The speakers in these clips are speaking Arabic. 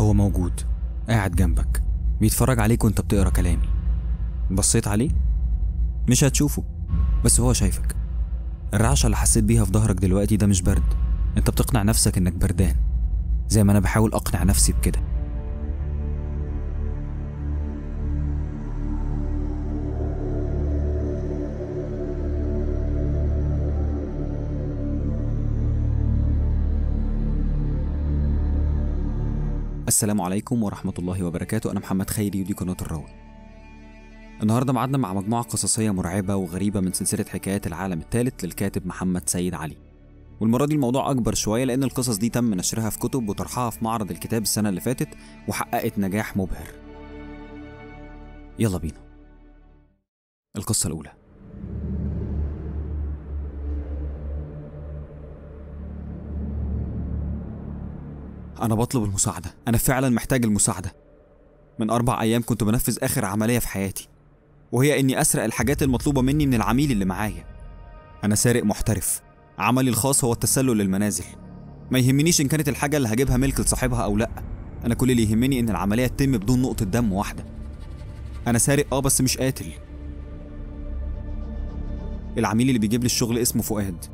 هو موجود. قاعد جنبك. بيتفرج عليك وانت بتقرأ كلامي. بصيت عليه؟ مش هتشوفه. بس هو شايفك. الرعشة اللي حسيت بيها في ظهرك دلوقتي ده مش برد. انت بتقنع نفسك انك بردان. زي ما أنا بحاول اقنع نفسي بكده. السلام عليكم ورحمة الله وبركاته. أنا محمد خيري ودي قناة الراوي. النهاردة معادنا مع مجموعة قصصية مرعبة وغريبة من سلسلة حكايات العالم الثالث للكاتب محمد سيد علي. والمرة دي الموضوع أكبر شوية لأن القصص دي تم نشرها في كتب وطرحها في معرض الكتاب السنة اللي فاتت وحققت نجاح مبهر. يلا بينا. القصة الأولى. أنا بطلب المساعدة. أنا فعلا محتاج المساعدة. من أربع أيام كنت بنفذ آخر عملية في حياتي وهي إني أسرق الحاجات المطلوبة مني من العميل اللي معايا. أنا سارق محترف. عملي الخاص هو التسلل للمنازل. ما يهمنيش إن كانت الحاجة اللي هجيبها ملك لصاحبها أو لأ. أنا كل اللي يهمني إن العملية تتم بدون نقطة دم واحدة. أنا سارق أه بس مش قاتل. العميل اللي بيجيب لي الشغل اسمه فؤاد.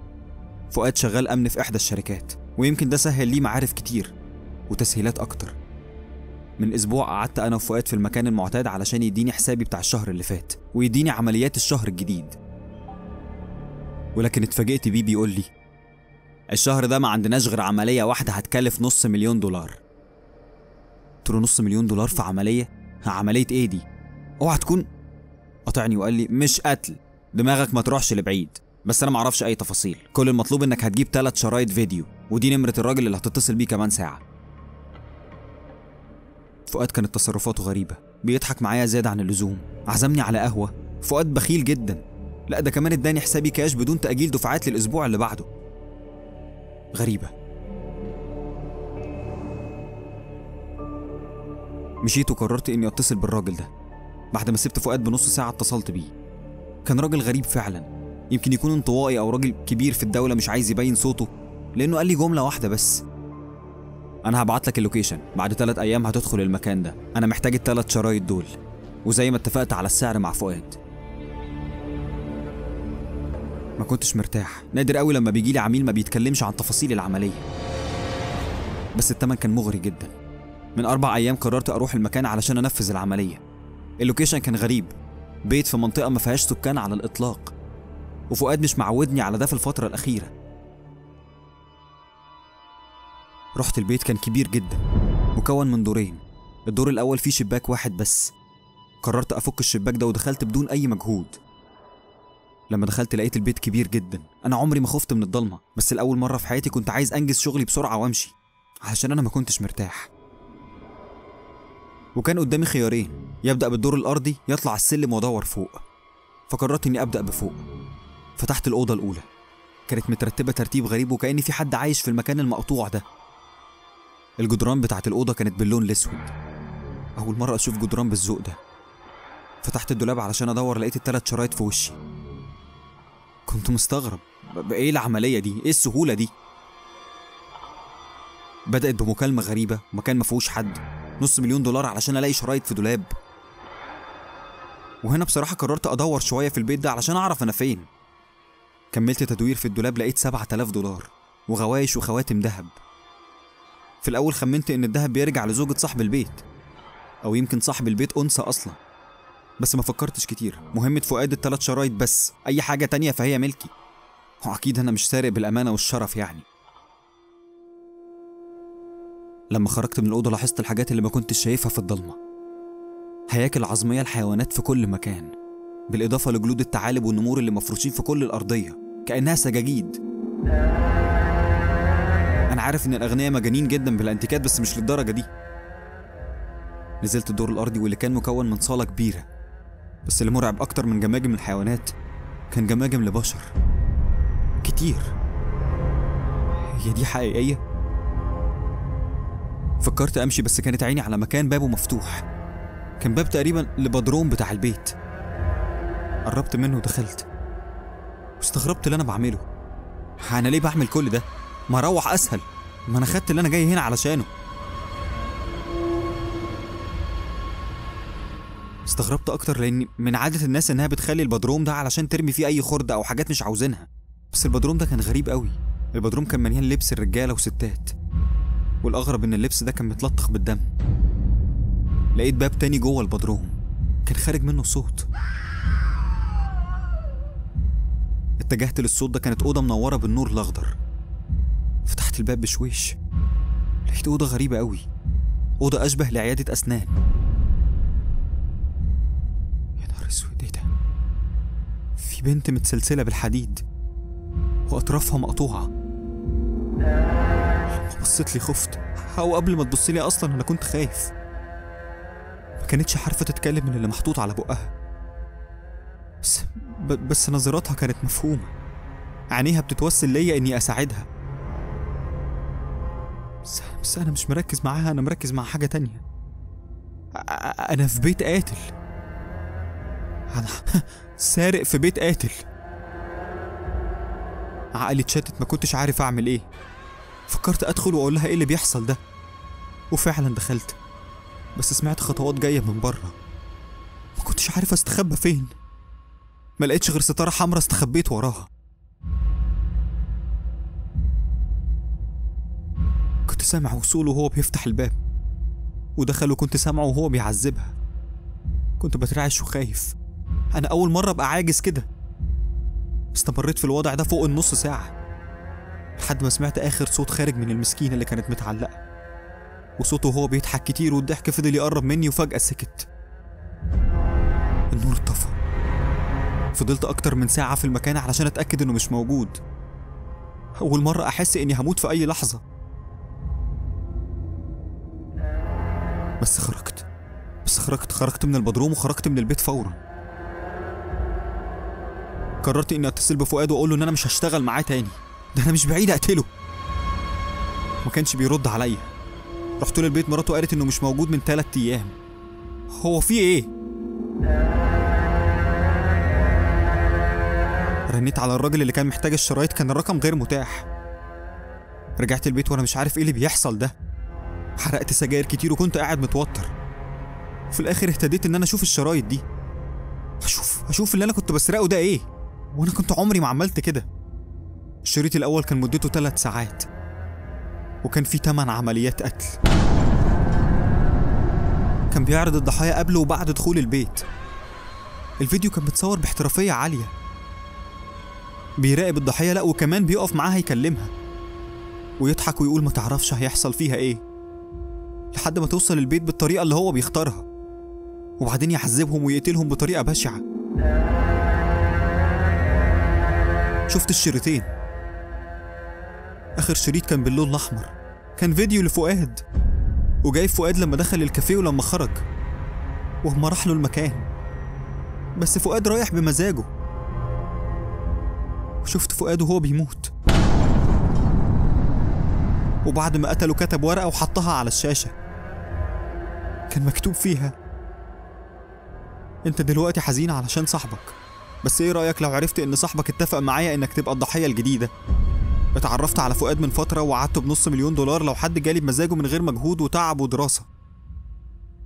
فؤاد شغال أمن في إحدى الشركات ويمكن ده سهل ليه معارف كتير. وتسهيلات أكتر. من أسبوع قعدت أنا وفؤاد في المكان المعتاد علشان يديني حسابي بتاع الشهر اللي فات ويديني عمليات الشهر الجديد. ولكن اتفاجئت بيه بيقول لي الشهر ده ما عندناش غير عملية واحدة هتكلف نص مليون دولار. قلت له نص مليون دولار في عملية؟ عملية إيه دي؟ اوعى تكون قطعني وقال لي مش قتل دماغك ما تروحش لبعيد بس أنا معرفش أي تفاصيل. كل المطلوب إنك هتجيب ثلاث شرايط فيديو ودي نمرة الراجل اللي هتتصل بيه كمان ساعة. فؤاد كانت تصرفاته غريبة. بيضحك معايا زيادة عن اللزوم. عزمني على قهوة. فؤاد بخيل جدا. لا ده كمان اداني حسابي كاش بدون تأجيل دفعات للأسبوع اللي بعده. غريبة. مشيت وقررت إني أتصل بالراجل ده. بعد ما سبت فؤاد بنص ساعة اتصلت بيه. كان راجل غريب فعلا. يمكن يكون انطوائي أو راجل كبير في الدولة مش عايز يبين صوته لأنه قال لي جملة واحدة بس. أنا هبعت لك اللوكيشن. بعد ثلاث أيام هتدخل المكان ده. أنا محتاج الثلاث شرايط دول. وزي ما اتفقت على السعر مع فؤاد. ما كنتش مرتاح. نادر قوي لما بيجي لي عميل ما بيتكلمش عن تفاصيل العملية. بس التمن كان مغري جدا. من أربع أيام قررت أروح المكان علشان أنفذ العملية. ال location كان غريب. بيت في منطقة ما فيهاش سكان على الإطلاق. وفؤاد مش معودني على ده في الفترة الأخيرة. رحت البيت كان كبير جدا مكون من دورين. الدور الأول فيه شباك واحد بس. قررت أفك الشباك ده ودخلت بدون أي مجهود. لما دخلت لقيت البيت كبير جدا. أنا عمري ما خفت من الضلمة بس لأول مرة في حياتي كنت عايز أنجز شغلي بسرعة وأمشي علشان أنا ما كنتش مرتاح. وكان قدامي خيارين يبدأ بالدور الأرضي يطلع السلم وأدور فوق. فقررت إني أبدأ بفوق. فتحت الأوضة الأولى. كانت مترتبة ترتيب غريب وكأن في حد عايش في المكان المقطوع ده. الجدران بتاعت الأوضة كانت باللون الأسود. أول مرة أشوف جدران بالذوق ده. فتحت الدولاب علشان أدور لقيت التلات شرايط في وشي. كنت مستغرب. إيه العملية دي؟ إيه السهولة دي؟ بدأت بمكالمة غريبة ومكان مفيهوش حد. نص مليون دولار علشان ألاقي شرايط في دولاب. وهنا بصراحة قررت أدور شوية في البيت ده علشان أعرف أنا فين. كملت تدوير في الدولاب لقيت سبعة آلاف دولار وغوايش وخواتم ذهب. في الأول خمنت إن الدهب بيرجع لزوجة صاحب البيت أو يمكن صاحب البيت أنثى أصلا. بس ما فكرتش كتير. مهمة فؤاد التلات شرايط بس. أي حاجة تانية فهي ملكي. وأكيد أنا مش سارق بالأمانة والشرف يعني. لما خرجت من الأوضة لاحظت الحاجات اللي ما كنتش شايفها في الضلمة. هياكل عظمية الحيوانات في كل مكان. بالإضافة لجلود الثعالب والنمور اللي مفروشين في كل الأرضية. كأنها سجاجيد. أنا عارف إن الأغنياء مجانين جدا بالأنتيكات بس مش للدرجة دي. نزلت الدور الأرضي واللي كان مكون من صالة كبيرة بس اللي مرعب أكتر من جماجم الحيوانات كان جماجم لبشر. كتير. هي دي حقيقية؟ فكرت أمشي بس كانت عيني على مكان بابه مفتوح. كان باب تقريبا لبدروم بتاع البيت. قربت منه ودخلت. واستغربت اللي أنا بعمله. أنا ليه بعمل كل ده؟ ما أروح أسهل. ما أنا خدت اللي أنا جاي هنا علشانه. استغربت أكتر لأن من عادة الناس إنها بتخلي البدروم ده علشان ترمي فيه أي خردة أو حاجات مش عاوزينها. بس البدروم ده كان غريب قوي. البدروم كان مليان لبس الرجاله وستات. والأغرب إن اللبس ده كان متلطخ بالدم. لقيت باب تاني جوه البدروم. كان خارج منه صوت. اتجهت للصوت ده كانت أوضة منورة بالنور الأخضر. فتحت الباب بشويش. لقيت أوضة غريبة قوي أوضة أشبه لعيادة أسنان. يا نهار أسود إيه ده؟ في بنت متسلسلة بالحديد. وأطرافها مقطوعة. لما بصيت لي خفت. أو قبل ما تبص لي أصلا أنا كنت خايف. ما كانتش عارفه تتكلم من اللي محطوط على بقها. بس. بس نظراتها كانت مفهومة. عينيها بتتوسل ليا إني أساعدها. بس بس أنا مش مركز معاها أنا مركز مع حاجة تانية. أ- أنا في بيت قاتل. أنا سارق في بيت قاتل. عقلي اتشتت ما كنتش عارف أعمل إيه. فكرت أدخل وأقول لها إيه اللي بيحصل ده. وفعلا دخلت. بس سمعت خطوات جاية من بره. ما كنتش عارف أستخبى فين. ما لقيتش غير ستارة حمرا استخبيت وراها. سامع وصوله وهو بيفتح الباب. ودخل وكنت سامعه وهو بيعذبها. كنت بترعش وخايف. أنا أول مرة أبقى عاجز كده. استمريت في الوضع ده فوق النص ساعة. لحد ما سمعت آخر صوت خارج من المسكينة اللي كانت متعلقة. وصوته وهو بيضحك كتير والضحك فضل يقرب مني وفجأة سكت. النور اتطفى فضلت أكتر من ساعة في المكان علشان أتأكد إنه مش موجود. أول مرة أحس إني هموت في أي لحظة. بس خرجت. بس خرجت خرجت من البدروم وخرجت من البيت فورا. قررت إني أتصل بفؤاد وأقول له إن أنا مش هشتغل معاه تاني. ده أنا مش بعيد أقتله. ما كانش بيرد عليا. رحت له البيت مراته قالت إنه مش موجود من تلات أيام. هو في إيه؟ رنيت على الراجل اللي كان محتاج الشرايط كان الرقم غير متاح. رجعت البيت وأنا مش عارف إيه اللي بيحصل ده. حرقت سجاير كتير وكنت قاعد متوتر. وفي الآخر اهتديت إن أنا أشوف الشرايط دي. أشوف أشوف اللي أنا كنت بسرقه ده إيه؟ وأنا كنت عمري ما عملت كده. الشريط الأول كان مدته ثلاث ساعات. وكان فيه تمن عمليات قتل. كان بيعرض الضحايا قبل وبعد دخول البيت. الفيديو كان متصور باحترافية عالية. بيراقب الضحية لا وكمان بيقف معاها يكلمها. ويضحك ويقول ما تعرفش هيحصل فيها إيه. لحد ما توصل البيت بالطريقة اللي هو بيختارها. وبعدين يعذبهم ويقتلهم بطريقة بشعة. شفت الشريطين آخر شريط كان باللون الأحمر. كان فيديو لفؤاد. وجايب فؤاد لما دخل الكافيه ولما خرج. وهم راح له المكان. بس فؤاد رايح بمزاجه. وشفت فؤاد وهو بيموت. وبعد ما قتله كتب ورقة وحطها على الشاشة. كان مكتوب فيها. انت دلوقتي حزين علشان صاحبك. بس إيه رأيك لو عرفت ان صاحبك اتفق معايا انك تبقى الضحية الجديدة؟ اتعرفت على فؤاد من فترة ووعدته بنص مليون دولار لو حد جالي بمزاجه من غير مجهود وتعب ودراسة.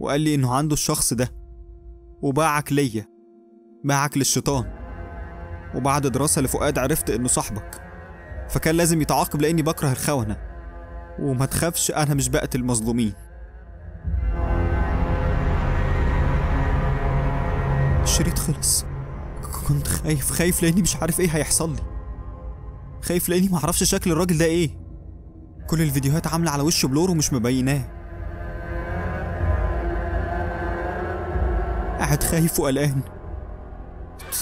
وقال لي انه عنده الشخص ده. وباعك ليا. باعك للشيطان. وبعد دراسة لفؤاد عرفت انه صاحبك. فكان لازم يتعاقب لاني بكره الخونة. وما تخافش أنا مش بقتل مظلومين الشريط خلص. كنت خايف خايف لأني مش عارف إيه هيحصل لي. خايف لأني ما أعرفش شكل الراجل ده إيه. كل الفيديوهات عاملة على وشه بلور ومش مبيناه. قاعد خايف وقلقان.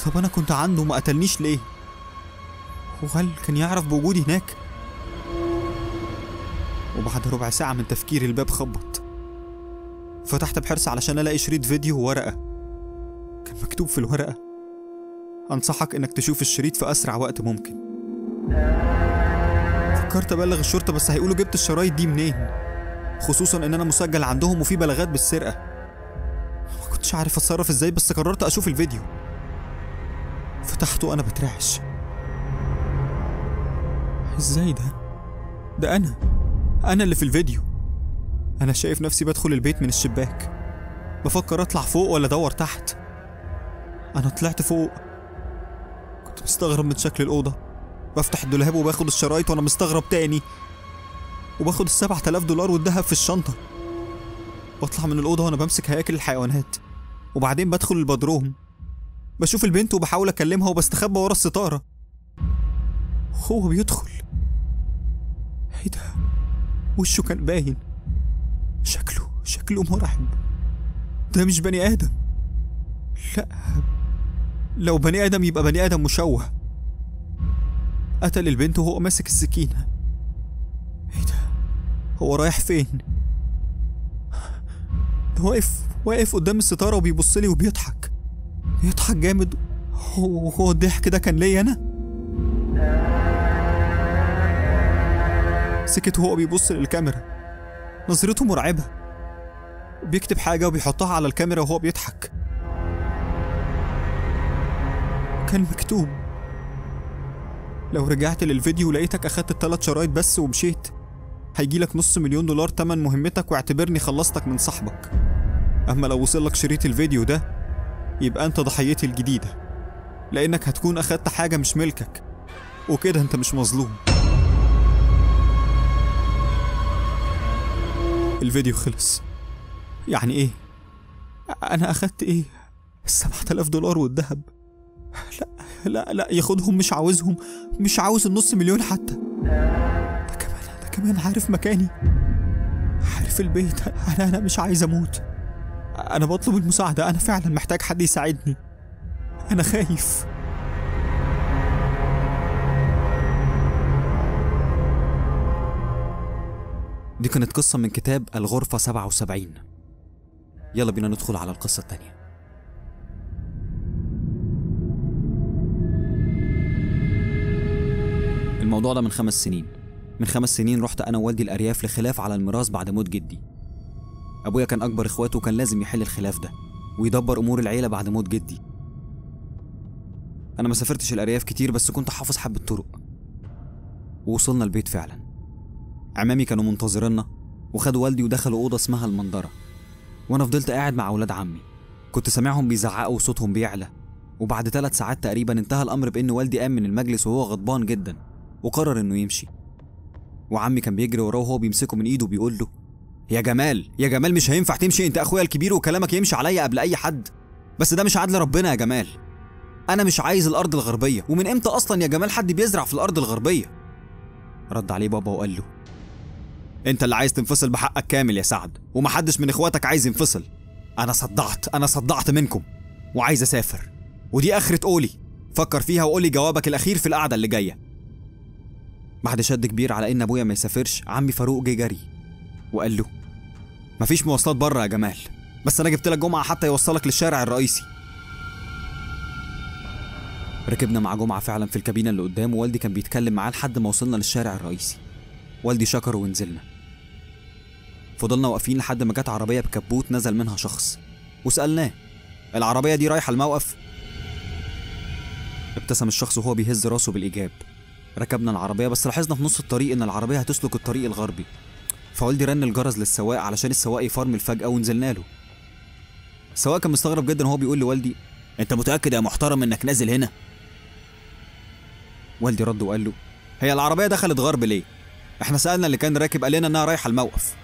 طب أنا كنت عنده وما قتلنيش ليه؟ وهل كان يعرف بوجودي هناك؟ وبعد ربع ساعة من تفكير الباب خبط. فتحت بحرص علشان ألاقي شريط فيديو وورقة. كان مكتوب في الورقة. أنصحك إنك تشوف الشريط في أسرع وقت ممكن. فكرت أبلغ الشرطة بس هيقولوا جبت الشرايط دي منين؟ خصوصا إن أنا مسجل عندهم وفي بلاغات بالسرقة. ما كنتش عارف أتصرف إزاي بس قررت أشوف الفيديو. فتحته وأنا بترعش. إزاي ده؟ ده أنا. أنا اللي في الفيديو. أنا شايف نفسي بدخل البيت من الشباك. بفكر أطلع فوق ولا أدور تحت؟ أنا طلعت فوق. كنت مستغرب من شكل الأوضة. بفتح الدولاب وباخد الشرايط وأنا مستغرب تاني. وباخد السبعة آلاف دولار والذهب في الشنطة. بطلع من الأوضة وأنا بمسك هياكل الحيوانات. وبعدين بدخل البدروم. بشوف البنت وبحاول أكلمها وبستخبى ورا الستارة. هو بيدخل. إيه ده؟ وشه كان باين. شكله شكله مرعب. ده مش بني آدم. لا. لو بني آدم يبقى بني آدم مشوه. قتل البنت وهو ماسك السكينة. إيه ده؟ هو رايح فين؟ واقف واقف قدام الستارة وبيبص لي وبيضحك. بيضحك جامد. هو هو الضحك ده كان ليا أنا؟ سكت وهو بيبص للكاميرا. نظرته مرعبة. بيكتب حاجة وبيحطها على الكاميرا وهو بيضحك. كان مكتوب. لو رجعت للفيديو لقيتك أخدت التلات شرايط بس ومشيت هيجيلك نص مليون دولار تمن مهمتك واعتبرني خلصتك من صاحبك. أما لو وصلك شريط الفيديو ده يبقى أنت ضحيتي الجديدة لأنك هتكون أخدت حاجة مش ملكك. وكده أنت مش مظلوم. الفيديو خلص. يعني إيه؟ أنا أخدت إيه؟ السبعة آلاف دولار والذهب. لا لا لا ياخدهم مش عاوزهم مش عاوز النص مليون حتى. ده كمان ده كمان عارف مكاني عارف البيت. أنا أنا مش عايز أموت. أنا بطلب المساعدة أنا فعلا محتاج حد يساعدني. أنا خايف. دي كانت قصة من كتاب الغرفة 77 يلا بينا ندخل على القصة التانية. الموضوع ده من خمس سنين. من خمس سنين رحت أنا ووالدي الأرياف لخلاف على الميراث بعد موت جدي. أبويا كان أكبر إخواته وكان لازم يحل الخلاف ده ويدبر أمور العيلة بعد موت جدي. أنا ما سافرتش الأرياف كتير بس كنت حافظ حبه طرق ووصلنا البيت فعلا. عمامي كانوا منتظرينا وخدوا والدي ودخلوا أوضة اسمها المنظرة. وأنا فضلت قاعد مع أولاد عمي. كنت سامعهم بيزعقوا وصوتهم بيعلى. وبعد ثلاث ساعات تقريبا انتهى الأمر بإن والدي قام من المجلس وهو غضبان جدا. وقرر إنه يمشي. وعمي كان بيجري وراه وهو بيمسكه من إيده وبيقول له يا جمال يا جمال مش هينفع تمشي أنت أخويا الكبير وكلامك يمشي عليا قبل أي حد. بس ده مش عدل ربنا يا جمال. أنا مش عايز الأرض الغربية. ومن إمتى أصلا يا جمال حد بيزرع في الأرض الغربية؟ رد عليه بابا وقال له أنت اللي عايز تنفصل بحقك كامل يا سعد ومحدش من إخواتك عايز ينفصل. أنا صدعت أنا صدعت منكم وعايز أسافر. ودي آخرة قولي. فكر فيها وقولي جوابك الأخير في القعدة اللي جاية. بعد شد كبير على إن أبويا ما يسافرش عمي فاروق جه جري وقال له مفيش مواصلات بره يا جمال بس أنا جبت لك جمعة حتى يوصلك للشارع الرئيسي. ركبنا مع جمعة فعلا في الكابينة اللي قدام ووالدي كان بيتكلم معاه لحد ما وصلنا للشارع الرئيسي. والدي شكر ونزلنا. فضلنا واقفين لحد ما جت عربية بكبوت نزل منها شخص. وسألناه العربية دي رايحة الموقف؟ ابتسم الشخص وهو بيهز راسه بالإيجاب. ركبنا العربية بس لاحظنا في نص الطريق إن العربية هتسلك الطريق الغربي. فوالدي رن الجرس للسواق علشان السواق يفرمل فجأة ونزلنا له. السواق كان مستغرب جدا وهو بيقول لوالدي أنت متأكد يا محترم إنك نازل هنا؟ والدي رد وقال له هي العربية دخلت غرب ليه؟ إحنا سألنا اللي كان راكب قال لنا إنها رايحة الموقف.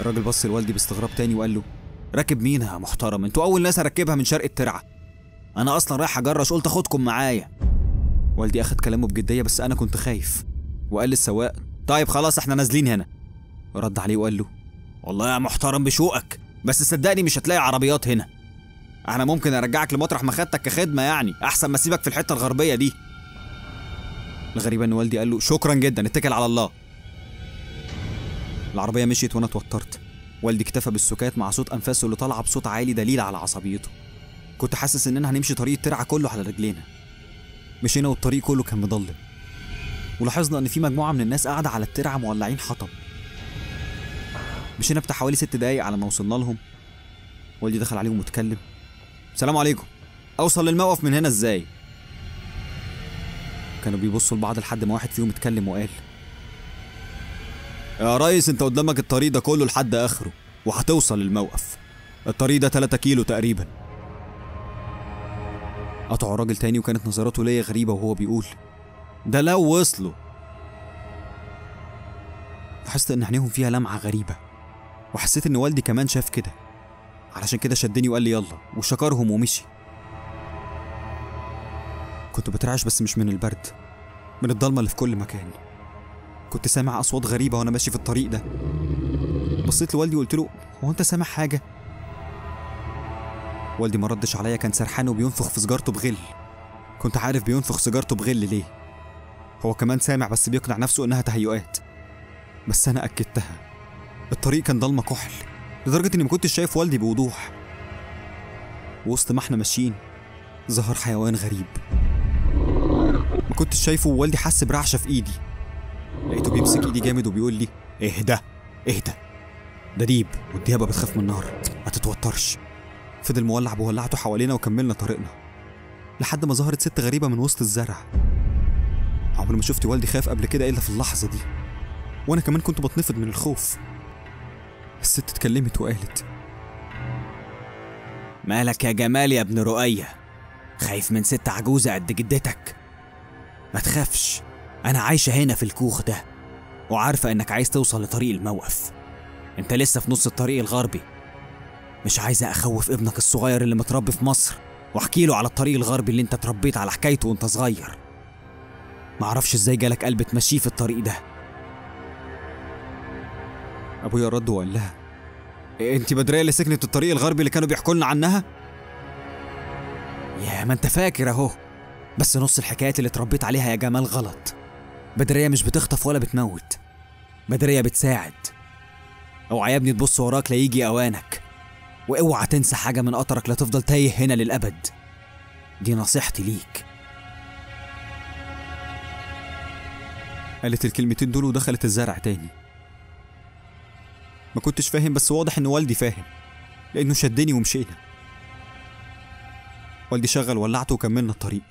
الراجل بص لوالدي باستغراب تاني وقال له راكب مين يا محترم؟ أنتوا أول ناس أركبها من شرق الترعة. أنا أصلا رايح أجرش قلت اخدكم معايا. والدي اخد كلامه بجدية بس أنا كنت خايف. وقال للسواق طيب خلاص إحنا نازلين هنا. رد عليه وقال له والله يا محترم بشوقك بس صدقني مش هتلاقي عربيات هنا. أنا ممكن أرجعك لمطرح ما خدتك كخدمة يعني أحسن ما أسيبك في الحتة الغربية دي. الغريب إن والدي قال له شكرا جدا اتكل على الله. العربية مشيت وأنا اتوترت. والدي اكتفى بالسكات مع صوت أنفاسه اللي طالعة بصوت عالي دليل على عصبيته. كنت حاسس اننا هنمشي طريق الترعة كله على رجلينا. مشينا والطريق كله كان مضلم. ولاحظنا إن في مجموعة من الناس قاعدة على الترعة مولعين حطب. مشينا بتاع حوالي ست دقايق على ما وصلنا لهم. والدي دخل عليهم واتكلم. السلام عليكم. أوصل للموقف من هنا إزاي؟ كانوا بيبصوا لبعض لحد ما واحد فيهم اتكلم وقال يا ريس أنت قدامك الطريق ده كله لحد آخره وهتوصل للموقف. الطريق ده 3 كيلو تقريبا. قطعوا راجل تاني وكانت نظراته ليا غريبة وهو بيقول ده لو وصلوا. لاحظت إن عينيهم فيها لمعة غريبة وحسيت إن والدي كمان شاف كده. علشان كده شدني وقال لي يلا وشكرهم ومشي. كنت بترعش بس مش من البرد من الضلمة اللي في كل مكان. كنت سامع أصوات غريبة وأنا ماشي في الطريق ده. بصيت لوالدي وقلت له هو أنت سامع حاجة؟ والدي ما ردش عليا كان سرحان وبينفخ في سيجارته بغل. كنت عارف بينفخ سيجارته بغل ليه. هو كمان سامع بس بيقنع نفسه إنها تهيؤات. بس أنا أكدتها. الطريق كان ضلمة كحل لدرجة إني ما كنتش شايف والدي بوضوح. وسط ما إحنا ماشيين ظهر حيوان غريب. ما كنتش شايفه ووالدي حس برعشة في إيدي. لقيته بيمسك إيدي جامد وبيقول لي اهدى اهدى ده ديب والديابة بتخاف من النار. ما تتوترش. فضل مولع بولعته حوالينا وكملنا طريقنا لحد ما ظهرت ست غريبة من وسط الزرع. عمري ما شفت والدي خاف قبل كده إلا في اللحظة دي وأنا كمان كنت بتنفض من الخوف. الست اتكلمت وقالت مالك يا جمال يا ابن رؤية؟ خايف من ست عجوزة قد جدتك؟ ما تخافش أنا عايشة هنا في الكوخ ده وعارفة إنك عايز توصل لطريق الموقف. أنت لسه في نص الطريق الغربي. مش عايزة أخوف ابنك الصغير اللي متربي في مصر واحكي له على الطريق الغربي اللي انت اتربيت على حكايته وانت صغير. معرفش إزاي جالك قلب تمشيه في الطريق ده. أبويا رد وقال لها أنت بدرية اللي سكنت الطريق الغربي اللي كانوا بيحكوا لنا عنها؟ يا ما انت فاكر اهو. بس نص الحكايات اللي اتربيت عليها يا جمال غلط. بدرية مش بتخطف ولا بتموت. بدرية بتساعد. اوعى يا ابني تبص وراك لا يجي اوانك. واوعى تنسى حاجة من قطرك لا تفضل تايه هنا للأبد. دي نصيحتي ليك. قالت الكلمتين دول ودخلت الزرع تاني. ما كنتش فاهم بس واضح إن والدي فاهم لأنه شدني ومشينا. والدي شغل ولعته وكملنا الطريق.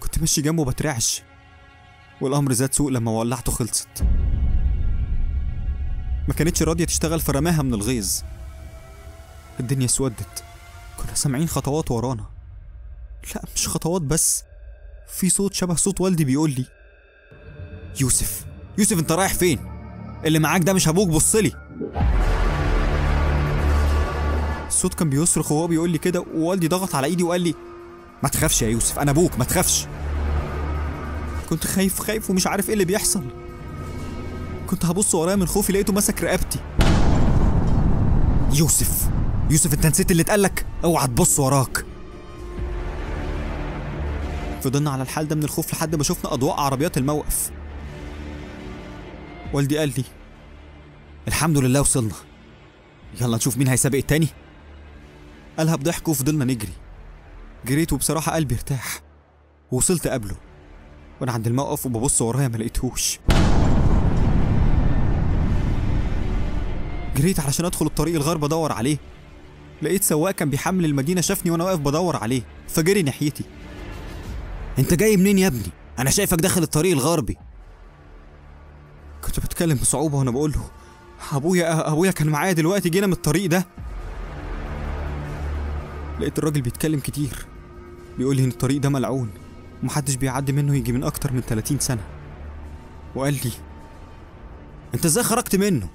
كنت ماشي جنبه بترعش والأمر زاد سوء لما ولعته خلصت. ما كانتش راضية تشتغل فرماها من الغيظ. الدنيا اسودت. كنا سامعين خطوات ورانا. لا مش خطوات بس في صوت شبه صوت والدي بيقول لي يوسف يوسف انت رايح فين؟ اللي معاك ده مش أبوك بصلي الصوت كان بيصرخ وهو بيقول لي كده ووالدي ضغط على ايدي وقال لي ما تخافش يا يوسف أنا أبوك ما تخافش. كنت خايف خايف ومش عارف إيه اللي بيحصل. كنت هبص ورايا من خوفي لقيته ماسك رقبتي. يوسف يوسف انت نسيت اللي اتقالك اوعى تبص وراك. فضلنا على الحال ده من الخوف لحد ما شفنا أضواء عربيات الموقف. والدي قال لي الحمد لله وصلنا. يلا نشوف مين هيسابق التاني. قالها بضحك وفضلنا نجري. جريت وبصراحة قلبي ارتاح. ووصلت قبله. وأنا عند الموقف وببص ورايا ما لقيتهوش. جريت علشان أدخل الطريق الغرب ادور عليه. لقيت سواق كان بيحمل المدينة شافني وأنا واقف بدور عليه فجري ناحيتي. أنت جاي منين يا ابني؟ أنا شايفك داخل الطريق الغربي. كنت بتكلم بصعوبة وأنا بقول له أبويا أبويا كان معايا دلوقتي جينا من الطريق ده. لقيت الراجل بيتكلم كتير بيقول لي إن الطريق ده ملعون ومحدش بيعدي منه يجي من أكتر من 30 سنة. وقال لي أنت إزاي خرجت منه؟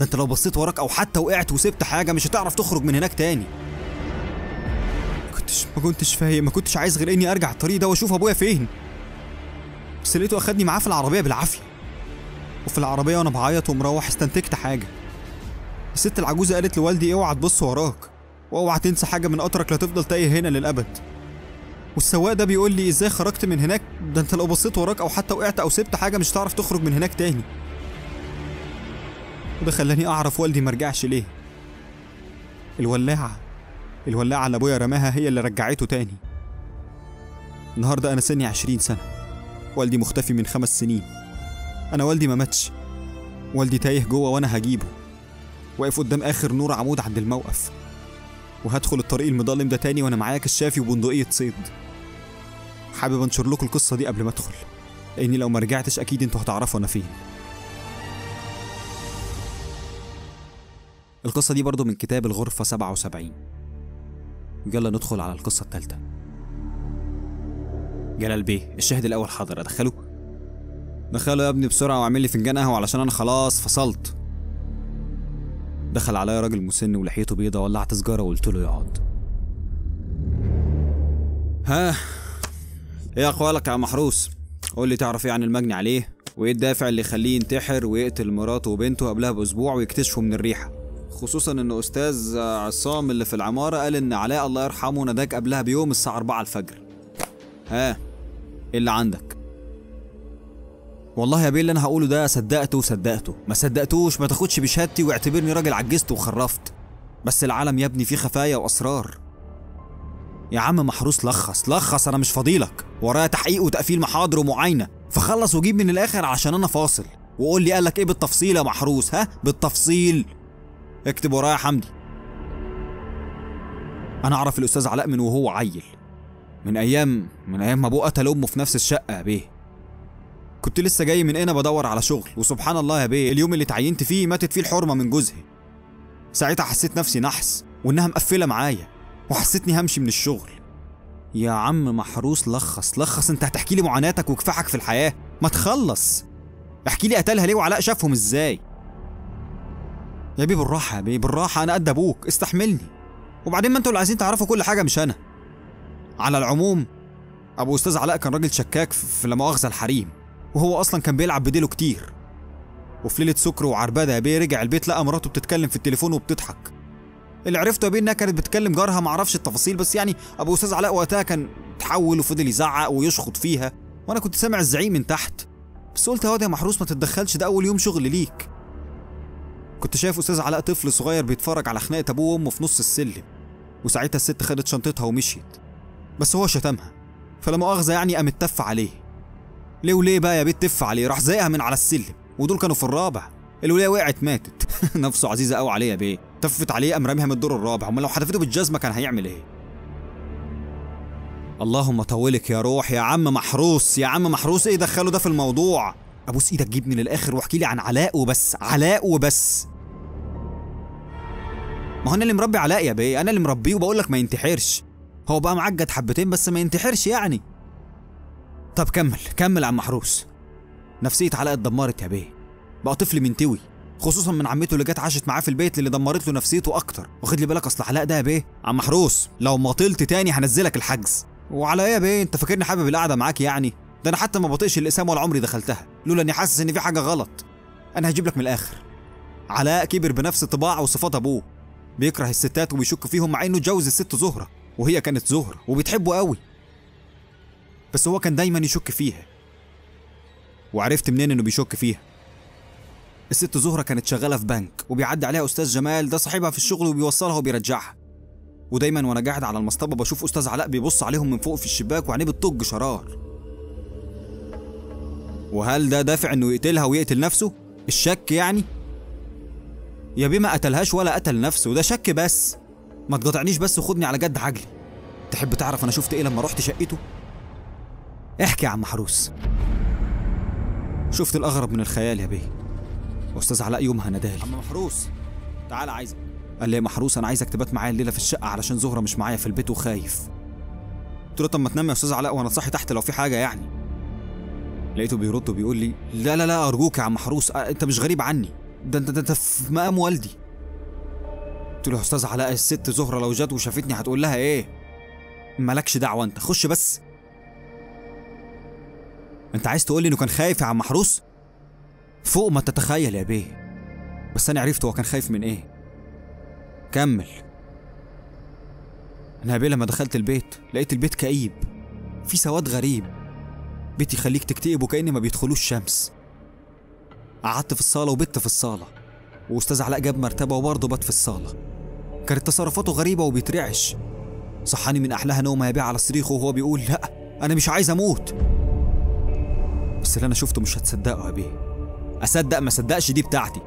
ده انت لو بصيت وراك أو حتى وقعت وسبت حاجة مش هتعرف تخرج من هناك تاني. كنتش ما كنتش فايق ما كنتش عايز غير اني ارجع الطريق ده واشوف ابويا فين. بس لقيته اخدني معاه في العربية بالعافية. وفي العربية وأنا بعيط ومروح استنتجت حاجة. الست العجوزة قالت لوالدي اوعى تبص وراك. واوعى تنسى حاجة من قطرك لا تفضل تايه هنا للأبد. والسواق ده بيقول لي إزاي خرجت من هناك؟ ده انت لو بصيت وراك أو حتى وقعت أو سبت حاجة مش هتعرف تخرج من هناك تاني. وده خلاني أعرف والدي مرجعش ليه. الولاعة الولاعة اللي أبويا رماها هي اللي رجعته تاني. النهاردة أنا سني عشرين سنة. والدي مختفي من خمس سنين. أنا والدي ما ماتش. والدي تايه جوه وأنا هجيبه. واقف قدام آخر نور عمود عند الموقف. وهدخل الطريق المظلم ده تاني وأنا معايا كشافي وبندقية صيد. حابب أنشر لكم القصة دي قبل ما أدخل. لأني لو ما رجعتش أكيد أنتوا هتعرفوا أنا فين. القصة دي برضو من كتاب الغرفة 77 يلا ندخل على القصة التالتة جلال بيه الشاهد الأول حاضر أدخله؟ دخله يا ابني بسرعة واعمل لي فنجان قهوة علشان أنا خلاص فصلت. دخل عليا راجل مسن ولحيته بيضة ولعت سجارة وقلت له يقعد. ها إيه أقوالك يا محروس؟ قول لي تعرف إيه عن المجني عليه؟ وإيه الدافع اللي يخليه ينتحر ويقتل مراته وبنته قبلها بأسبوع ويكتشفوا من الريحة؟ خصوصا ان أستاذ عصام اللي في العمارة قال إن علاء الله يرحمه ناداك قبلها بيوم الساعة 4 الفجر. ها إيه اللي عندك؟ والله يا بيه اللي أنا هقوله ده صدقته وصدقته. ما صدقتوش ما تاخدش بشهادتي واعتبرني راجل عجزت وخرفت. بس العالم يا ابني فيه خفايا وأسرار. يا عم محروس لخص لخص أنا مش فضيلك. ورايا تحقيق وتقفيل محاضر ومعاينة. فخلص وجيب من الآخر عشان أنا فاصل. وقول لي قالك إيه بالتفصيل يا محروس؟ ها بالتفصيل. اكتب ورايا يا حمدي. أنا أعرف الأستاذ علاء من وهو عيل. من أيام من أيام ما أبوه قتل أمه في نفس الشقة يا بيه. كنت لسه جاي من هنا بدور على شغل. وسبحان الله يا بيه اليوم اللي اتعينت فيه ماتت فيه الحرمة من جوزها. ساعتها حسيت نفسي نحس وإنها مقفلة معايا وحسيتني همشي من الشغل. يا عم محروس لخص لخص. أنت هتحكي لي معاناتك وكفاحك في الحياة؟ ما تخلص. احكي لي قتلها ليه وعلاء شافهم إزاي؟ يا بيه بالراحة يا بيه بالراحة أنا قد أبوك استحملني. وبعدين ما أنتوا اللي عايزين تعرفوا كل حاجة مش أنا. على العموم أبو أستاذ علاء كان راجل شكاك في لا مؤاخذة الحريم. وهو أصلا كان بيلعب بديله كتير. وفي ليلة سكر وعربدة يا بيه رجع البيت لقى مراته بتتكلم في التليفون وبتضحك. اللي عرفته يا بيه إنها كانت بتكلم جارها معرفش التفاصيل بس يعني أبو أستاذ علاء وقتها كان تحول وفضل يزعق ويشخط فيها. وأنا كنت سامع الزعيق من تحت. بس قلت يا واد يا محروس ما تتدخلش ده أول يوم شغل ليك. كنت شايف أستاذ علاء طفل صغير بيتفرج على خناقة أبوه وأمه في نص السلم وساعتها الست خدت شنطتها ومشيت. بس هو شتمها فلا مؤاخذة يعني قامت تف عليه. ليه وليه بقى يا بيت تف عليه؟ راح زايقها من على السلم ودول كانوا في الرابع. الولايه وقعت ماتت. نفسه عزيزة قوي عليه يا بيه. تفت عليه قام راميها من الدور الرابع. أمال لو حدفته بالجزمة كان هيعمل إيه؟ اللهم طولك يا روح يا عم محروس يا عم محروس. إيه دخله ده في الموضوع؟ أبوس إيدك جيبني للاخر واحكي لي عن علاء وبس علاء وبس. ما هو أنا اللي مربي علاء يا بيه أنا اللي مربيه وبقول لك ما ينتحرش. هو بقى معجد حبتين بس ما ينتحرش يعني. طب كمل كمل عم محروس نفسية علاء اتدمرت يا بيه. بقى طفل منتوي خصوصا من عمته اللي جت عاشت معاه في البيت اللي دمرت له نفسيته أكتر. واخد لي بالك أصل علاء ده يا بيه؟ عم محروس لو مطلت تاني هنزلك الحجز. وعلى إيه يا بيه أنت فاكرني حابب القعدة معاك يعني؟ ده أنا حتى ما بطيقش الإقسام ولا عمري دخلتها لولا إني حاسس إن في حاجة غلط. أنا هجيب لك من الآخر. علاء كبر بنفس طباع وصفات أبوه. بيكره الستات وبيشك فيهم مع إنه اتجوز الست زهرة وهي كانت زهرة وبتحبه قوي. بس هو كان دايما يشك فيها. وعرفت منين إنه بيشك فيها؟ الست زهرة كانت شغالة في بنك وبيعدي عليها أستاذ جمال ده صاحبها في الشغل وبيوصلها وبيرجعها. ودايما وأنا قاعد على المصطبة بشوف أستاذ علاء بيبص عليهم من فوق في الشباك وعينيه بتطج شرار. وهل ده دافع إنه يقتلها ويقتل نفسه؟ الشك يعني؟ يا بيه ما قتلهاش ولا قتل نفسه ده شك بس. ما تقاطعنيش بس وخدني على جد عجلي تحب تعرف أنا شفت إيه لما رحت شقته؟ احكي يا عم حروس. شفت الأغرب من الخيال يا بيه. أستاذ علاء يومها نادالي عم محروس تعالى عايزك. قال لي يا محروس أنا عايزك تبات معايا الليلة في الشقة علشان زهرة مش معايا في البيت وخايف. قلت له طب ما تنام يا أستاذ علاء وأنا صاحي تحت لو في حاجة يعني. لقيته بيرد وبيقول لي لا لا لا أرجوك يا عم محروس أنت مش غريب عني. ده أنت ده أنت في مقام والدي. قلت له يا أستاذ علاء الست زهرة لو جت وشافتني هتقول لها إيه؟ مالكش دعوة أنت خش بس. أنت عايز تقول لي إنه كان خايف يا عم محروس فوق ما تتخيل يا بيه. بس أنا عرفت هو كان خايف من إيه. كمل. أنا يا بيه لما دخلت البيت لقيت البيت كئيب في سواد غريب. بيت يخليك تكتئب وكأن ما بيدخلوش شمس. قعدت في الصالة وبت في الصالة. وأستاذ علاء جاب مرتبة وبرضه بات في الصالة. كانت تصرفاته غريبة وبيترعش صحاني من أحلاها نومة يا بيه على صريخه وهو بيقول لأ أنا مش عايز أموت. بس اللي أنا شفته مش هتصدقه يا بيه. أصدق ما صدقش دي بتاعتي.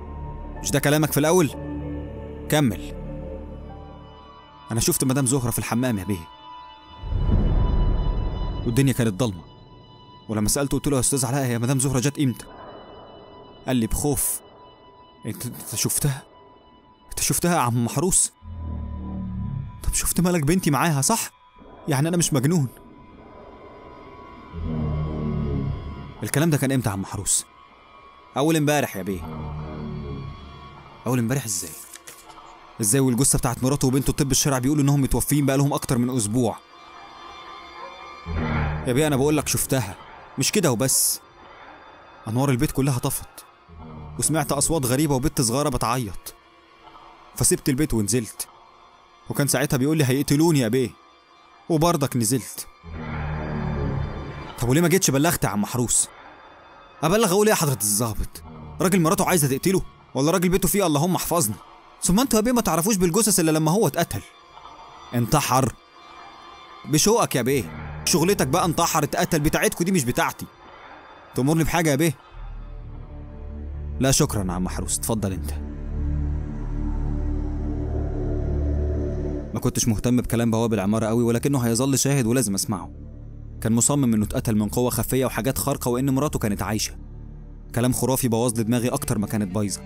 مش ده كلامك في الأول؟ كمل. أنا شفت مدام زهرة في الحمام يا بيه. والدنيا كانت ضلمة. ولما سألته قلت له يا أستاذ علاء يا مدام زهرة جت إمتى؟ قال لي بخوف. انت أنت شفتها؟ أنت شفتها يا عم محروس؟ طب شفت ملك بنتي معاها صح؟ يعني أنا مش مجنون. الكلام ده كان إمتى يا عم محروس؟ أول إمبارح يا بيه. أول إمبارح إزاي؟ إزاي والجثة بتاعت مراته وبنته الطب الشرعي بيقولوا إنهم متوفيين بقالهم أكتر من أسبوع؟ يا بيه أنا بقول لك شفتها. مش كده وبس. أنوار البيت كلها طفت وسمعت أصوات غريبة وبنت صغيرة بتعيط. فسبت البيت ونزلت وكان ساعتها بيقول لي هيقتلوني يا بيه وبرضك نزلت. طب وليه ما جيتش بلغت يا عم محروس أبلغ أقول إيه يا حضرة الظابط راجل مراته عايزة تقتله ولا راجل بيته فيه اللهم احفظنا؟ ثم أنتوا يا بيه ما تعرفوش بالجثث إلا لما هو اتقتل. انتحر. بشوقك يا بيه. شغلتك بقى انتحر اتقتل بتاعتكوا دي مش بتاعتي. تأمرني بحاجة يا بيه؟ لا شكرا يا عم محروس اتفضل انت. ما كنتش مهتم بكلام بواب العمارة قوي ولكنه هيظل شاهد ولازم اسمعه. كان مصمم انه اتقتل من قوة خفية وحاجات خارقة وان مراته كانت عايشة. كلام خرافي بوظ لي دماغي أكتر ما كانت بايظة.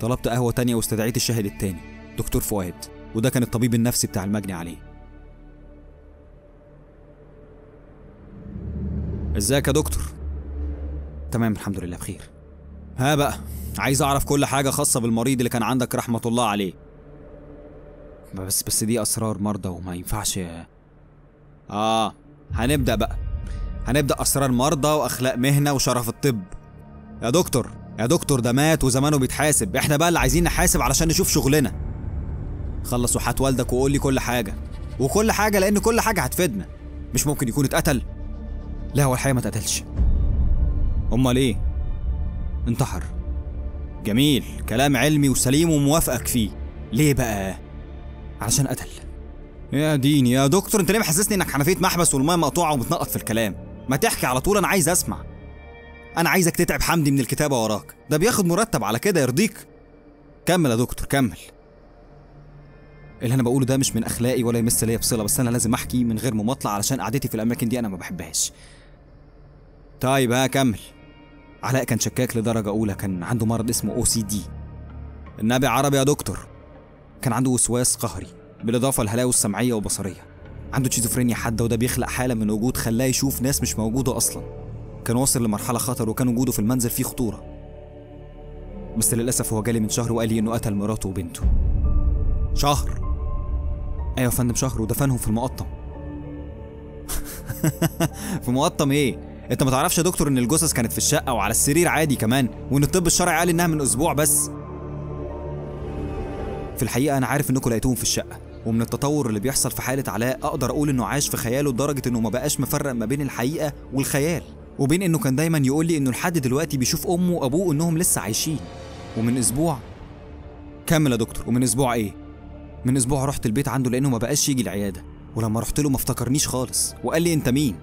طلبت قهوة تانية واستدعيت الشاهد التاني دكتور فؤاد وده كان الطبيب النفسي بتاع المجني عليه. إزيك يا دكتور؟ تمام الحمد لله بخير. ها بقى عايز أعرف كل حاجة خاصة بالمريض اللي كان عندك رحمة الله عليه. بس بس دي أسرار مرضى وما ينفعش. آه هنبدأ بقى. هنبدأ أسرار مرضى وأخلاق مهنة وشرف الطب. يا دكتور يا دكتور ده مات وزمانه بيتحاسب. إحنا بقى اللي عايزين نحاسب علشان نشوف شغلنا. خلص وحات والدك وقول لي كل حاجة. وكل حاجة لأن كل حاجة هتفيدنا. مش ممكن يكون اتقتل. لا هو الحقيقة ما اتقتلش أمال إيه؟ انتحر. جميل كلام علمي وسليم وموافقك فيه. ليه بقى؟ علشان قتل. يا ديني يا دكتور أنت ليه محسسني إنك حنفيه محبس والمية مقطوعة وبتنقط في الكلام؟ ما تحكي على طول أنا عايز أسمع. أنا عايزك تتعب حمدي من الكتابة وراك. ده بياخد مرتب على كده يرضيك. كمل يا دكتور كمل. اللي أنا بقوله ده مش من أخلاقي ولا يمس ليا بصلة بس أنا لازم أحكي من غير مماطلة علشان قعدتي في الأماكن دي أنا ما بحبهاش. طيب ها كمل علاء كان شكاك لدرجة أولى كان عنده مرض اسمه OCD النبي عربي يا دكتور. كان عنده وسواس قهري بالإضافة للهلاوس السمعية والبصرية. عنده شيزوفرينيا حادة وده بيخلق حالة من وجود خلاه يشوف ناس مش موجودة أصلا. كان واصل لمرحلة خطر وكان وجوده في المنزل فيه خطورة. بس للأسف هو جالي من شهر وقال لي إنه قتل مراته وبنته. شهر. أيوه يا فندم شهر ودفنهم في المقطم. في مقطم إيه؟ انت ما تعرفش يا دكتور ان الجثث كانت في الشقة وعلى السرير عادي كمان وإن الطب الشرعي قال إنها من أسبوع بس. في الحقيقة أنا عارف إنكم لقيتوهم في الشقة ومن التطور اللي بيحصل في حالة علاء أقدر أقول إنه عاش في خياله لدرجة إنه ما بقاش مفرق ما بين الحقيقة والخيال. وبين إنه كان دايما يقول لي إنه لحد دلوقتي بيشوف أمه وأبوه إنهم لسه عايشين. ومن أسبوع كمل يا دكتور ومن أسبوع إيه؟ من أسبوع رحت البيت عنده لأنه ما بقاش يجي العيادة. ولما رحت له ما افتكرنيش خالص. وقال لي أنت مين؟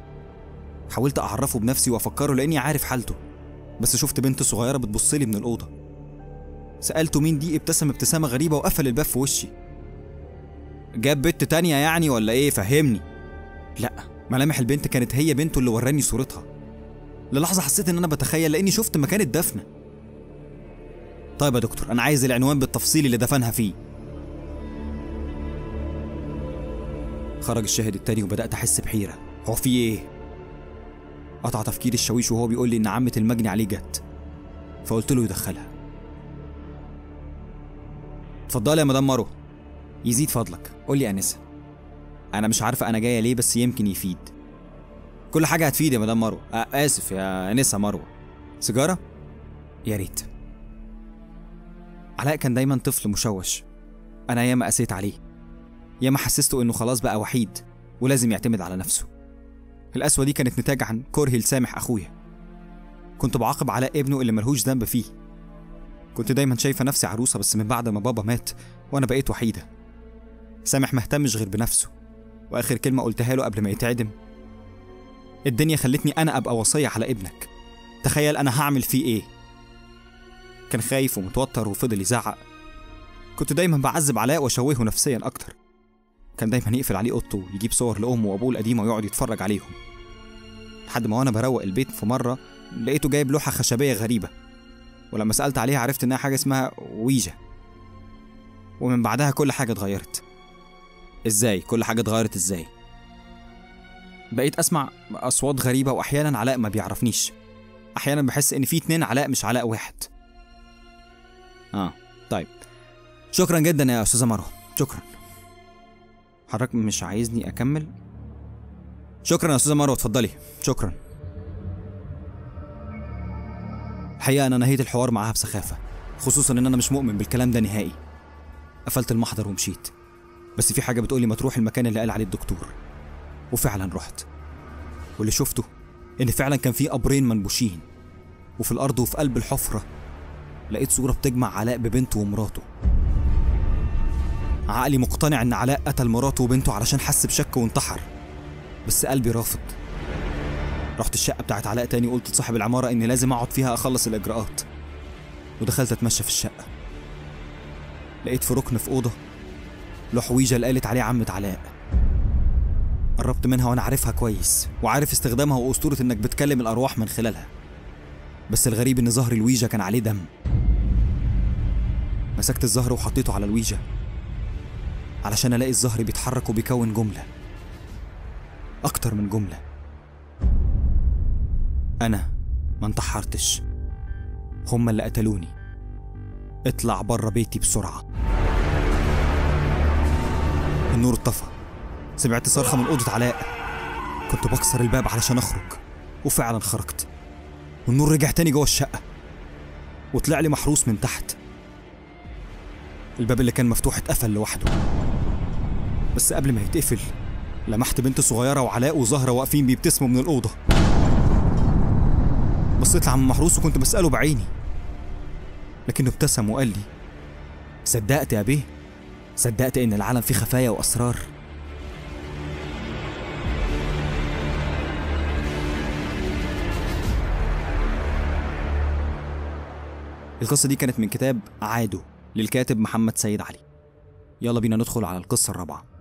حاولت أعرفه بنفسي وأفكره لأني عارف حالته بس شفت بنت صغيرة بتبص لي من الأوضة. سألته مين دي ابتسم ابتسامة غريبة وقفل الباب في وشي. جاب بنت تانية يعني ولا إيه؟ فهمني. لا ملامح البنت كانت هي بنته اللي وراني صورتها. للحظة حسيت إن أنا بتخيل لأني شفت مكان الدفنة. طيب يا دكتور أنا عايز العنوان بالتفصيل اللي دفنها فيه. خرج الشاهد التاني وبدأت أحس بحيرة. هو في إيه؟ قطع تفكيري الشويش وهو بيقول لي إن عمة المجني عليه جت. فقلت له يدخلها. اتفضلي يا مدام مروة. يزيد فضلك. قول لي أنسة. أنا مش عارفة أنا جاية ليه بس يمكن يفيد. كل حاجة هتفيد يا مدام مروة. آه آسف يا أنسة مروة. سيجارة؟ يا ريت. علاء كان دايما طفل مشوش. أنا ياما قسيت عليه. ياما حسسته إنه خلاص بقى وحيد ولازم يعتمد على نفسه. القسوة دي كانت نتاج عن كرهي لسامح أخويا. كنت بعاقب على ابنه اللي ملهوش ذنب فيه. كنت دايما شايفة نفسي عروسة بس من بعد ما بابا مات وأنا بقيت وحيدة. سامح مهتمش غير بنفسه وآخر كلمة قلتها له قبل ما يتعدم. الدنيا خلتني أنا أبقى وصية على ابنك. تخيل أنا هعمل فيه إيه؟ كان خايف ومتوتر وفضل يزعق. كنت دايما بعذب علاء وأشوهه نفسيا أكتر. كان دايما يقفل عليه أوضته ويجيب صور لأمه وأبوه القديمة ويقعد يتفرج عليهم. لحد ما وأنا بروق البيت في مرة لقيته جايب لوحة خشبية غريبة ولما سألت عليها عرفت إنها حاجة اسمها ويجا. ومن بعدها كل حاجة اتغيرت. إزاي؟ كل حاجة اتغيرت إزاي؟ بقيت أسمع أصوات غريبة وأحيانا علاء ما بيعرفنيش. أحيانا بحس إن في اتنين علاء مش علاء واحد. آه طيب. شكرا جدا يا أستاذة مروة. شكرا. حضرتك مش عايزني أكمل؟ شكرا يا أستاذة مروة اتفضلي. شكرا. الحقيقة أنا نهيت الحوار معاها بسخافة خصوصا إن أنا مش مؤمن بالكلام ده نهائي. قفلت المحضر ومشيت. بس في حاجة بتقولي ما تروح المكان اللي قال عليه الدكتور. وفعلا رحت. واللي شفته إن فعلا كان في قبرين منبوشين. وفي الأرض وفي قلب الحفرة لقيت صورة بتجمع علاء ببنته ومراته. عقلي مقتنع إن علاء قتل مراته وبنته علشان حس بشك وانتحر. بس قلبي رافض. رحت الشقة بتاعت علاء تاني وقلت لصاحب العمارة إني لازم أقعد فيها أخلص الإجراءات. ودخلت أتمشى في الشقة. لقيت في ركن في أوضة لحويجة اللي قالت عليه عمة علاء. قربت منها وأنا عارفها كويس وعارف استخدامها وأسطورة إنك بتكلم الأرواح من خلالها. بس الغريب إن ظهر الويجا كان عليه دم. مسكت الزهر وحطيته على الويجا. علشان ألاقي الزهر بيتحرك وبيكون جملة. أكتر من جملة. أنا ما انتحرتش. هما اللي قتلوني. اطلع بره بيتي بسرعة. النور اتطفى سمعت صرخة من أوضة علاء. كنت بكسر الباب علشان أخرج. وفعلا خرجت. والنور رجع تاني جوه الشقة. وطلع لي محروس من تحت. الباب اللي كان مفتوح اتقفل لوحده. بس قبل ما يتقفل لمحت بنت صغيرة وعلاء وزهرة واقفين بيبتسموا من الأوضة. بصيت لعم محروس وكنت بسأله بعيني. لكنه ابتسم وقال لي صدقت يا بيه صدقت إن العالم فيه خفايا وأسرار. القصة دي كانت من كتاب عادو للكاتب محمد سيد علي. يلا بينا ندخل على القصة الرابعة.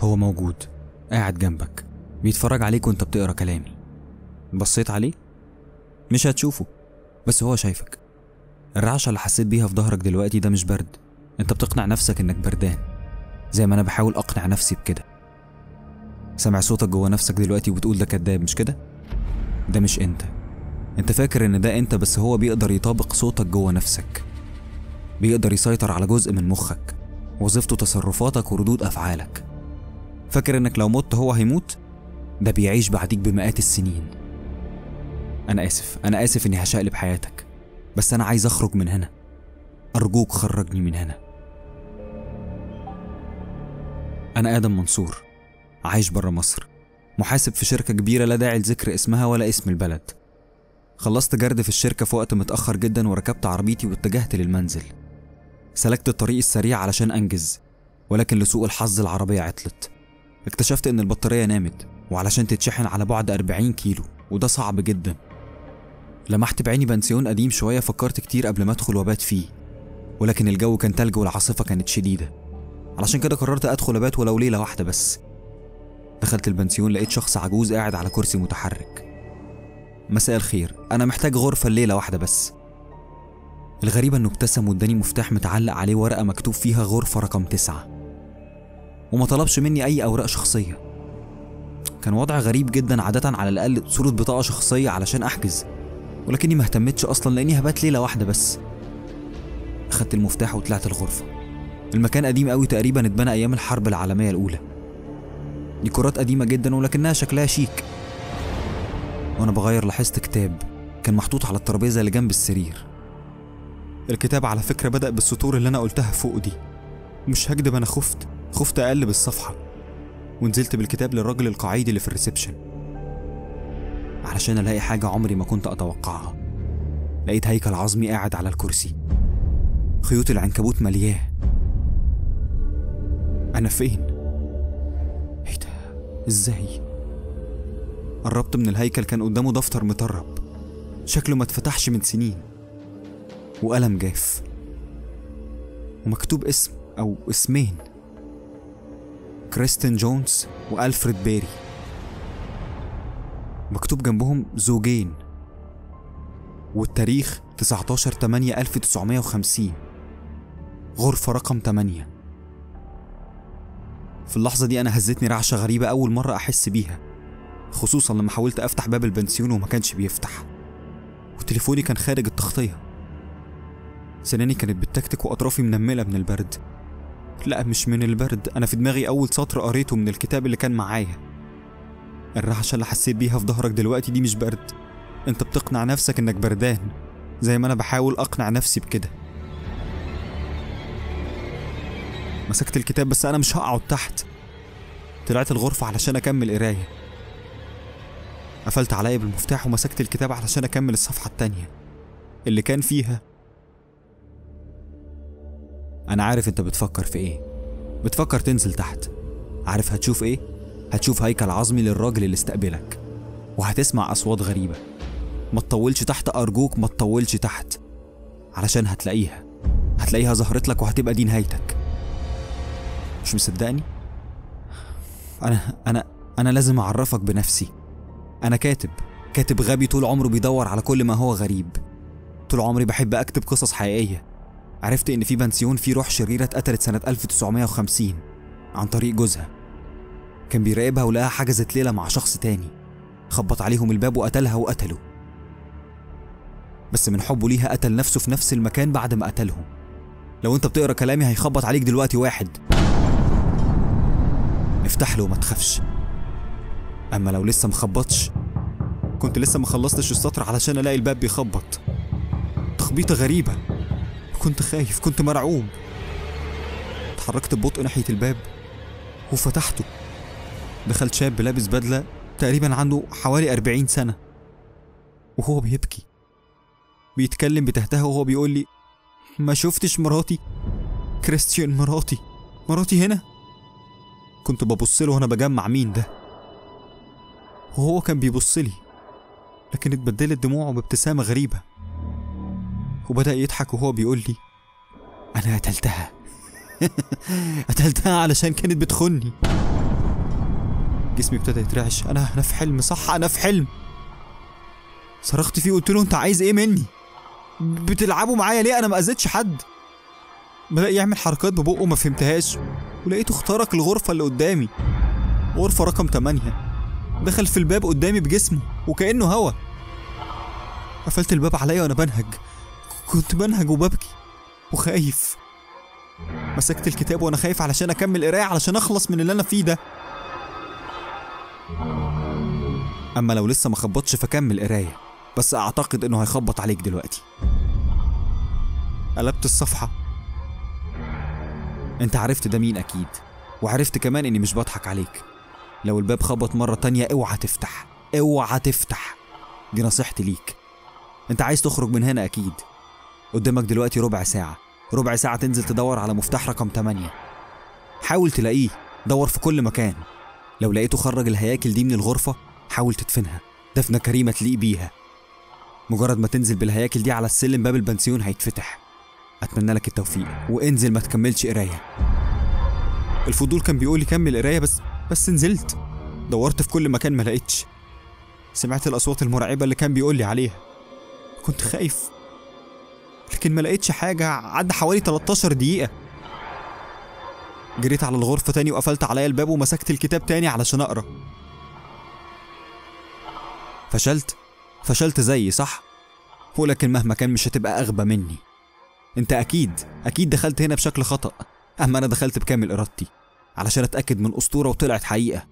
هو موجود. قاعد جنبك. بيتفرج عليك وانت بتقرأ كلامي. بصيت عليه؟ مش هتشوفه. بس هو شايفك. الرعشة اللي حسيت بيها في ظهرك دلوقتي ده مش برد. انت بتقنع نفسك انك بردان. زي ما أنا بحاول اقنع نفسي بكده. سامع صوتك جوه نفسك دلوقتي وبتقول ده كداب مش كده؟ ده مش انت. انت فاكر ان ده انت بس هو بيقدر يطابق صوتك جوه نفسك. بيقدر يسيطر على جزء من مخك وظيفته تصرفاتك وردود أفعالك. فاكر انك لو مت هو هيموت؟ ده بيعيش بعديك بمئات السنين. أنا آسف أنا آسف إني هشقلب حياتك بس أنا عايز أخرج من هنا. أرجوك خرجني من هنا. أنا آدم منصور عايش برا مصر محاسب في شركة كبيرة لا داعي لذكر اسمها ولا اسم البلد. خلصت جرد في الشركة في وقت متأخر جدا وركبت عربيتي واتجهت للمنزل. سلكت الطريق السريع علشان أنجز ولكن لسوء الحظ العربية عطلت. اكتشفت إن البطارية نامت وعلشان تتشحن على بعد 40 كيلو وده صعب جدا. لمحت بعيني بنسيون قديم شوية فكرت كتير قبل ما أدخل وبات فيه ولكن الجو كان تلج والعاصفة كانت شديدة. علشان كده قررت أدخل أبات ولو ليلة واحدة بس. دخلت البنسيون لقيت شخص عجوز قاعد على كرسي متحرك. مساء الخير. أنا محتاج غرفة الليلة واحدة بس. الغريب إنه ابتسم واداني مفتاح متعلق عليه ورقة مكتوب فيها غرفة رقم تسعة. وما طلبش مني أي أوراق شخصية. كان وضع غريب جدا عادة على الأقل صورة بطاقة شخصية علشان أحجز. ولكني ما اهتمتش أصلا لأني هبات ليلة واحدة بس. أخدت المفتاح وطلعت الغرفة. المكان قديم قوي تقريبا اتبنى أيام الحرب العالمية الأولى. ديكورات قديمة جدا ولكنها شكلها شيك. وأنا بغير لاحظت كتاب كان محطوط على الترابيزة اللي جنب السرير الكتاب على فكرة بدأ بالسطور اللي أنا قلتها فوق دي مش هكدب أنا خفت خفت أقلب الصفحة ونزلت بالكتاب للراجل القعيدي اللي في الريسبشن علشان ألاقي حاجة عمري ما كنت أتوقعها لقيت هيكل عظمي قاعد على الكرسي خيوط العنكبوت ملياه أنا فين؟ إيه ده؟ إزاي؟ قربت من الهيكل كان قدامه دفتر مطرب. شكله ما اتفتحش من سنين. وقلم جاف. ومكتوب اسم أو اسمين. كريستين جونز وألفريد بيري. مكتوب جنبهم زوجين. والتاريخ 19 8 1950 غرفة رقم 8 في اللحظة دي أنا هزتني رعشة غريبة أول مرة أحس بيها. خصوصا لما حاولت أفتح باب البنسيون وما كانش بيفتح. وتليفوني كان خارج التغطية. سناني كانت بتكتك وأطرافي منملة من البرد. لا مش من البرد. أنا في دماغي أول سطر قريته من الكتاب اللي كان معايا. الرعشة اللي حسيت بيها في ظهرك دلوقتي دي مش برد. أنت بتقنع نفسك إنك بردان زي ما أنا بحاول أقنع نفسي بكده. مسكت الكتاب بس أنا مش هقعد تحت. طلعت الغرفة علشان أكمل قراية. قفلت عليا بالمفتاح ومسكت الكتاب علشان أكمل الصفحة التانية. اللي كان فيها أنا عارف أنت بتفكر في إيه. بتفكر تنزل تحت. عارف هتشوف إيه؟ هتشوف هيكل عظمي للراجل اللي استقبلك. وهتسمع أصوات غريبة. ما تطولش تحت أرجوك ما تطولش تحت. علشان هتلاقيها. هتلاقيها ظهرت لك وهتبقى دي نهايتك. مش مصدقني؟ أنا أنا أنا لازم أعرفك بنفسي. أنا كاتب. كاتب غبي طول عمره بيدور على كل ما هو غريب. طول عمري بحب أكتب قصص حقيقية. عرفت إن في بنسيون فيه روح شريرة اتقتلت سنة 1950 عن طريق جوزها. كان بيراقبها ولقاها حجزت ليلة مع شخص تاني. خبط عليهم الباب وقتلها وقتله. بس من حبه ليها قتل نفسه في نفس المكان بعد ما قتلهم. لو أنت بتقرأ كلامي هيخبط عليك دلوقتي واحد. افتح له وما تخافش. أما لو لسه مخبطش كنت لسه مخلصتش السطر علشان ألاقي الباب بيخبط. تخبيطة غريبة. كنت خايف كنت مرعوب. اتحركت ببطء ناحية الباب وفتحته. دخلت شاب لابس بدلة تقريبا عنده حوالي أربعين سنة وهو بيبكي. بيتكلم بتهتها وهو بيقول لي ما شفتش مراتي؟ كريستيان مراتي. مراتي هنا؟ كنت ببص له وأنا بجمع مين ده. وهو كان بيبص لي لكن اتبدلت دموعه بابتسامة غريبة. وبدأ يضحك وهو بيقول لي أنا قتلتها. قتلتها علشان كانت بتخني جسمي ابتدى يترعش. أنا أنا في حلم صح أنا في حلم. صرخت فيه قلت له أنت عايز إيه مني؟ بتلعبوا معايا ليه؟ أنا ما أذيتش حد. بدأ يعمل حركات ببقه ما فهمتهاش ولقيته اخترق الغرفة اللي قدامي. غرفة رقم 8 دخل في الباب قدامي بجسمه وكأنه هوا. قفلت الباب عليا وأنا بنهج. كنت بنهج وببكي وخايف. مسكت الكتاب وأنا خايف علشان أكمل قراية علشان أخلص من اللي أنا فيه ده. أما لو لسه ما خبطش فكمل قراية بس أعتقد إنه هيخبط عليك دلوقتي. قلبت الصفحة. أنت عرفت ده مين أكيد وعرفت كمان إني مش بضحك عليك. لو الباب خبط مرة تانية اوعى تفتح. اوعى تفتح. دي نصيحتي ليك. انت عايز تخرج من هنا أكيد. قدامك دلوقتي ربع ساعة. ربع ساعة تنزل تدور على مفتاح رقم 8 حاول تلاقيه. دور في كل مكان. لو لقيته خرج الهياكل دي من الغرفة حاول تدفنها. دفنة كريمة تليق بيها. مجرد ما تنزل بالهياكل دي على السلم باب البنسيون هيتفتح. أتمنى لك التوفيق. وانزل ما تكملش قراية. الفضول كان بيقول لي كمل قراية بس بس نزلت. دورت في كل مكان ما لقيتش. سمعت الأصوات المرعبة اللي كان بيقول لي عليها. كنت خايف. لكن ما لقيتش حاجة. عدى حوالي 13 دقيقة. جريت على الغرفة تاني وقفلت عليا الباب ومسكت الكتاب تاني علشان أقرأ. فشلت. فشلت زيي صح؟ ولكن مهما كان مش هتبقى أغبى مني. أنت أكيد أكيد دخلت هنا بشكل خطأ. أما أنا دخلت بكامل إرادتي. علشان أتأكد من أسطورة وطلعت حقيقة.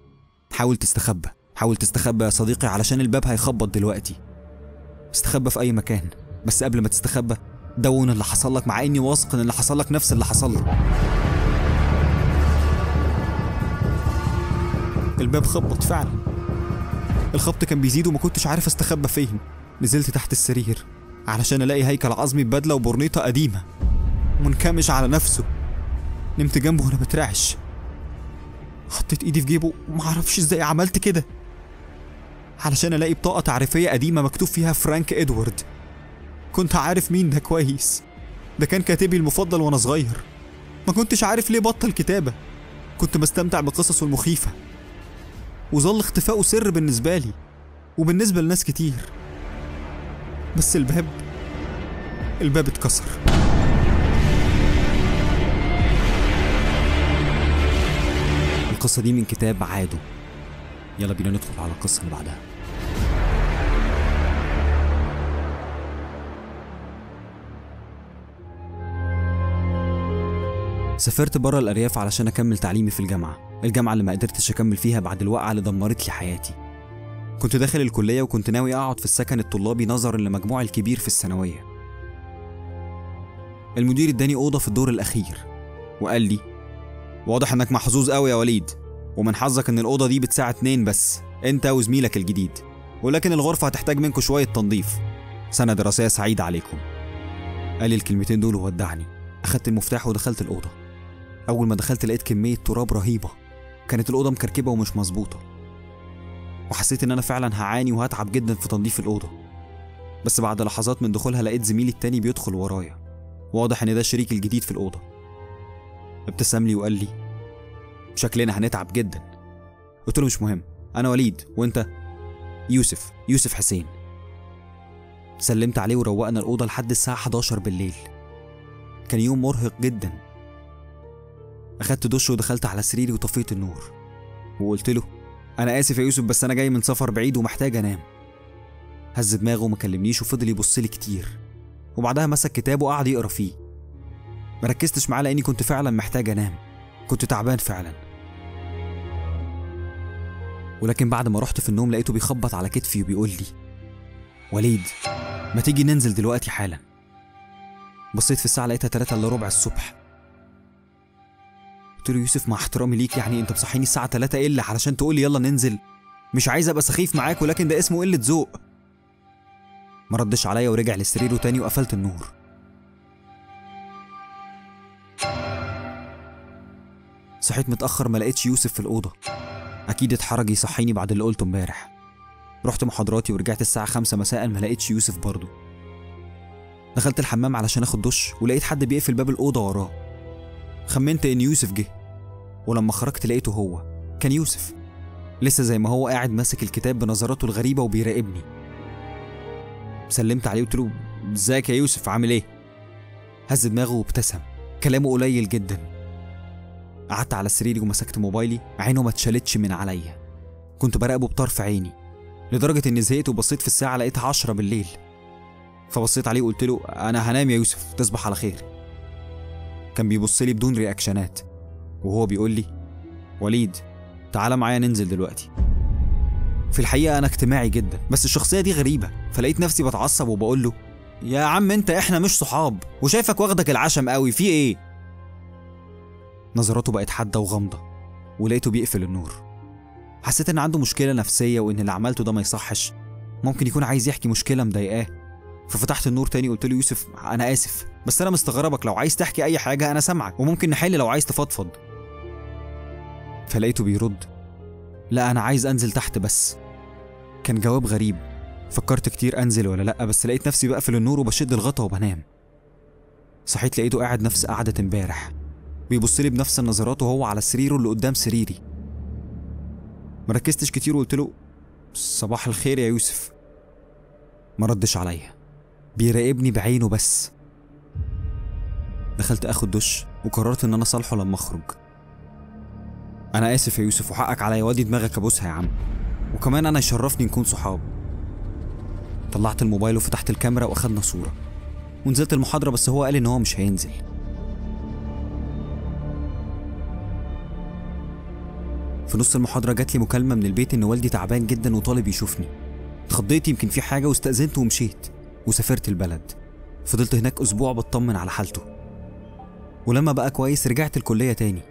حاول تستخبى. حاول تستخبى يا صديقي علشان الباب هيخبط دلوقتي. استخبى في أي مكان. بس قبل ما تستخبى دون اللي حصل لك مع إني واثق إن اللي حصل لك نفس اللي حصل لي. الباب خبط فعلا. الخبط كان بيزيد وما كنتش عارف أستخبى فين. نزلت تحت السرير علشان ألاقي هيكل عظمي ببدلة وبرنيطه قديمة. منكمش على نفسه. نمت جنبه وأنا بترعش حطيت ايدي في جيبه ومعرفش إزاي عملت كده. علشان الاقي بطاقة تعريفية قديمة مكتوب فيها فرانك إدوارد. كنت عارف مين ده كويس. ده كان كاتبي المفضل وأنا صغير. ما كنتش عارف ليه بطل كتابة. كنت بستمتع بقصصه المخيفة. وظل اختفائه سر بالنسبة لي. وبالنسبة لناس كتير. بس الباب الباب اتكسر. القصة دي من كتاب عادو. يلا بينا ندخل على القصة اللي بعدها. سافرت بره الأرياف علشان أكمل تعليمي في الجامعة الجامعة اللي ما قدرتش أكمل فيها بعد الوقعة اللي دمرت لي حياتي. كنت داخل الكلية وكنت ناوي أقعد في السكن الطلابي نظرا لمجموعي الكبير في الثانوية. المدير إداني أوضة في الدور الأخير وقال لي واضح إنك محظوظ قوي يا وليد ومن حظك إن الأوضة دي بتساع اتنين بس أنت وزميلك الجديد ولكن الغرفة هتحتاج منكم شوية تنظيف. سنة دراسية سعيدة عليكم. قال لي الكلمتين دول وودعني. أخدت المفتاح ودخلت الأوضة. أول ما دخلت لقيت كمية تراب رهيبة. كانت الأوضة مكركبة ومش مظبوطة. وحسيت إن أنا فعلا هعاني وهتعب جدا في تنظيف الأوضة. بس بعد لحظات من دخولها لقيت زميلي التاني بيدخل ورايا. واضح إن ده شريكي الجديد في الأوضة. ابتسم لي وقال لي شكلنا هنتعب جدا. قلت له مش مهم أنا وليد وأنت؟ يوسف يوسف حسين. سلمت عليه وروقنا الأوضة لحد الساعة 11 بالليل. كان يوم مرهق جدا. أخدت دش ودخلت على سريري وطفيت النور. وقلت له أنا آسف يا يوسف بس أنا جاي من سفر بعيد ومحتاج أنام. هز دماغه وما كلمنيش وفضل يبص لي كتير. وبعدها مسك كتاب وقعد يقرأ فيه. مركزتش معاه لأني كنت فعلا محتاج أنام. كنت تعبان فعلا. ولكن بعد ما رحت في النوم لقيته بيخبط على كتفي وبيقول لي وليد ما تيجي ننزل دلوقتي حالا. بصيت في الساعة لقيتها تلاتة إلا ربع الصبح. قلت له يوسف مع احترامي ليك يعني أنت مصحيني الساعة 3 إلا علشان تقول لي يلا ننزل. مش عايز أبقى سخيف معاك ولكن ده اسمه قلة ذوق. ما ردش عليا ورجع لسريره تاني وقفلت النور. صحيت متأخر ما لقيتش يوسف في الأوضة. أكيد اتحرج يصحيني بعد اللي قلته امبارح. رحت محاضراتي ورجعت الساعة خمسة مساء ما لقيتش يوسف برضه. دخلت الحمام علشان آخد دش ولقيت حد بيقفل باب الأوضة وراه. خمنت إن يوسف جه. ولما خرجت لقيته هو. كان يوسف. لسه زي ما هو قاعد ماسك الكتاب بنظراته الغريبة وبيراقبني. سلمت عليه وقلت له إزيك يا يوسف؟ عامل إيه؟ هز دماغه وابتسم. كلامه قليل جدا. قعدت على سريري ومسكت موبايلي عينه ما اتشالتش من عليا. كنت براقبه بطرف عيني لدرجة إني زهقت وبصيت في الساعة لقيتها عشرة بالليل. فبصيت عليه وقلت له أنا هنام يا يوسف تصبح على خير. كان بيبص لي بدون رياكشنات وهو بيقول لي وليد تعالى معايا ننزل دلوقتي. في الحقيقة أنا اجتماعي جدا بس الشخصية دي غريبة فلقيت نفسي بتعصب وبقول له يا عم انت إحنا مش صحاب. وشايفك واخدك العشم قوي. في إيه؟ نظراته بقت حادة وغامضة ولقيته بيقفل النور. حسيت ان عنده مشكلة نفسية وان اللي عملته ده ما يصحش. ممكن يكون عايز يحكي مشكلة مضايقاه. ففتحت النور تاني قلت له يوسف أنا آسف. بس أنا مستغربك لو عايز تحكي أي حاجة أنا سامعك. وممكن نحل لو عايز تفضفض. فلقيته بيرد. لا أنا عايز أنزل تحت بس. كان جواب غريب. فكرت كتير أنزل ولا لأ بس لقيت نفسي بقفل النور وبشد الغطا وبنام. صحيت لقيته قاعد نفس قعدة امبارح. بيبص لي بنفس النظرات وهو على سريره اللي قدام سريري. مركزتش كتير وقلت له صباح الخير يا يوسف. ما ردش عليا. بيراقبني بعينه بس. دخلت آخد دش وقررت إن أنا اصالحه لما أخرج. أنا آسف يا يوسف وحقك عليا وادي دماغك أبوسها يا عم. وكمان أنا يشرفني نكون صحاب. طلعت الموبايل وفتحت الكاميرا واخدنا صورة. ونزلت المحاضرة بس هو قال إن هو مش هينزل. في نص المحاضرة جات لي مكالمة من البيت إن والدي تعبان جدا وطالب يشوفني. اتخضيت يمكن في حاجة واستأذنت ومشيت. وسافرت البلد. فضلت هناك أسبوع بطمن على حالته. ولما بقى كويس رجعت الكلية تاني.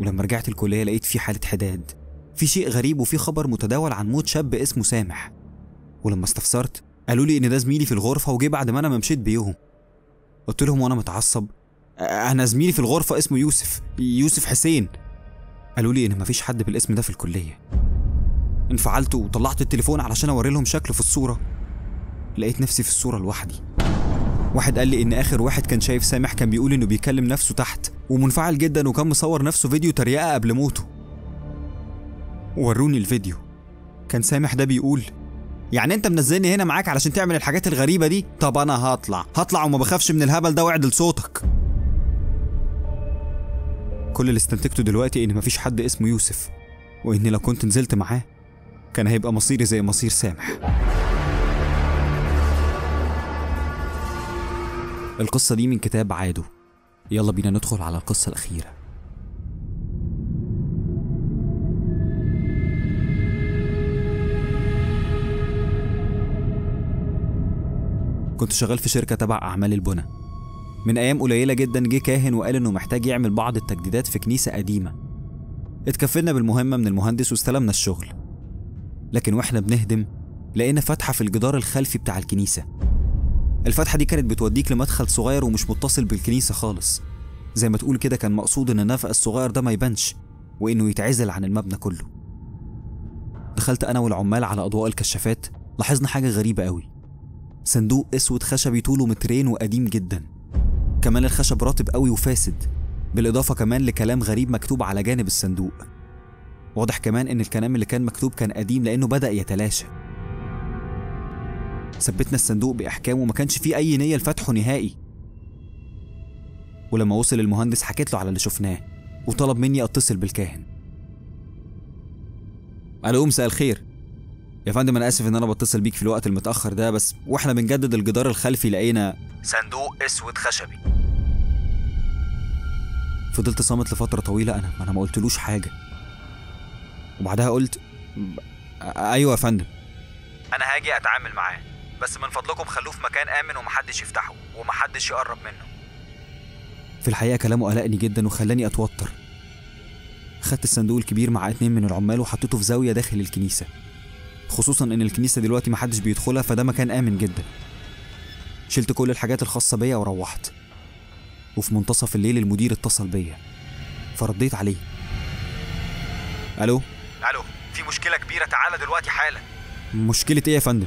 ولما رجعت الكلية لقيت في حالة حداد. في شيء غريب وفي خبر متداول عن موت شاب اسمه سامح. ولما استفسرت قالوا لي إن ده زميلي في الغرفة وجه بعد ما أنا ما مشيت بيهم. قلت لهم وأنا متعصب "أ- أنا زميلي في الغرفة اسمه يوسف يوسف حسين. قالوا لي إن مفيش حد بالاسم ده في الكلية. انفعلت وطلعت التليفون علشان أوري لهم شكله في الصورة. لقيت نفسي في الصورة لوحدي. واحد قال لي إن آخر واحد كان شايف سامح كان بيقول إنه بيكلم نفسه تحت ومنفعل جدا وكان مصور نفسه فيديو تريقة قبل موته. وروني الفيديو. كان سامح ده بيقول يعني انت منزلني هنا معاك علشان تعمل الحاجات الغريبة دي؟ طب أنا هطلع. هطلع وما بخافش من الهبل ده واعدل صوتك. كل اللي استنتجته دلوقتي ان مفيش حد اسمه يوسف. واني لو كنت نزلت معاه كان هيبقى مصيري زي مصير سامح. القصة دي من كتاب عادو. يلا بينا ندخل على القصة الأخيرة. كنت شغال في شركة تبع أعمال البنى من أيام قليلة جدا جه كاهن وقال إنه محتاج يعمل بعض التجديدات في كنيسة قديمة. اتكفلنا بالمهمة من المهندس واستلمنا الشغل. لكن وإحنا بنهدم لقينا فتحة في الجدار الخلفي بتاع الكنيسة. الفتحة دي كانت بتوديك لمدخل صغير ومش متصل بالكنيسة خالص. زي ما تقول كده كان مقصود إن النفق الصغير ده ما يبانش وإنه يتعزل عن المبنى كله. دخلت أنا والعمال على أضواء الكشافات لاحظنا حاجة غريبة قوي صندوق أسود خشبي طوله مترين وقديم جدا. كمان الخشب رطب قوي وفاسد بالإضافة كمان لكلام غريب مكتوب على جانب الصندوق. واضح كمان إن الكلام اللي كان مكتوب كان قديم لأنه بدأ يتلاشى. ثبتنا الصندوق بإحكام وما كانش فيه أي نية لفتحه نهائي. ولما وصل المهندس حكيت له على اللي شفناه وطلب مني أتصل بالكاهن. ألو مساء الخير. يا فندم أنا آسف إن أنا بتصل بيك في الوقت المتأخر ده بس وإحنا بنجدد الجدار الخلفي لقينا صندوق أسود خشبي. فضلت صامت لفترة طويلة أنا أنا ما قلتلوش حاجة. وبعدها قلت أيوة يا فندم. أنا هاجي أتعامل معاه بس من فضلكم خلوه في مكان آمن ومحدش يفتحه ومحدش يقرب منه. في الحقيقة كلامه قلقني جدا وخلاني أتوتر. خدت الصندوق الكبير مع اتنين من العمال وحطيته في زاوية داخل الكنيسة. خصوصا إن الكنيسة دلوقتي محدش بيدخلها فده مكان آمن جدا. شلت كل الحاجات الخاصة بيا وروحت. وفي منتصف الليل المدير اتصل بيا. فرديت عليه. ألو؟ ألو في مشكلة كبيرة. تعالى دلوقتي حالا. مشكلة إيه يا فندم؟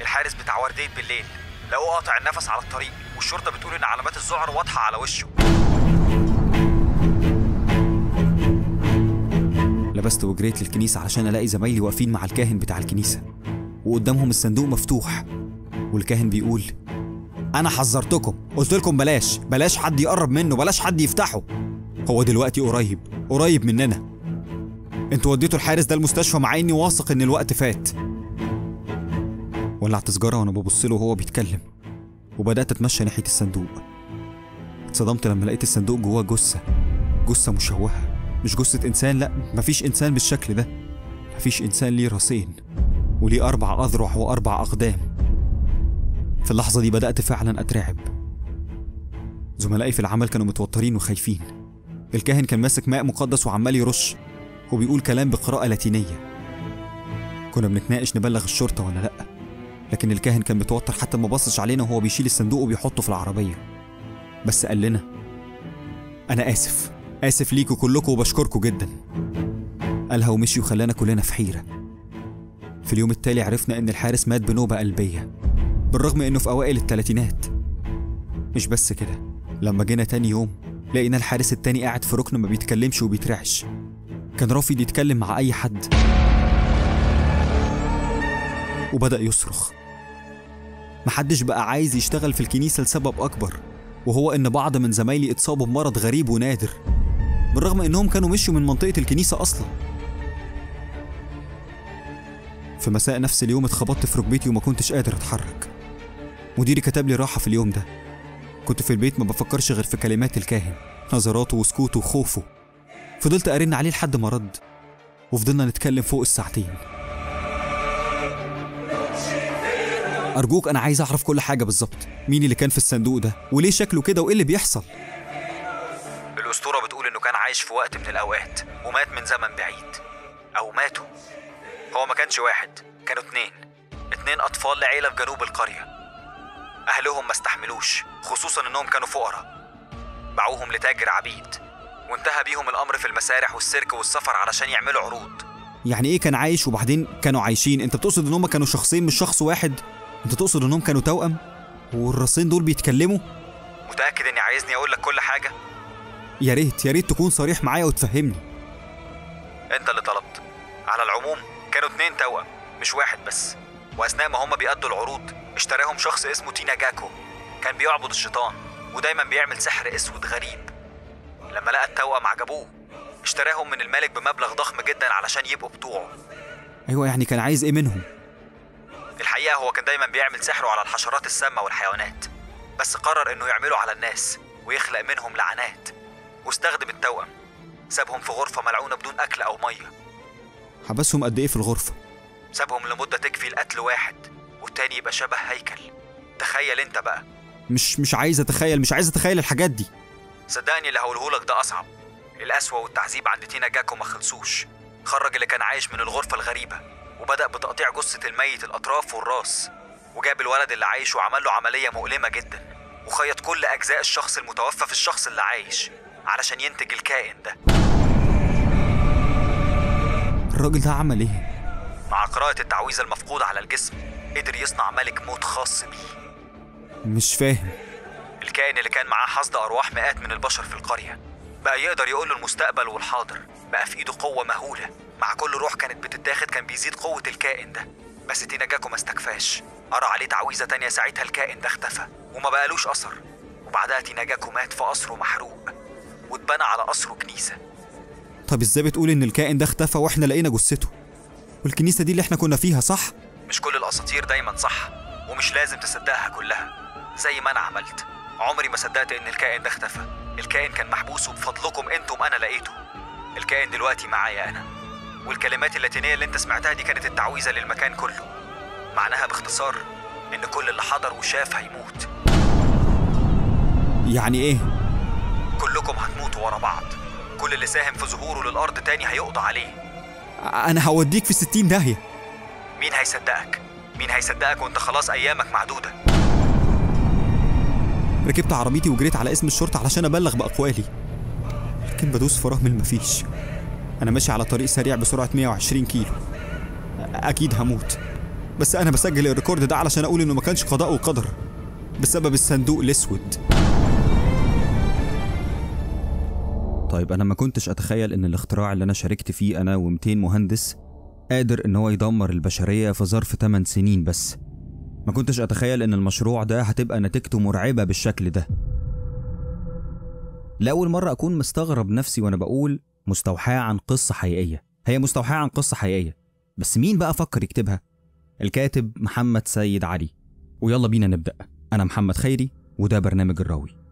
الحارس بتاع ورديه بالليل. لقوه قاطع النفس على الطريق والشرطة بتقول إن علامات الذعر واضحة على وشه. لبست وجريت للكنيسة علشان ألاقي زمايلي واقفين مع الكاهن بتاع الكنيسة. وقدامهم الصندوق مفتوح والكاهن بيقول أنا حذرتكم. قلت لكم بلاش بلاش حد يقرب منه بلاش حد يفتحه. هو دلوقتي قريب قريب مننا. أنتوا وديتوا الحارس ده المستشفى مع إني واثق إن الوقت فات. ولعت سجارة وأنا ببص له وهو بيتكلم وبدأت أتمشى ناحية الصندوق. اتصدمت لما لقيت الصندوق جواه جثة جثة مشوهة. مش جثة إنسان لأ مفيش إنسان بالشكل ده. مفيش إنسان ليه راسين وليه أربع أذرع وأربع أقدام. في اللحظة دي بدأت فعلا أترعب. زملائي في العمل كانوا متوترين وخايفين. الكاهن كان ماسك ماء مقدس وعمال يرش وبيقول كلام بقراءة لاتينية. كنا بنتناقش نبلغ الشرطة ولا لأ لكن الكاهن كان متوتر حتى ما بصش علينا وهو بيشيل الصندوق وبيحطه في العربية. بس قال لنا أنا آسف. آسف ليكوا كلكوا وبشكركوا جدا. قالها ومشي وخلانا كلنا في حيرة. في اليوم التالي عرفنا إن الحارس مات بنوبة قلبية بالرغم إنه في أوائل التلاتينات. مش بس كده لما جينا تاني يوم لقينا الحارس التاني قاعد في ركن ما بيتكلمش وبيترعش. كان رافض يتكلم مع أي حد. وبدأ يصرخ. محدش بقى عايز يشتغل في الكنيسة لسبب أكبر وهو إن بعض من زمايلي اتصابوا بمرض غريب ونادر. بالرغم إنهم كانوا مشوا من منطقة الكنيسة أصلا. في مساء نفس اليوم اتخبطت في ركبتي وما كنتش قادر أتحرك. مديري كتب لي راحة في اليوم ده. كنت في البيت ما بفكرش غير في كلمات الكاهن نظراته وسكوته وخوفه. فضلت أرن عليه لحد ما رد وفضلنا نتكلم فوق الساعتين. أرجوك أنا عايز أعرف كل حاجة بالظبط. مين اللي كان في الصندوق ده؟ وليه شكله كده؟ وإيه اللي بيحصل؟ الأسطورة بتقول إنه عايش في وقت من الأوقات ومات من زمن بعيد. أو ماتوا. هو ما كانش واحد كانوا اتنين. اتنين أطفال لعيلة في جنوب القرية. أهلهم ما استحملوش خصوصا إنهم كانوا فقراء. باعوهم لتاجر عبيد. وانتهى بيهم الأمر في المسارح والسيرك والسفر علشان يعملوا عروض. يعني إيه كان عايش وبعدين كانوا عايشين؟ أنت بتقصد إن هم كانوا شخصين مش شخص واحد؟ أنت تقصد إنهم كانوا توأم؟ والراسين دول بيتكلموا؟ متأكد إني عايزني أقول لك كل حاجة؟ يا ريت يا ريت تكون صريح معايا وتفهمني. انت اللي طلبت. على العموم كانوا اتنين توأم مش واحد بس. وأثناء ما هم بيأدوا العروض اشتراهم شخص اسمه تينا جاكو. كان بيعبد الشيطان ودايما بيعمل سحر أسود غريب. لما لقى التوأم عجبوه اشتراهم من الملك بمبلغ ضخم جدا علشان يبقوا بتوعه. أيوه يعني كان عايز إيه منهم؟ الحقيقة هو كان دايما بيعمل سحره على الحشرات السامة والحيوانات. بس قرر إنه يعمله على الناس ويخلق منهم لعنات. واستخدم التوأم. سابهم في غرفة ملعونة بدون أكل أو مية. حبسهم قد إيه في الغرفة؟ سابهم لمدة تكفي لقتل واحد والتاني يبقى شبه هيكل. تخيل أنت بقى. مش مش عايز أتخيل مش عايز أتخيل الحاجات دي. صدقني اللي هقولهولك ده أصعب. القسوة والتعذيب عند تينا جاكو ما خلصوش. خرج اللي كان عايش من الغرفة الغريبة وبدأ بتقطيع جثة الميت الأطراف والراس. وجاب الولد اللي عايش وعمل له عملية مؤلمة جدا وخيط كل أجزاء الشخص المتوفى في الشخص اللي عايش. علشان ينتج الكائن ده. الراجل ده عمل إيه؟ مع قراءة التعويذة المفقودة على الجسم قدر يصنع ملك موت خاص بيه. مش فاهم. الكائن اللي كان معاه حصد أرواح مئات من البشر في القرية بقى يقدر يقول له المستقبل والحاضر بقى في إيده قوة مهولة. مع كل روح كانت بتتاخد كان بيزيد قوة الكائن ده. بس تينا جاكو ما استكفاش. قرأ عليه تعويذة تانية ساعتها الكائن ده اختفى وما بقالوش أثر. وبعدها تينا جاكو مات في قصره محروق. واتبنى على قصره كنيسة طب إزاي بتقول إن الكائن ده اختفى وإحنا لقينا جثته؟ والكنيسة دي اللي إحنا كنا فيها صح؟ مش كل الأساطير دايما صح ومش لازم تصدقها كلها. زي ما أنا عملت. عمري ما صدقت إن الكائن ده اختفى. الكائن كان محبوس وبفضلكم أنتم أنا لقيته. الكائن دلوقتي معايا أنا. والكلمات اللاتينية اللي أنت سمعتها دي كانت التعويذة للمكان كله. معناها باختصار إن كل اللي حضر وشاف هيموت. يعني إيه؟ كلكم هتموتوا ورا بعض. كل اللي ساهم في ظهوره للأرض تاني هيقضى عليه. أنا هوديك في ستين داهية. مين هيصدقك؟ مين هيصدقك وانت خلاص أيامك معدودة؟ ركبت عربيتي وجريت على اسم الشرطة علشان أبلغ بأقوالي. لكن بدوس فرامل مفيش أنا ماشي على طريق سريع بسرعة 120 كيلو. أكيد هموت. بس أنا بسجل الريكورد ده علشان أقول إنه ما كانش قضاء وقدر. بسبب الصندوق الأسود. طيب أنا ما كنتش أتخيل إن الاختراع اللي أنا شاركت فيه أنا و200 مهندس قادر إن هو يدمر البشرية في ظرف 8 سنين بس. ما كنتش أتخيل إن المشروع ده هتبقى نتيجته مرعبة بالشكل ده. لأول مرة أكون مستغرب نفسي وأنا بقول مستوحاة عن قصة حقيقية. هي مستوحاة عن قصة حقيقية. بس مين بقى فكر يكتبها؟ الكاتب محمد سيد علي. ويلا بينا نبدأ. أنا محمد خيري وده برنامج الراوي.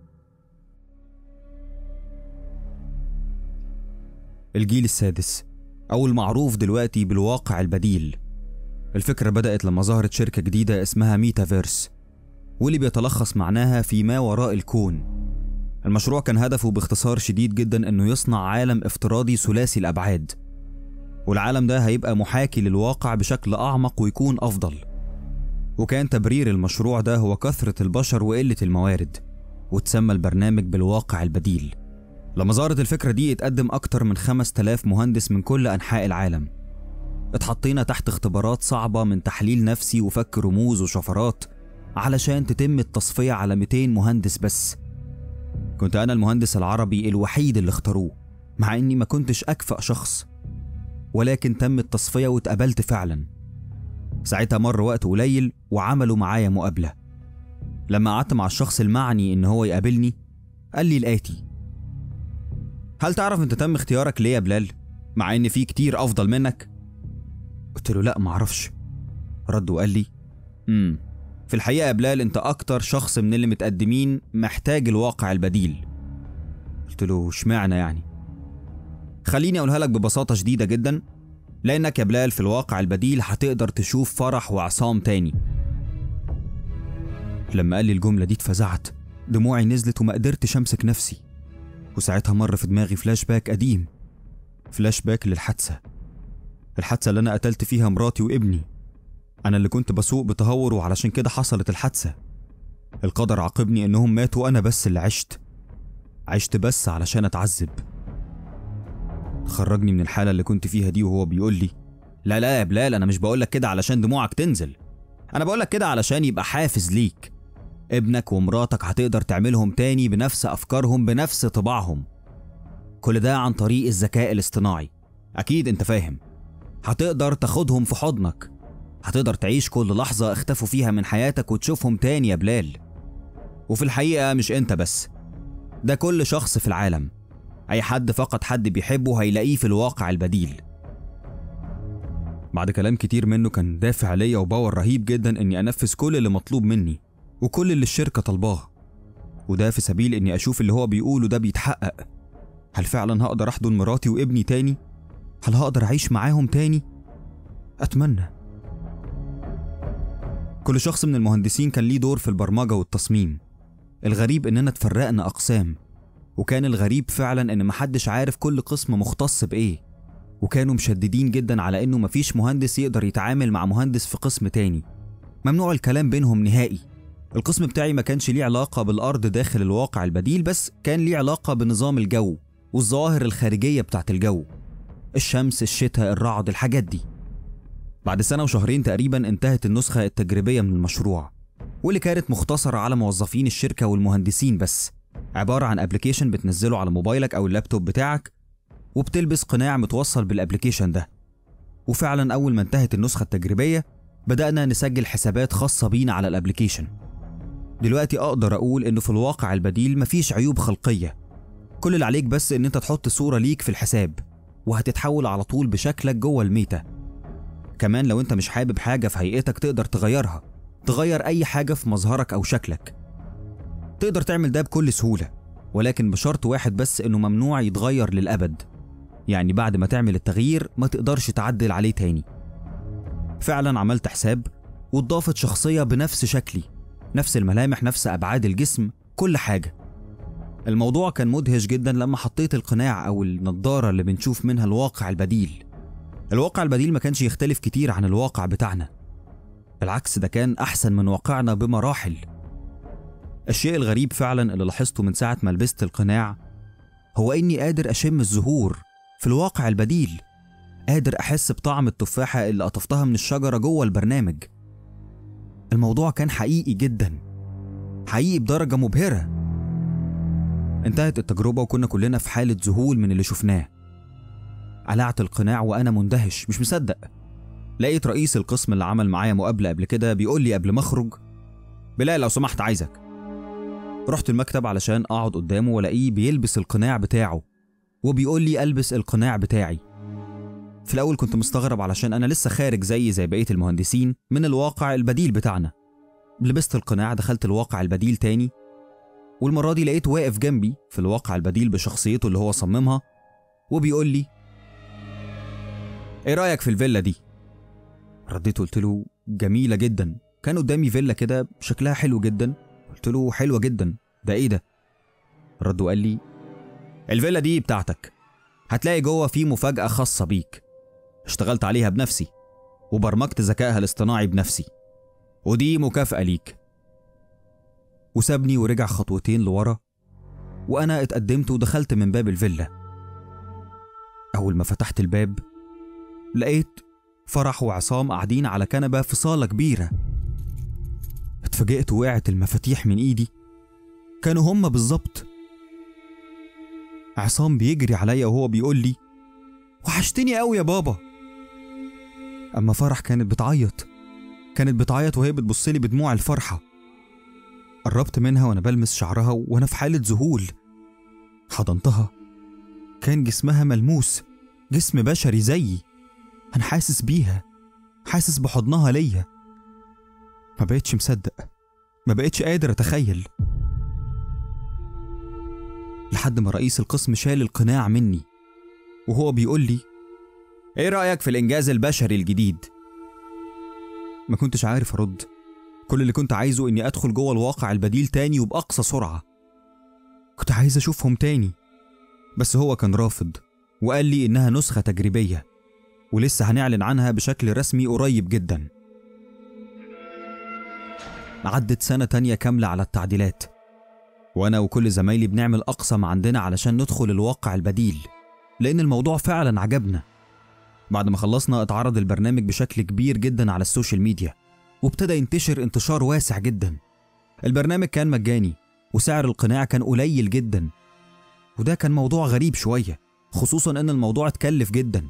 الجيل السادس أو المعروف دلوقتي بالواقع البديل. الفكرة بدأت لما ظهرت شركة جديدة اسمها ميتافيرس واللي بيتلخص معناها في ما وراء الكون. المشروع كان هدفه باختصار شديد جدا إنه يصنع عالم افتراضي ثلاثي الأبعاد. والعالم ده هيبقى محاكي للواقع بشكل أعمق ويكون أفضل. وكان تبرير المشروع ده هو كثرة البشر وقلة الموارد وتسمى البرنامج بالواقع البديل. لما ظهرت الفكرة دي اتقدم أكتر من 5000 مهندس من كل أنحاء العالم. اتحطينا تحت اختبارات صعبة من تحليل نفسي وفك رموز وشفرات علشان تتم التصفية على 200 مهندس بس. كنت أنا المهندس العربي الوحيد اللي اختاروه مع إني ما كنتش أكفأ شخص ولكن تم التصفية واتقبلت فعلا. ساعتها مر وقت قليل وعملوا معايا مقابلة. لما قعدت مع الشخص المعني إن هو يقابلني قال لي الآتي هل تعرف أنت تم اختيارك ليه يا بلال؟ مع إن في كتير أفضل منك؟ قلت له لا معرفش رد وقال لي امم في الحقيقة يا بلال أنت أكتر شخص من اللي متقدمين محتاج الواقع البديل. قلت له اشمعنى يعني؟ خليني أقولها لك ببساطة شديدة جدا. لأنك يا بلال في الواقع البديل هتقدر تشوف فرح وعصام تاني. لما قال لي الجملة دي اتفزعت. دموعي نزلت وما قدرتش أمسك نفسي. وساعتها مر في دماغي فلاش باك قديم. فلاش باك للحادثة. الحادثة اللي أنا قتلت فيها مراتي وابني. أنا اللي كنت بسوق بتهور وعلشان كده حصلت الحادثة. القدر عاقبني إنهم ماتوا وأنا بس اللي عشت. عشت بس علشان أتعذب. خرجني من الحالة اللي كنت فيها دي وهو بيقول لي لا لا يا بلال أنا مش بقولك كده علشان دموعك تنزل. أنا بقولك كده علشان يبقى حافز ليك. ابنك ومراتك هتقدر تعملهم تاني بنفس أفكارهم بنفس طباعهم. كل ده عن طريق الذكاء الاصطناعي. أكيد أنت فاهم. هتقدر تاخدهم في حضنك. هتقدر تعيش كل لحظة اختفوا فيها من حياتك وتشوفهم تاني يا بلال. وفي الحقيقة مش أنت بس. ده كل شخص في العالم. أي حد فقد حد بيحبه هيلاقيه في الواقع البديل. بعد كلام كتير منه كان دافع ليا وباور رهيب جدا إني أنفذ كل اللي مطلوب مني. وكل اللي الشركة طالباه. وده في سبيل إني أشوف اللي هو بيقوله ده بيتحقق. هل فعلا هقدر أحضن مراتي وابني تاني؟ هل هقدر أعيش معاهم تاني؟ أتمنى. كل شخص من المهندسين كان ليه دور في البرمجة والتصميم. الغريب إننا اتفرقنا أقسام. وكان الغريب فعلا إن محدش عارف كل قسم مختص بإيه. وكانوا مشددين جدا على إنه مفيش مهندس يقدر يتعامل مع مهندس في قسم تاني. ممنوع الكلام بينهم نهائي. القسم بتاعي ما كانش ليه علاقة بالأرض داخل الواقع البديل بس كان ليه علاقة بنظام الجو والظواهر الخارجية بتاعت الجو الشمس الشتاء الرعد الحاجات دي. بعد سنة وشهرين تقريبا انتهت النسخة التجريبية من المشروع واللي كانت مختصرة على موظفين الشركة والمهندسين بس. عبارة عن application بتنزله على موبايلك أو اللابتوب بتاعك وبتلبس قناع متوصل بال application ده. وفعلا أول ما انتهت النسخة التجريبية بدأنا نسجل حسابات خاصة بينا على ال application دلوقتي أقدر أقول إنه في الواقع البديل مفيش عيوب خلقية. كل اللي عليك بس إن أنت تحط صورة ليك في الحساب وهتتحول على طول بشكلك جوه الميتا. كمان لو أنت مش حابب حاجة في هيئتك تقدر تغيرها تغير أي حاجة في مظهرك أو شكلك. تقدر تعمل ده بكل سهولة ولكن بشرط واحد بس إنه ممنوع يتغير للأبد. يعني بعد ما تعمل التغيير ما تقدرش تعدل عليه تاني. فعلا عملت حساب واتضافت شخصية بنفس شكلي. نفس الملامح نفس أبعاد الجسم كل حاجة. الموضوع كان مدهش جدا لما حطيت القناع أو النضارة اللي بنشوف منها الواقع البديل. الواقع البديل ما كانش يختلف كتير عن الواقع بتاعنا. بالعكس ده كان أحسن من واقعنا بمراحل. الشيء الغريب فعلا اللي لاحظته من ساعة ما لبست القناع هو إني قادر أشم الزهور في الواقع البديل. قادر أحس بطعم التفاحة اللي قطفتها من الشجرة جوه البرنامج. الموضوع كان حقيقي جدا. حقيقي بدرجة مبهرة. انتهت التجربة وكنا كلنا في حالة ذهول من اللي شفناه. قلعت القناع وأنا مندهش مش مصدق. لقيت رئيس القسم اللي عمل معايا مقابلة قبل كده بيقول لي قبل ما أخرج بلال لو سمحت عايزك. رحت المكتب علشان أقعد قدامه ولاقيه بيلبس القناع بتاعه وبيقول لي ألبس القناع بتاعي. في الأول كنت مستغرب علشان أنا لسه خارج زي زي بقية المهندسين من الواقع البديل بتاعنا. لبست القناع دخلت الواقع البديل تاني والمرة دي لقيته واقف جنبي في الواقع البديل بشخصيته اللي هو صممها وبيقول لي إيه رأيك في الفيلا دي؟ رديت قلت له جميلة جدا. كان قدامي فيلا كده شكلها حلو جدا. قلت له حلوة جدا. ده إيه ده؟ رد وقال لي الفيلا دي بتاعتك. هتلاقي جوه في مفاجأة خاصة بيك. اشتغلت عليها بنفسي وبرمجت ذكائها الاصطناعي بنفسي ودي مكافأة ليك. وسابني ورجع خطوتين لورا وأنا اتقدمت ودخلت من باب الفيلا. أول ما فتحت الباب لقيت فرح وعصام قاعدين على كنبة في صالة كبيرة. اتفاجئت وقعت المفاتيح من إيدي. كانوا هما بالظبط. عصام بيجري عليا وهو بيقول لي وحشتني قوي يا بابا. أما فرح كانت بتعيط. كانت بتعيط وهي بتبص لي بدموع الفرحة. قربت منها وأنا بلمس شعرها وأنا في حالة ذهول. حضنتها. كان جسمها ملموس. جسم بشري زيي. أنا حاسس بيها. حاسس بحضنها ليا. ما بقتش مصدق. ما بقتش قادر أتخيل. لحد ما رئيس القسم شال القناع مني. وهو بيقول لي إيه رأيك في الإنجاز البشري الجديد؟ ما كنتش عارف أرد. كل اللي كنت عايزه إني أدخل جوه الواقع البديل تاني وبأقصى سرعة. كنت عايز أشوفهم تاني. بس هو كان رافض وقال لي إنها نسخة تجريبية ولسه هنعلن عنها بشكل رسمي قريب جدا. عدت سنة تانية كاملة على التعديلات. وأنا وكل زمايلي بنعمل أقصى ما عندنا علشان ندخل الواقع البديل لأن الموضوع فعلا عجبنا. بعد ما خلصنا اتعرض البرنامج بشكل كبير جدا على ال social media وابتدى ينتشر انتشار واسع جدا. البرنامج كان مجاني وسعر القناع كان قليل جدا. وده كان موضوع غريب شوية خصوصا إن الموضوع اتكلف جدا.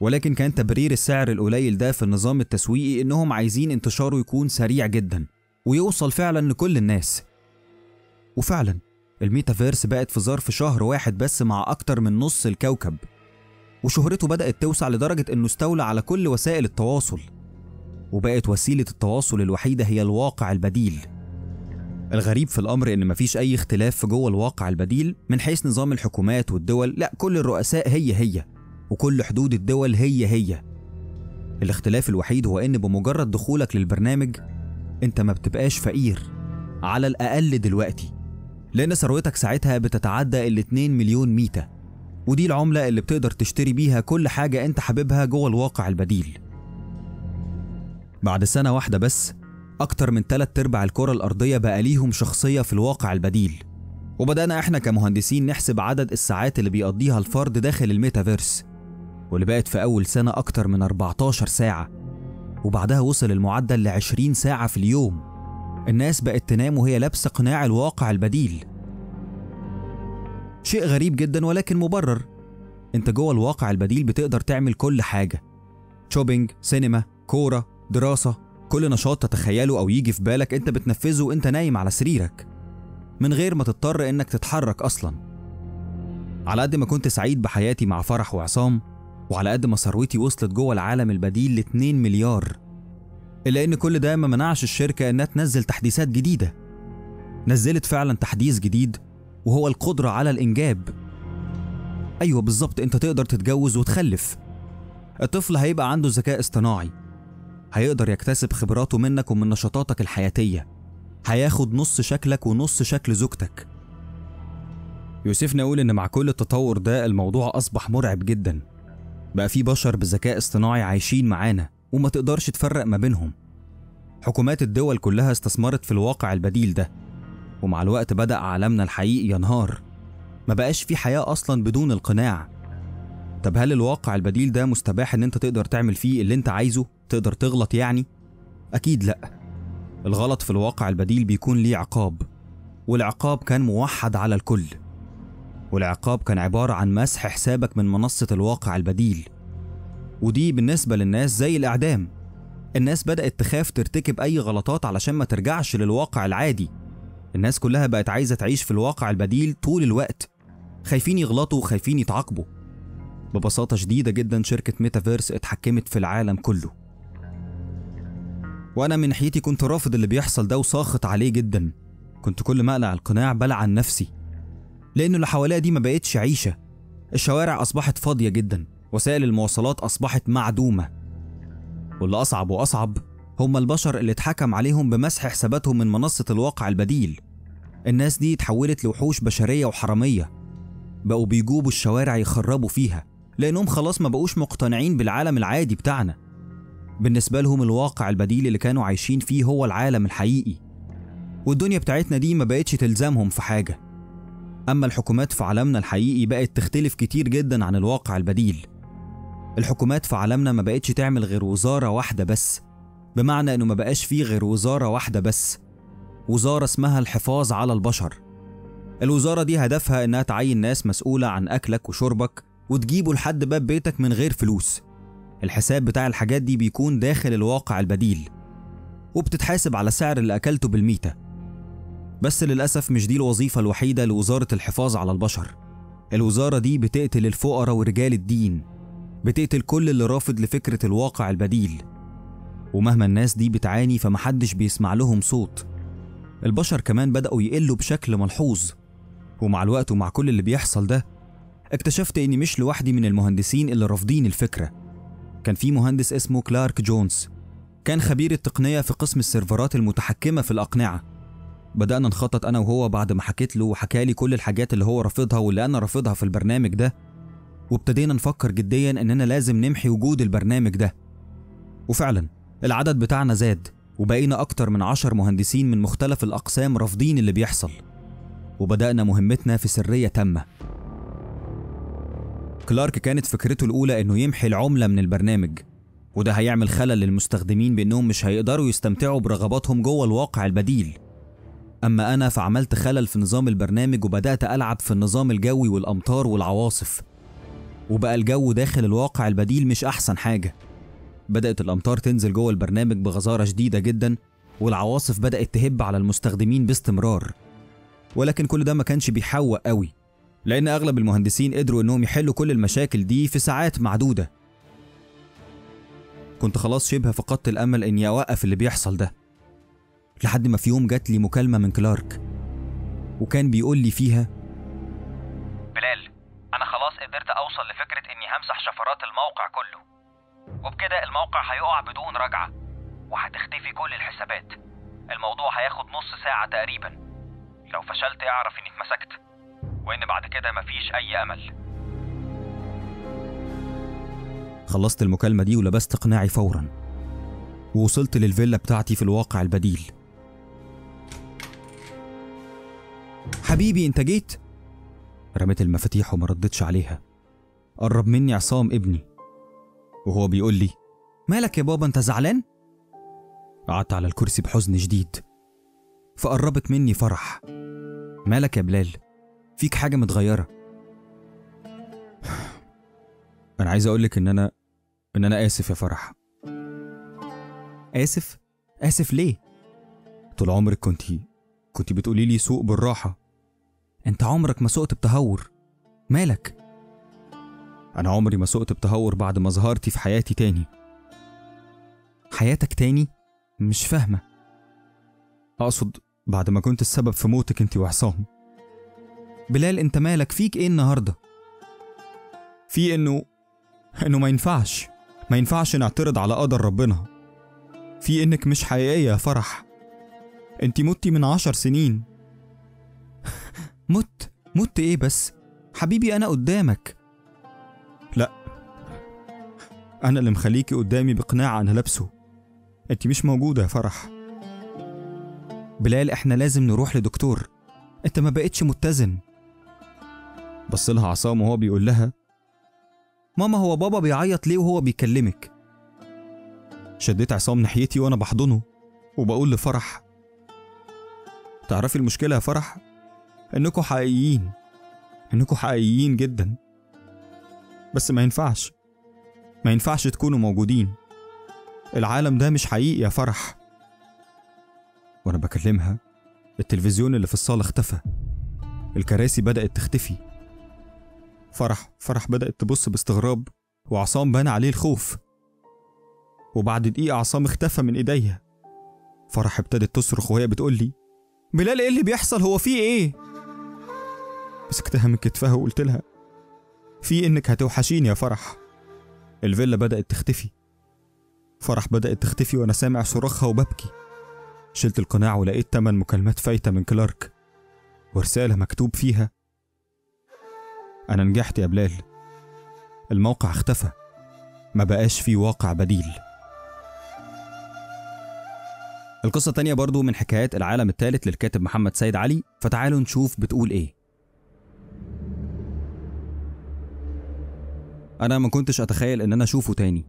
ولكن كان تبرير السعر القليل ده في النظام التسويقي إنهم عايزين انتشاره يكون سريع جدا ويوصل فعلا لكل الناس. وفعلا الميتافيرس بقت في ظرف شهر واحد بس مع أكتر من نص الكوكب. وشهرته بدأت توسع لدرجة إنه استولى على كل وسائل التواصل. وبقت وسيلة التواصل الوحيدة هي الواقع البديل. الغريب في الأمر إن مفيش أي اختلاف في جوه الواقع البديل من حيث نظام الحكومات والدول لأ كل الرؤساء هي هي وكل حدود الدول هي هي. الاختلاف الوحيد هو إن بمجرد دخولك للبرنامج أنت ما بتبقاش فقير. على الأقل دلوقتي. لأن ثروتك ساعتها بتتعدى ال 2 مليون ميتا ودي العملة اللي بتقدر تشتري بيها كل حاجة أنت حاببها جوه الواقع البديل. بعد سنة واحدة بس أكتر من تلات أرباع الكرة الأرضية بقى ليهم شخصية في الواقع البديل. وبدأنا إحنا كمهندسين نحسب عدد الساعات اللي بيقضيها الفرد داخل الميتافيرس واللي بقت في أول سنة أكتر من 14 ساعة. وبعدها وصل المعدل ل 20 ساعة في اليوم. الناس بقت تنام وهي لابسة قناع الواقع البديل. شيء غريب جدا ولكن مبرر. انت جوه الواقع البديل بتقدر تعمل كل حاجة. شوبينج سينما كورة دراسة. كل نشاط تتخيله أو يجي في بالك انت بتنفذه وانت نايم على سريرك. من غير ما تضطر انك تتحرك أصلا. على قد ما كنت سعيد بحياتي مع فرح وعصام وعلى قد ما ثروتي وصلت جوه العالم البديل ل 2 مليار. إلا إن كل ده ما منعش الشركة إنها تنزل تحديثات جديدة. نزلت فعلا تحديث جديد وهو القدرة على الإنجاب. أيوة بالظبط أنت تقدر تتجوز وتخلف. الطفل هيبقى عنده ذكاء اصطناعي. هيقدر يكتسب خبراته منك ومن نشاطاتك الحياتية. هياخد نص شكلك ونص شكل زوجتك. يوسفنا يقول إن مع كل التطور ده الموضوع أصبح مرعب جدا. بقى في بشر بذكاء اصطناعي عايشين معانا وما تقدرش تفرق ما بينهم. حكومات الدول كلها استثمرت في الواقع البديل ده. ومع الوقت بدأ عالمنا الحقيقي ينهار. ما بقاش في حياة أصلا بدون القناع. طب هل الواقع البديل ده مستباح إن أنت تقدر تعمل فيه اللي أنت عايزه؟ تقدر تغلط يعني؟ أكيد لأ. الغلط في الواقع البديل بيكون ليه عقاب. والعقاب كان موحد على الكل. والعقاب كان عبارة عن مسح حسابك من منصة الواقع البديل. ودي بالنسبة للناس زي الإعدام. الناس بدأت تخاف ترتكب أي غلطات علشان ما ترجعش للواقع العادي. الناس كلها بقت عايزة تعيش في الواقع البديل طول الوقت. خايفين يغلطوا وخايفين يتعاقبوا. ببساطة شديدة جدا شركة ميتافيرس اتحكمت في العالم كله. وأنا من ناحيتي كنت رافض اللي بيحصل ده وساخط عليه جدا. كنت كل ما أقلع القناع بلعن نفسي. لأنه اللي حواليا دي ما بقتش عيشة. الشوارع أصبحت فاضية جدا. وسائل المواصلات أصبحت معدومة. واللي أصعب وأصعب هم البشر اللي اتحكم عليهم بمسح حساباتهم من منصة الواقع البديل. الناس دي اتحولت لوحوش بشرية وحرامية. بقوا بيجوبوا الشوارع يخربوا فيها لأنهم خلاص ما بقوش مقتنعين بالعالم العادي بتاعنا. بالنسبة لهم الواقع البديل اللي كانوا عايشين فيه هو العالم الحقيقي. والدنيا بتاعتنا دي ما بقتش تلزمهم في حاجة. أما الحكومات في عالمنا الحقيقي بقت تختلف كتير جدا عن الواقع البديل. الحكومات في عالمنا ما بقتش تعمل غير وزارة واحدة بس. بمعنى إنه ما بقاش فيه غير وزارة واحدة بس وزارة اسمها الحفاظ على البشر. الوزارة دي هدفها إنها تعين ناس مسؤولة عن أكلك وشربك وتجيبه لحد باب بيتك من غير فلوس. الحساب بتاع الحاجات دي بيكون داخل الواقع البديل وبتتحاسب على سعر اللي أكلته بالميتة. بس للأسف مش دي الوظيفة الوحيدة لوزارة الحفاظ على البشر. الوزارة دي بتقتل الفقراء ورجال الدين بتقتل كل اللي رافض لفكرة الواقع البديل. ومهما الناس دي بتعاني فمحدش بيسمع لهم صوت. البشر كمان بدأوا يقلوا بشكل ملحوظ. ومع الوقت ومع كل اللي بيحصل ده اكتشفت إني مش لوحدي من المهندسين اللي رافضين الفكرة. كان في مهندس اسمه كلارك جونز. كان خبير التقنية في قسم السيرفرات المتحكمة في الأقنعة. بدأنا نخطط أنا وهو بعد ما حكيت له وحكالي كل الحاجات اللي هو رافضها واللي أنا رافضها في البرنامج ده. وابتدينا نفكر جديا إننا لازم نمحي وجود البرنامج ده. وفعلا العدد بتاعنا زاد وبقينا أكتر من عشر مهندسين من مختلف الأقسام رافضين اللي بيحصل. وبدأنا مهمتنا في سرية تامة. كلارك كانت فكرته الأولى إنه يمحي العملة من البرنامج وده هيعمل خلل للمستخدمين بإنهم مش هيقدروا يستمتعوا برغباتهم جوه الواقع البديل. أما أنا فعملت خلل في نظام البرنامج وبدأت ألعب في النظام الجوي والأمطار والعواصف. وبقى الجو داخل الواقع البديل مش أحسن حاجة. بدأت الأمطار تنزل جوه البرنامج بغزارة شديدة جدا والعواصف بدأت تهب على المستخدمين باستمرار. ولكن كل ده ما كانش بيحوق قوي لأن أغلب المهندسين قدروا إنهم يحلوا كل المشاكل دي في ساعات معدودة. كنت خلاص شبه فقدت الأمل إني أوقف اللي بيحصل ده لحد ما في يوم جات لي مكالمة من كلارك وكان بيقول لي فيها بلال أنا خلاص قدرت أوصل لفكرة إني همسح شفرات الموقع كله. وبكده الموقع هيقع بدون رجعة وهتختفي كل الحسابات. الموضوع هياخد نص ساعة تقريبا. لو فشلت اعرف اني اتمسكت وإن بعد كده مفيش أي أمل. خلصت المكالمة دي ولبست قناعي فورا ووصلت للفيلا بتاعتي في الواقع البديل. حبيبي انت جيت؟ رميت المفاتيح وما ردتش عليها. قرب مني عصام ابني. وهو بيقول لي مالك يا بابا انت زعلان؟ قعدت على الكرسي بحزن شديد فقربت مني فرح. مالك يا بلال؟ فيك حاجة متغيرة. أنا عايز أقولك إن أنا إن أنا آسف يا فرح. آسف؟ آسف ليه؟ طول عمرك كنتي كنتي بتقولي لي سوق بالراحة. أنت عمرك ما سقت بتهور. مالك؟ أنا عمري ما سقت بتهور بعد ما ظهرتي في حياتي تاني. حياتك تاني؟ مش فاهمة. أقصد بعد ما كنت السبب في موتك أنت وعصام. بلال أنت مالك؟ فيك إيه النهاردة؟ في إنه إنه ما ينفعش. ما ينفعش نعترض على قدر ربنا. في إنك مش حقيقية يا فرح. أنت متي من عشر سنين. مت؟ مت إيه بس؟ حبيبي أنا قدامك. أنا اللي مخليكي قدامي بقناع أنا لابسه أنت مش موجودة يا فرح. بلال إحنا لازم نروح لدكتور. أنت ما بقتش متزن. بص لها عصام وهو بيقول لها ماما هو بابا بيعيط ليه وهو بيكلمك؟ شديت عصام ناحيتي وأنا بحضنه وبقول لفرح تعرفي المشكلة يا فرح؟ إنكوا حقيقيين. إنكوا حقيقيين جدا. بس ما ينفعش. ما ينفعش تكونوا موجودين. العالم ده مش حقيقي يا فرح. وأنا بكلمها التلفزيون اللي في الصالة اختفى. الكراسي بدأت تختفي. فرح فرح بدأت تبص باستغراب وعصام بان عليه الخوف. وبعد دقيقة عصام اختفى من إيديا. فرح ابتدت تصرخ وهي بتقول لي بلال إيه اللي بيحصل؟ هو في إيه؟ مسكتها من كتفها وقلت لها في إنك هتوحشيني يا فرح. الفيلا بدأت تختفي. فرح بدأت تختفي وأنا سامع صراخها وببكي. شلت القناع ولقيت تمن مكالمات فايتة من كلارك. ورسالة مكتوب فيها أنا نجحت يا بلال. الموقع اختفى. ما بقاش في واقع بديل. القصة التانية برضو من حكايات العالم الثالث للكاتب محمد سيد علي. فتعالوا نشوف بتقول إيه. أنا ما كنتش أتخيل إن أنا أشوفه تاني.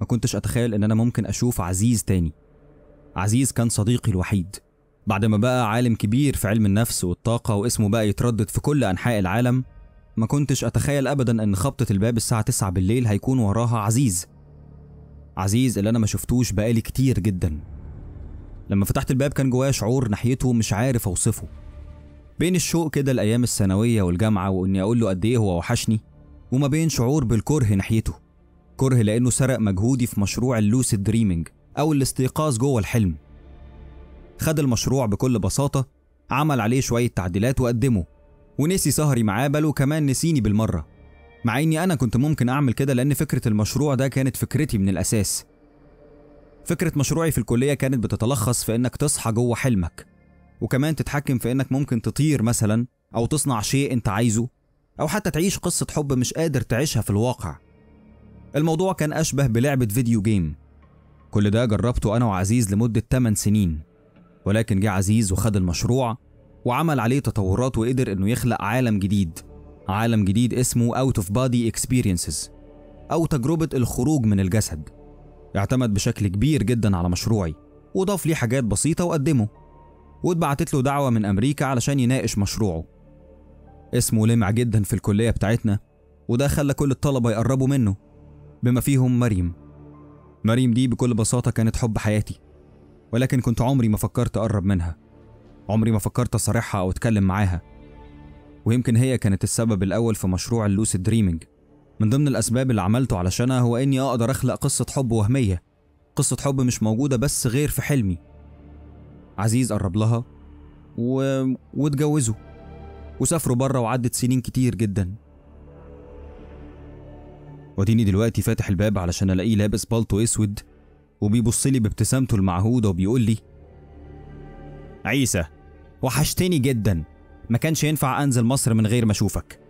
ما كنتش أتخيل إن أنا ممكن أشوف عزيز تاني. عزيز كان صديقي الوحيد. بعد ما بقى عالم كبير في علم النفس والطاقة واسمه بقى يتردد في كل أنحاء العالم ما كنتش أتخيل أبدا إن خبطة الباب الساعة 9 بالليل هيكون وراها عزيز. عزيز اللي أنا ما شفتوش بقالي كتير جدا. لما فتحت الباب كان جوايا شعور ناحيته مش عارف أوصفه. بين الشوق كده الأيام الثانوية والجامعة وإني أقول له قد إيه هو وحشني وما بين شعور بالكره ناحيته. كره لأنه سرق مجهودي في مشروع اللوسيد دريمينج أو الاستيقاظ جوه الحلم. خد المشروع بكل بساطة عمل عليه شوية تعديلات وقدمه ونسي سهري معاه بل وكمان نسيني بالمرة. مع إني أنا كنت ممكن أعمل كده لأن فكرة المشروع ده كانت فكرتي من الأساس. فكرة مشروعي في الكلية كانت بتتلخص في إنك تصحى جوه حلمك وكمان تتحكم في إنك ممكن تطير مثلا أو تصنع شيء أنت عايزه أو حتى تعيش قصة حب مش قادر تعيشها في الواقع. الموضوع كان أشبه بلعبة فيديو جيم. كل ده جربته أنا وعزيز لمدة 8 سنين. ولكن جه عزيز وخد المشروع وعمل عليه تطورات وقدر إنه يخلق عالم جديد. عالم جديد اسمه Out of Body Experiences أو تجربة الخروج من الجسد. اعتمد بشكل كبير جدا على مشروعي وضاف ليه حاجات بسيطة وقدمه. واتبعتت له دعوة من أمريكا علشان يناقش مشروعه. اسمه لمع جدا في الكلية بتاعتنا وده خلى كل الطلبة يقربوا منه بما فيهم مريم. مريم دي بكل بساطة كانت حب حياتي ولكن كنت عمري ما فكرت أقرب منها عمري ما فكرت أصارحها أو أتكلم معاها. ويمكن هي كانت السبب الأول في مشروع اللوسيد دريمينج. من ضمن الأسباب اللي عملته علشانها هو إني أقدر أخلق قصة حب وهمية. قصة حب مش موجودة بس غير في حلمي. عزيز قرب لها و... واتجوزوا وسافروا بره وعدت سنين كتير جدا. وديني دلوقتي فاتح الباب علشان ألاقيه لابس بالطو أسود وبيبص لي بابتسامته المعهودة وبيقول لي عيسى وحشتني جدا. ما كانش ينفع أنزل مصر من غير ما أشوفك.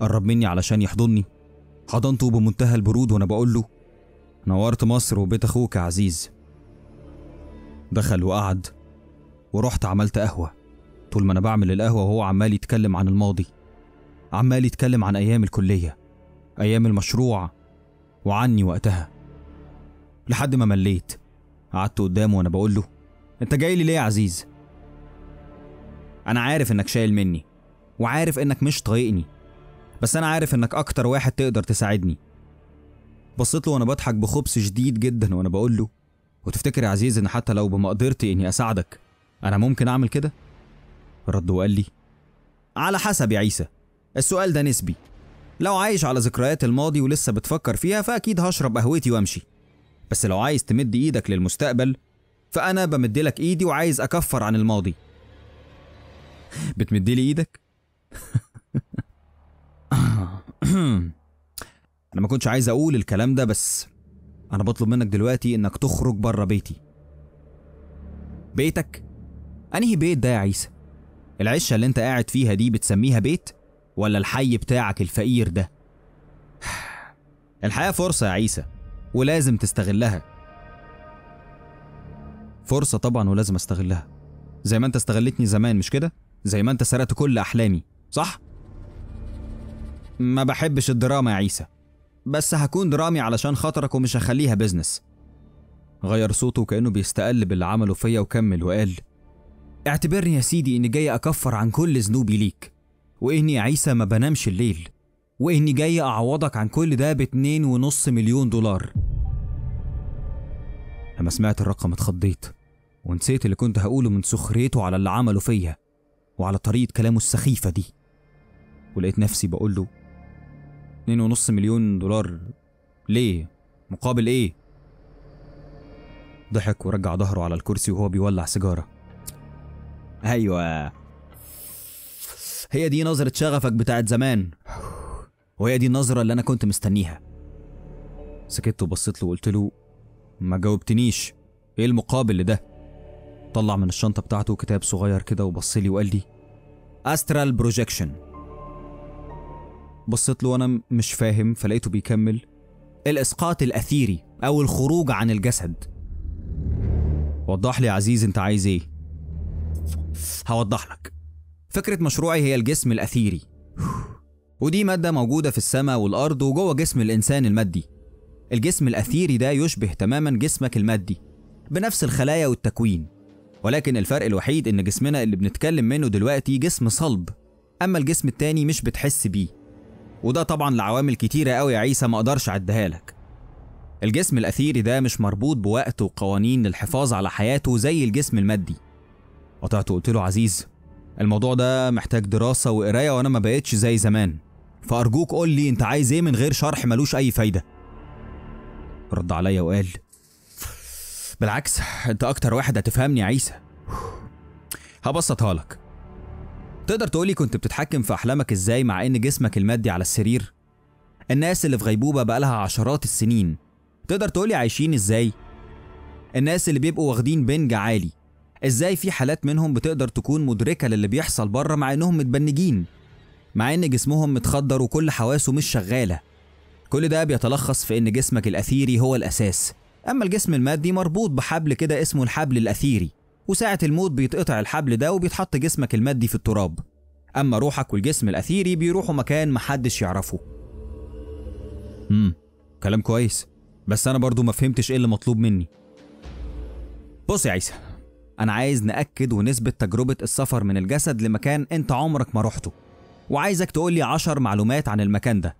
قرب مني علشان يحضني. حضنته بمنتهى البرود وأنا بقول له نورت مصر وبيت أخوك يا عزيز. دخل وقعد ورحت عملت قهوة. طول ما أنا بعمل القهوة وهو عمال يتكلم عن الماضي عمال يتكلم عن أيام الكلية أيام المشروع وعني وقتها. لحد ما مليت قعدت قدامه وأنا بقول له أنت جاي لي ليه يا عزيز؟ أنا عارف إنك شايل مني وعارف إنك مش طايقني بس أنا عارف إنك أكتر واحد تقدر تساعدني. بصيت له وأنا بضحك بخبث شديد جدا وأنا بقول له وتفتكر يا عزيز إن حتى لو بمقدرتي إني أساعدك أنا ممكن أعمل كده؟ رد وقال لي على حسب يا عيسى السؤال ده نسبي لو عايش على ذكريات الماضي ولسه بتفكر فيها فأكيد هشرب قهوتي وأمشي بس لو عايز تمد إيدك للمستقبل فأنا بمدلك إيدي وعايز أكفر عن الماضي بتمدلي إيدك؟ أنا ما كنتش عايز أقول الكلام ده بس أنا بطلب منك دلوقتي إنك تخرج بره بيتي بيتك؟ أنهي بيت ده يا عيسى؟ العشة اللي أنت قاعد فيها دي بتسميها بيت؟ ولا الحي بتاعك الفقير ده؟ الحياة فرصة يا عيسى ولازم تستغلها. فرصة طبعا ولازم أستغلها. زي ما انت استغلتني زمان مش كده؟ زي ما انت سرقت كل أحلامي صح؟ ما بحبش الدراما يا عيسى بس هكون درامي علشان خاطرك ومش هخليها business غير صوته كأنه بيستقل باللي عمله فيا وكمل وقال. اعتبرني يا سيدي إني جاي أكفر عن كل ذنوبي ليك وإني يا عيسى ما بنامش الليل وإني جاي أعوضك عن كل ده باتنين ونص مليون دولار لما سمعت الرقم اتخضيت ونسيت اللي كنت هقوله من سخريته على اللي عمله فيا وعلى طريقة كلامه السخيفة دي ولقيت نفسي بقول له اتنين ونص مليون دولار ليه؟ مقابل إيه؟ ضحك ورجع ظهره على الكرسي وهو بيولع سيجارة أيوة. هي دي نظرة شغفك بتاعت زمان. وهي دي النظرة اللي أنا كنت مستنيها. سكت وبصيت له وقلت له ما جاوبتنيش. إيه المقابل لده؟ طلع من الشنطة بتاعته كتاب صغير كده وبص لي وقال لي astral projection بصيت له وأنا مش فاهم فلقيته بيكمل الإسقاط الأثيري أو الخروج عن الجسد. وضح لي يا عزيز أنت عايز إيه؟ هوضح لك. فكرة مشروعي هي الجسم الأثيري. ودي مادة موجودة في السماء والأرض وجوه جسم الإنسان المادي. الجسم الأثيري ده يشبه تماما جسمك المادي بنفس الخلايا والتكوين. ولكن الفرق الوحيد إن جسمنا اللي بنتكلم منه دلوقتي جسم صلب أما الجسم التاني مش بتحس بيه. وده طبعا لعوامل كتيرة قوي يا عيسى ما أقدرش أعدها لك. الجسم الأثيري ده مش مربوط بوقت وقوانين للحفاظ على حياته زي الجسم المادي. قطعت وقلت له عزيز الموضوع ده محتاج دراسة وقراية وأنا ما بقتش زي زمان. فأرجوك قول لي أنت عايز إيه من غير شرح ملوش أي فايدة. رد عليا وقال بالعكس أنت أكتر واحد هتفهمني يا عيسى. هبسطها لك. تقدر تقولي كنت بتتحكم في أحلامك إزاي مع إن جسمك المادي على السرير؟ الناس اللي في غيبوبة بقالها عشرات السنين تقدر تقولي عايشين إزاي؟ الناس اللي بيبقوا واخدين بنج عالي إزاي في حالات منهم بتقدر تكون مدركة للي بيحصل بره مع انهم متبنجين؟ مع ان جسمهم متخدر وكل حواسه مش شغالة. كل ده بيتلخص في ان جسمك الأثيري هو الأساس. أما الجسم المادي مربوط بحبل كده اسمه الحبل الأثيري وساعة الموت بيتقطع الحبل ده وبيتحط جسمك المادي في التراب. أما روحك والجسم الأثيري بيروحوا مكان محدش يعرفه. امم كلام كويس. بس أنا برضو ما فهمتش إيه اللي مطلوب مني. بص يا عيسى أنا عايز نأكد ونثبت تجربة السفر من الجسد لمكان أنت عمرك ما رحته وعايزك تقولي عشر معلومات عن المكان ده.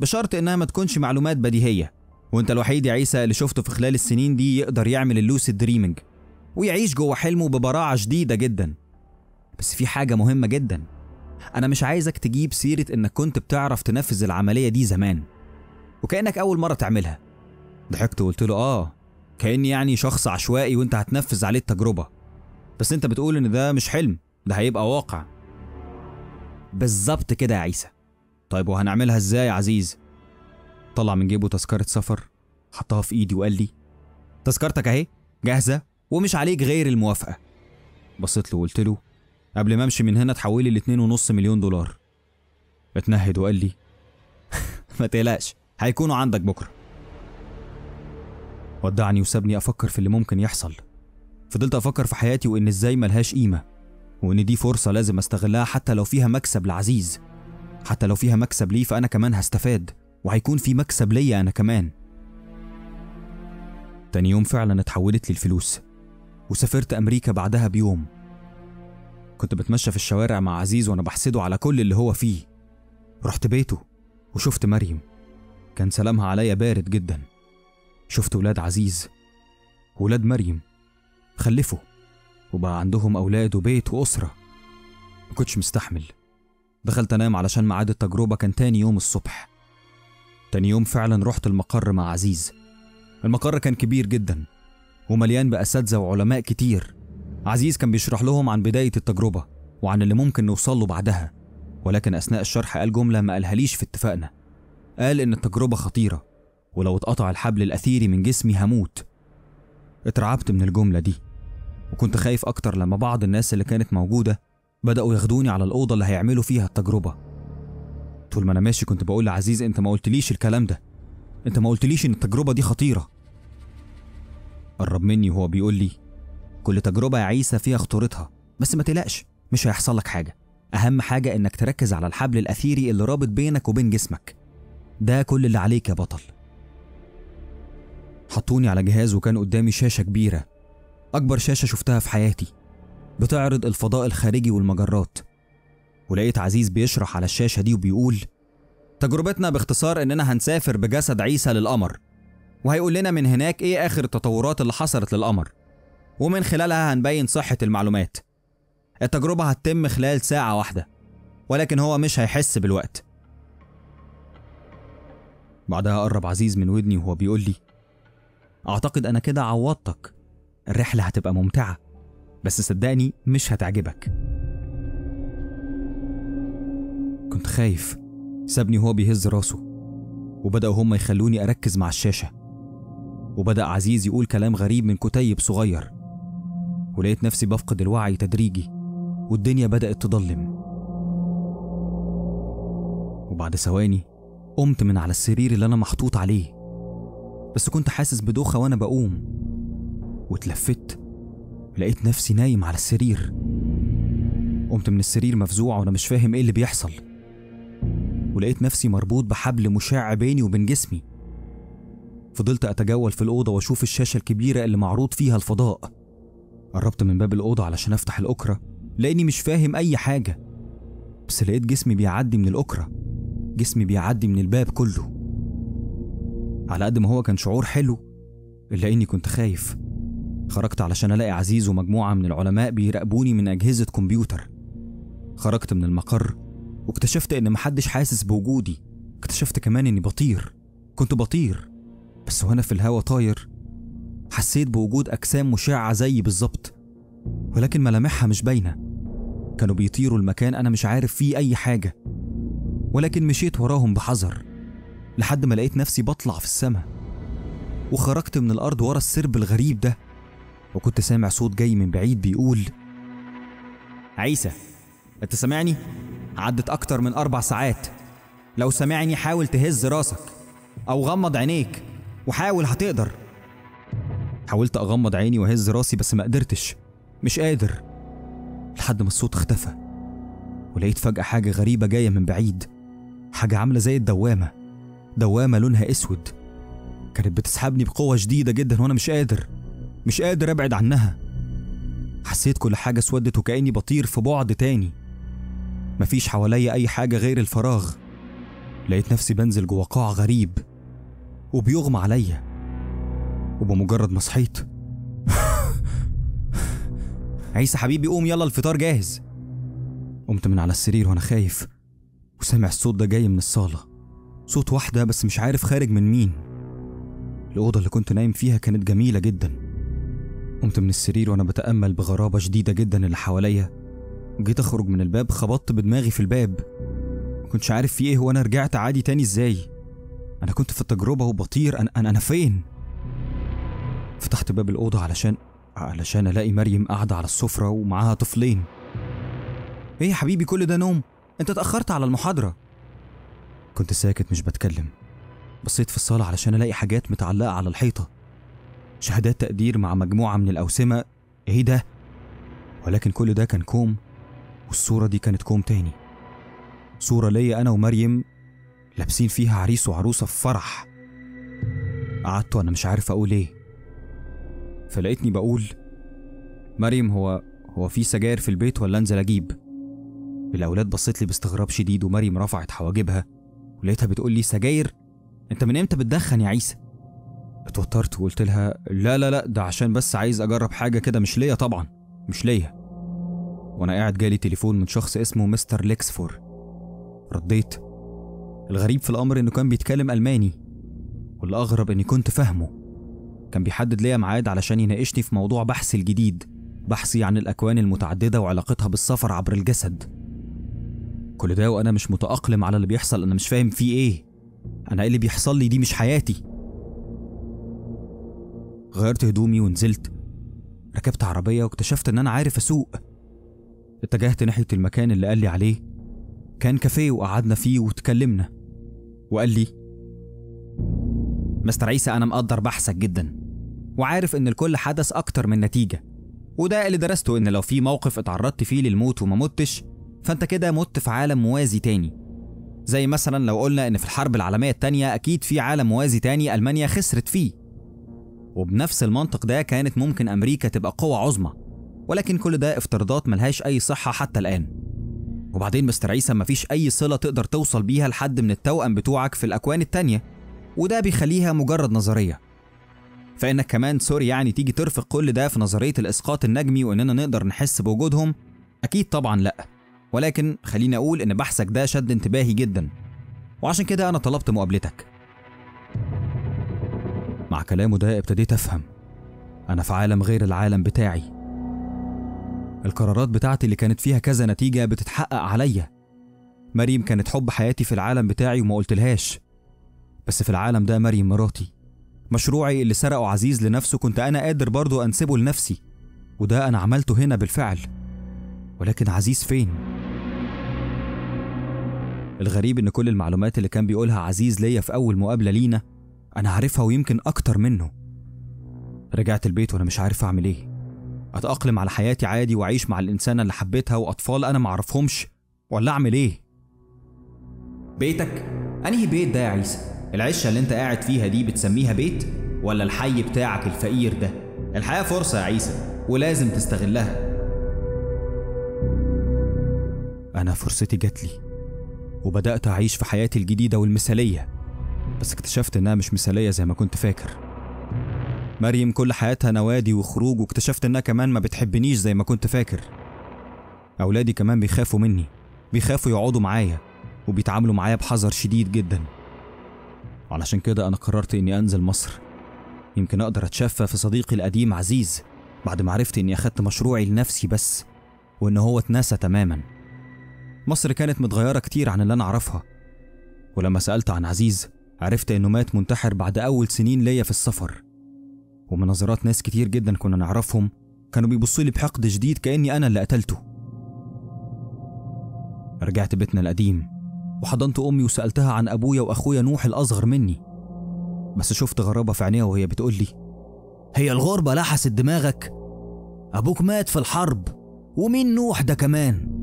بشرط إنها ما تكونش معلومات بديهية وأنت الوحيد يا عيسى اللي شفته في خلال السنين دي يقدر يعمل اللوسيد دريمينج ويعيش جوه حلمه ببراعة شديدة جدا. بس في حاجة مهمة جدا. أنا مش عايزك تجيب سيرة إنك كنت بتعرف تنفذ العملية دي زمان. وكأنك أول مرة تعملها. ضحكت وقلت له آه. كأني يعني شخص عشوائي وأنت هتنفذ عليه التجربة. بس أنت بتقول إن ده مش حلم ده هيبقى واقع. بالظبط كده يا عيسى. طيب وهنعملها إزاي يا عزيز؟ طلع من جيبه تذكرة سفر حطها في ايدي وقال لي تذكرتك اهي جاهزة ومش عليك غير الموافقة. بصيت له وقلت له قبل ما امشي من هنا تحولي لاتنين ونص مليون دولار. اتنهد وقال لي ما تقلقش هيكونوا عندك بكرة. ودعني وسابني أفكر في اللي ممكن يحصل. فضلت أفكر في حياتي وإن إزاي ملهاش قيمة وإن دي فرصة لازم أستغلها حتى لو فيها مكسب لعزيز. حتى لو فيها مكسب ليه فأنا كمان هستفاد وهيكون في مكسب ليا أنا كمان. تاني يوم فعلا اتحولت لي الفلوس وسافرت أمريكا بعدها بيوم. كنت بتمشى في الشوارع مع عزيز وأنا بحسده على كل اللي هو فيه. رحت بيته وشفت مريم. كان سلامها عليا بارد جدا. شفت ولاد عزيز ولاد مريم. خلفوا وبقى عندهم أولاد وبيت وأسرة. ما كنتش مستحمل. دخلت أنام علشان ميعاد التجربة كان تاني يوم الصبح. تاني يوم فعلا رحت المقر مع عزيز. المقر كان كبير جدا ومليان بأساتذة وعلماء كتير. عزيز كان بيشرح لهم عن بداية التجربة وعن اللي ممكن نوصل له بعدها. ولكن أثناء الشرح قال جملة ما قالهاليش في اتفاقنا. قال إن التجربة خطيرة. ولو اتقطع الحبل الأثيري من جسمي هموت. اترعبت من الجملة دي وكنت خايف أكتر لما بعض الناس اللي كانت موجودة بدأوا ياخدوني على الأوضة اللي هيعملوا فيها التجربة. طول ما أنا ماشي كنت بقول لعزيز أنت ما قلتليش الكلام ده أنت ما قلتليش إن التجربة دي خطيرة. قرب مني وهو بيقول لي كل تجربة يا عيسى فيها خطورتها بس ما تقلقش مش هيحصل لك حاجة. أهم حاجة إنك تركز على الحبل الأثيري اللي رابط بينك وبين جسمك. ده كل اللي عليك يا بطل. حطوني على جهاز وكان قدامي شاشة كبيرة. أكبر شاشة شفتها في حياتي. بتعرض الفضاء الخارجي والمجرات. ولقيت عزيز بيشرح على الشاشة دي وبيقول تجربتنا باختصار إننا هنسافر بجسد عيسى للقمر. وهيقول لنا من هناك إيه آخر التطورات اللي حصلت للقمر. ومن خلالها هنبين صحة المعلومات. التجربة هتتم خلال ساعة واحدة. ولكن هو مش هيحس بالوقت. بعدها قرب عزيز من ودني وهو بيقول لي أعتقد أنا كده عوضتك. الرحلة هتبقى ممتعة بس صدقني مش هتعجبك. كنت خايف. سابني وهو بيهز راسه وبدأوا هما يخلوني أركز مع الشاشة. وبدأ عزيز يقول كلام غريب من كتيب صغير. ولقيت نفسي بفقد الوعي تدريجي والدنيا بدأت تضلم. وبعد ثواني قمت من على السرير اللي أنا محطوط عليه. بس كنت حاسس بدوخة وأنا بقوم. واتلفت لقيت نفسي نايم على السرير. قمت من السرير مفزوع وأنا مش فاهم إيه اللي بيحصل. ولقيت نفسي مربوط بحبل مشع بيني وبين جسمي. فضلت أتجول في الأوضة وأشوف الشاشة الكبيرة اللي معروض فيها الفضاء. قربت من باب الأوضة علشان أفتح الأكرة لأني مش فاهم أي حاجة. بس لقيت جسمي بيعدي من الأكرة. جسمي بيعدي من الباب كله. على قد ما هو كان شعور حلو إلا إني كنت خايف. خرجت علشان ألاقي عزيز ومجموعة من العلماء بيراقبوني من أجهزة كمبيوتر. خرجت من المقر واكتشفت إن محدش حاسس بوجودي. اكتشفت كمان إني بطير كنت بطير بس وأنا في الهوا طاير. حسيت بوجود أجسام مشعة زيي بالظبط ولكن ملامحها مش باينة. كانوا بيطيروا المكان أنا مش عارف فيه أي حاجة ولكن مشيت وراهم بحذر. لحد ما لقيت نفسي بطلع في السماء وخرجت من الأرض ورا السرب الغريب ده وكنت سامع صوت جاي من بعيد بيقول عيسى أنت سامعني؟ عدت أكتر من أربع ساعات. لو سامعني حاول تهز راسك أو غمض عينيك وحاول هتقدر. حاولت أغمض عيني وأهز راسي بس ما قدرتش مش قادر. لحد ما الصوت اختفى ولقيت فجأة حاجة غريبة جاية من بعيد حاجة عاملة زي الدوامة. دوامة لونها أسود. كانت بتسحبني بقوة شديدة جدا وأنا مش قادر مش قادر أبعد عنها. حسيت كل حاجة اسودت وكأني بطير في بعد تاني. مفيش حواليا أي حاجة غير الفراغ. لقيت نفسي بنزل جوا قاع غريب وبيغمى عليا. وبمجرد ما صحيت عيسى حبيبي قوم يلا الفطار جاهز. قمت من على السرير وأنا خايف وسامع الصوت ده جاي من الصالة. صوت واحدة بس مش عارف خارج من مين. الأوضة اللي كنت نايم فيها كانت جميلة جدا. قمت من السرير وأنا بتأمل بغرابة شديدة جدا اللي حواليا. جيت أخرج من الباب خبطت بدماغي في الباب. كنتش عارف في إيه وأنا رجعت عادي تاني إزاي؟ أنا كنت في التجربة وبطير. أنا أنا, أنا فين؟ فتحت باب الأوضة علشان علشان ألاقي مريم قاعدة على السفرة ومعاها طفلين. إيه يا حبيبي كل ده نوم؟ أنت اتأخرت على المحاضرة. كنت ساكت مش بتكلم. بصيت في الصالة علشان ألاقي حاجات متعلقة على الحيطة. شهادات تقدير مع مجموعة من الأوسمة. إيه ده؟ ولكن كل ده كان كوم والصورة دي كانت كوم تاني. صورة ليا أنا ومريم لابسين فيها عريس وعروسة في فرح. قعدت وأنا مش عارف أقول إيه. فلقيتني بقول مريم هو هو في سجاير في البيت ولا أنزل أجيب؟ الأولاد بصيت لي باستغراب شديد ومريم رفعت حواجبها. ولقيتها بتقول لي سجاير أنت من إمتى بتدخن يا عيسى؟ اتوترت وقلت لها لا لا لا ده عشان بس عايز أجرب حاجة كده مش ليا طبعا مش ليا. وأنا قاعد جالي تليفون من شخص اسمه مستر ليكسفور. رديت الغريب في الأمر إنه كان بيتكلم ألماني والأغرب إني كنت فاهمه. كان بيحدد ليا ميعاد علشان يناقشني في موضوع بحثي الجديد بحثي عن الأكوان المتعددة وعلاقتها بالسفر عبر الجسد. كل ده وأنا مش متأقلم على اللي بيحصل. أنا مش فاهم فيه إيه. أنا إيه اللي بيحصل لي؟ دي مش حياتي. غيرت هدومي ونزلت. ركبت عربية واكتشفت إن أنا عارف أسوق. اتجهت ناحية المكان اللي قال لي عليه. كان كافيه وقعدنا فيه واتكلمنا. وقال لي مستر عيسى أنا مقدر بحثك جدا. وعارف إن الكل حدث أكتر من نتيجة. وده اللي درسته إن لو في موقف اتعرضت فيه للموت وما متش فأنت كده مت في عالم موازي تاني. زي مثلا لو قلنا إن في الحرب العالمية التانية أكيد في عالم موازي تاني ألمانيا خسرت فيه. وبنفس المنطق ده كانت ممكن أمريكا تبقى قوة عظمى. ولكن كل ده افتراضات ملهاش أي صحة حتى الآن. وبعدين مستر عيسى مفيش أي صلة تقدر توصل بيها لحد من التوأم بتوعك في الأكوان التانية. وده بيخليها مجرد نظرية. فإنك كمان سوري يعني تيجي ترفق كل ده في نظرية الإسقاط النجمي وإننا نقدر نحس بوجودهم؟ أكيد طبعا لأ. ولكن خليني أقول إن بحثك ده شد انتباهي جدا. وعشان كده أنا طلبت مقابلتك. مع كلامه ده ابتديت أفهم. أنا في عالم غير العالم بتاعي. القرارات بتاعتي اللي كانت فيها كذا نتيجة بتتحقق عليا. مريم كانت حب حياتي في العالم بتاعي وما قلتلهاش. بس في العالم ده مريم مراتي. مشروعي اللي سرقه عزيز لنفسه كنت أنا قادر برضه أنسبه لنفسي. وده أنا عملته هنا بالفعل. ولكن عزيز فين؟ الغريب إن كل المعلومات اللي كان بيقولها عزيز ليا في أول مقابلة لينا أنا عارفها ويمكن أكتر منه رجعت البيت وأنا مش عارف أعمل إيه أتأقلم على حياتي عادي وأعيش مع الإنسانة اللي حبيتها وأطفال أنا معرفهمش ولا أعمل إيه بيتك؟ أنهي بيت ده يا عيسى؟ العشة اللي أنت قاعد فيها دي بتسميها بيت؟ ولا الحي بتاعك الفقير ده؟ الحياة فرصة يا عيسى ولازم تستغلها أنا فرصتي جات لي وبدأت أعيش في حياتي الجديدة والمثالية بس اكتشفت إنها مش مثالية زي ما كنت فاكر. مريم كل حياتها نوادي وخروج واكتشفت إنها كمان ما بتحبنيش زي ما كنت فاكر. أولادي كمان بيخافوا مني بيخافوا يقعدوا معايا وبيتعاملوا معايا بحذر شديد جدا. علشان كده أنا قررت إني أنزل مصر. يمكن أقدر أتشفى في صديقي القديم عزيز بعد ما عرفت إني أخدت مشروعي لنفسي بس وإن هو اتنسى تماما. مصر كانت متغيرة كتير عن اللي أنا أعرفها ولما سألت عن عزيز عرفت إنه مات منتحر بعد أول سنين ليا في السفر ومن نظرات ناس كتير جدا كنا نعرفهم كانوا بيبصوا لي بحقد شديد كأني أنا اللي قتلته رجعت بيتنا القديم وحضنت أمي وسألتها عن أبويا وأخويا نوح الأصغر مني بس شفت غرابة في عينيها وهي بتقول لي هي الغربة لحست دماغك؟ أبوك مات في الحرب ومين نوح ده كمان؟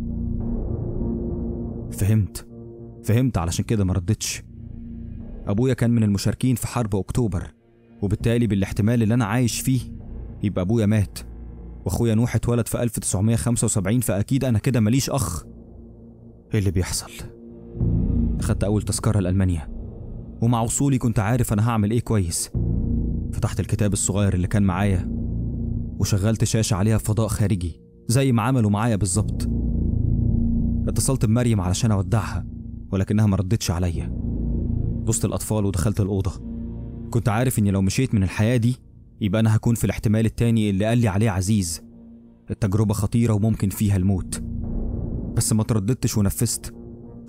فهمت. فهمت علشان كده ما ردتش. أبويا كان من المشاركين في حرب أكتوبر وبالتالي بالاحتمال اللي أنا عايش فيه يبقى أبويا مات. وأخويا نوح اتولد في 1975 فأكيد أنا كده ماليش أخ. إيه اللي بيحصل؟ خدت أول تذكرة لألمانيا. ومع وصولي كنت عارف أنا هعمل إيه كويس. فتحت الكتاب الصغير اللي كان معايا وشغلت شاشة عليها فضاء خارجي زي ما عملوا معايا بالظبط. اتصلت بمريم علشان أودعها ولكنها ما ردتش عليا. دوست الأطفال ودخلت الأوضة. كنت عارف إني لو مشيت من الحياة دي يبقى أنا هكون في الاحتمال التاني اللي قال لي عليه عزيز. التجربة خطيرة وممكن فيها الموت. بس ما ترددتش ونفذت.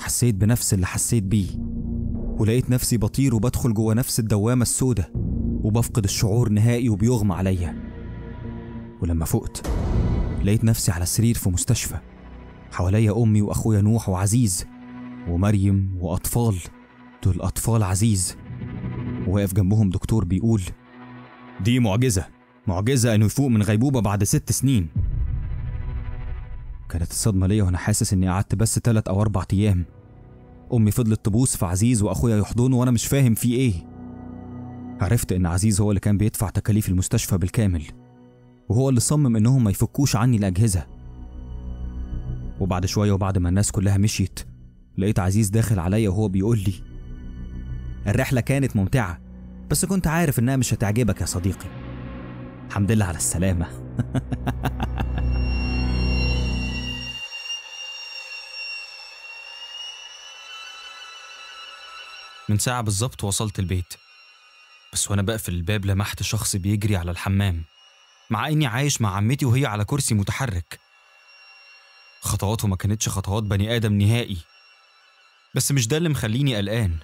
حسيت بنفس اللي حسيت بيه. ولقيت نفسي بطير وبدخل جوه نفس الدوامة السودة وبفقد الشعور نهائي وبيغمى عليا. ولما فقت لقيت نفسي على السرير في مستشفى. حواليا أمي وأخويا نوح وعزيز ومريم وأطفال. دول أطفال عزيز. وواقف جنبهم دكتور بيقول دي معجزة معجزة إنه يفوق من غيبوبة بعد ست سنين. كانت الصدمة ليا وأنا حاسس إني قعدت بس تلات أو أربع أيام. أمي فضلت تبوس في عزيز وأخويا يحضنه وأنا مش فاهم في إيه. عرفت إن عزيز هو اللي كان بيدفع تكاليف المستشفى بالكامل وهو اللي صمم إنهم ما يفكوش عني الأجهزة. وبعد شوية وبعد ما الناس كلها مشيت لقيت عزيز داخل عليا وهو بيقول لي الرحلة كانت ممتعة بس كنت عارف إنها مش هتعجبك يا صديقي. الحمد لله على السلامة. من ساعة بالظبط وصلت البيت بس وأنا بقفل الباب لمحت شخص بيجري على الحمام مع إني عايش مع عمتي وهي على كرسي متحرك. خطواته ما كانتش خطوات بني آدم نهائي. بس مش ده اللي مخليني قلقان.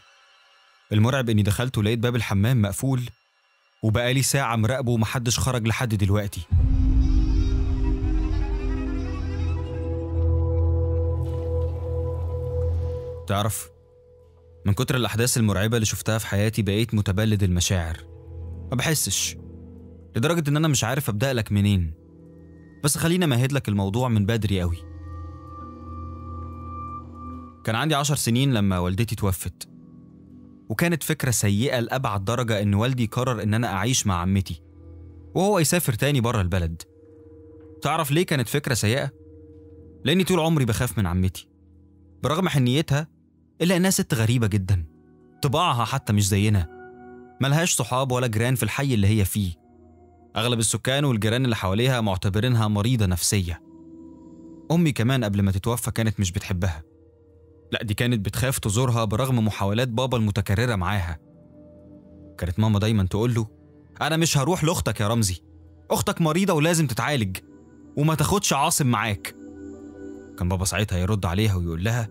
المرعب إني دخلت ولقيت باب الحمام مقفول وبقالي ساعة مراقبه ومحدش خرج لحد دلوقتي. تعرف من كتر الأحداث المرعبة اللي شفتها في حياتي بقيت متبلد المشاعر. ما بحسش لدرجة إن أنا مش عارف أبدأ لك منين. بس خليني أمهد لك الموضوع من بدري قوي كان عندي عشر سنين لما والدتي توفت. وكانت فكرة سيئة لأبعد درجة إن والدي قرر إن أنا أعيش مع عمتي وهو يسافر تاني بره البلد. تعرف ليه كانت فكرة سيئة؟ لأني طول عمري بخاف من عمتي برغم حنيتها إلا إنها ست غريبة جدا طباعها حتى مش زينا ملهاش صحاب ولا جيران في الحي اللي هي فيه. أغلب السكان والجيران اللي حواليها معتبرينها مريضة نفسية. أمي كمان قبل ما تتوفى كانت مش بتحبها. لا دي كانت بتخاف تزورها برغم محاولات بابا المتكررة معاها. كانت ماما دايما تقول له أنا مش هروح لأختك يا رمزي. أختك مريضة ولازم تتعالج وما تاخدش عاصم معاك. كان بابا ساعتها يرد عليها ويقول لها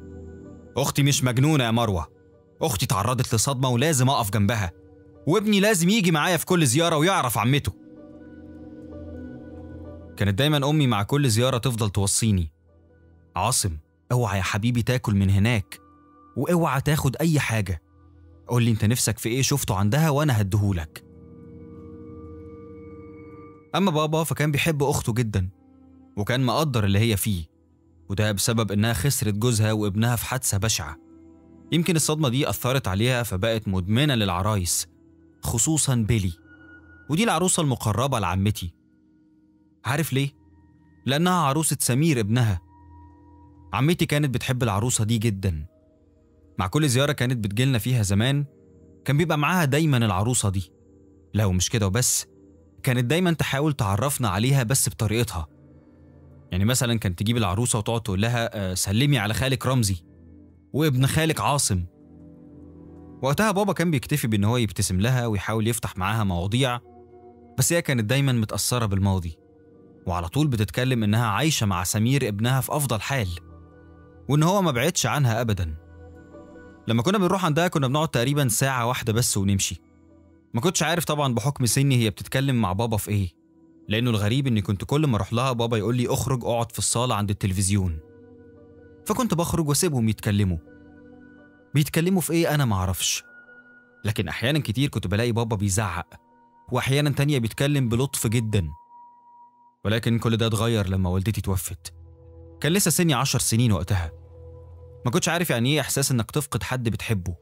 أختي مش مجنونة يا مروة. أختي تعرضت لصدمة ولازم أقف جنبها وابني لازم يجي معايا في كل زيارة ويعرف عمته. كانت دايما أمي مع كل زيارة تفضل توصيني عاصم أوعى يا حبيبي تاكل من هناك وأوعى تاخد أي حاجة. قول لي أنت نفسك في إيه شفته عندها وأنا هديهولك. أما بابا فكان بيحب أخته جدا وكان مقدر اللي هي فيه وده بسبب إنها خسرت جوزها وابنها في حادثة بشعة. يمكن الصدمة دي أثرت عليها فبقت مدمنة للعرايس خصوصا بيلي. ودي العروسة المقربة لعمتي. عارف ليه؟ لأنها عروسة سمير ابنها. عمتي كانت بتحب العروسة دي جدا. مع كل زيارة كانت بتجيلنا فيها زمان كان بيبقى معاها دايما العروسة دي. لا ومش كده وبس كانت دايما تحاول تعرفنا عليها بس بطريقتها. يعني مثلا كانت تجيب العروسة وتقعد تقول لها "آه، سلمي على خالك رمزي وابن خالك عاصم. وقتها بابا كان بيكتفي بإن هو يبتسم لها ويحاول يفتح معاها مواضيع بس هي كانت دايما متأثرة بالماضي. وعلى طول بتتكلم إنها عايشة مع سمير ابنها في أفضل حال. وإن هو ما بعدش عنها ابدا. لما كنا بنروح عندها كنا بنقعد تقريبا ساعة واحدة بس ونمشي. ما كنتش عارف طبعا بحكم سني هي بتتكلم مع بابا في إيه. لأنه الغريب إني كنت كل ما أروح لها بابا يقول لي اخرج اقعد في الصالة عند التلفزيون. فكنت بخرج وأسيبهم يتكلموا. بيتكلموا في إيه؟ أنا معرفش لكن أحيانا كتير كنت بلاقي بابا بيزعق واحيانا تانية بيتكلم بلطف جدا. ولكن كل ده اتغير لما والدتي توفت. كان لسه سني عشر سنين وقتها. ما كنتش عارف يعني إيه إحساس إنك تفقد حد بتحبه.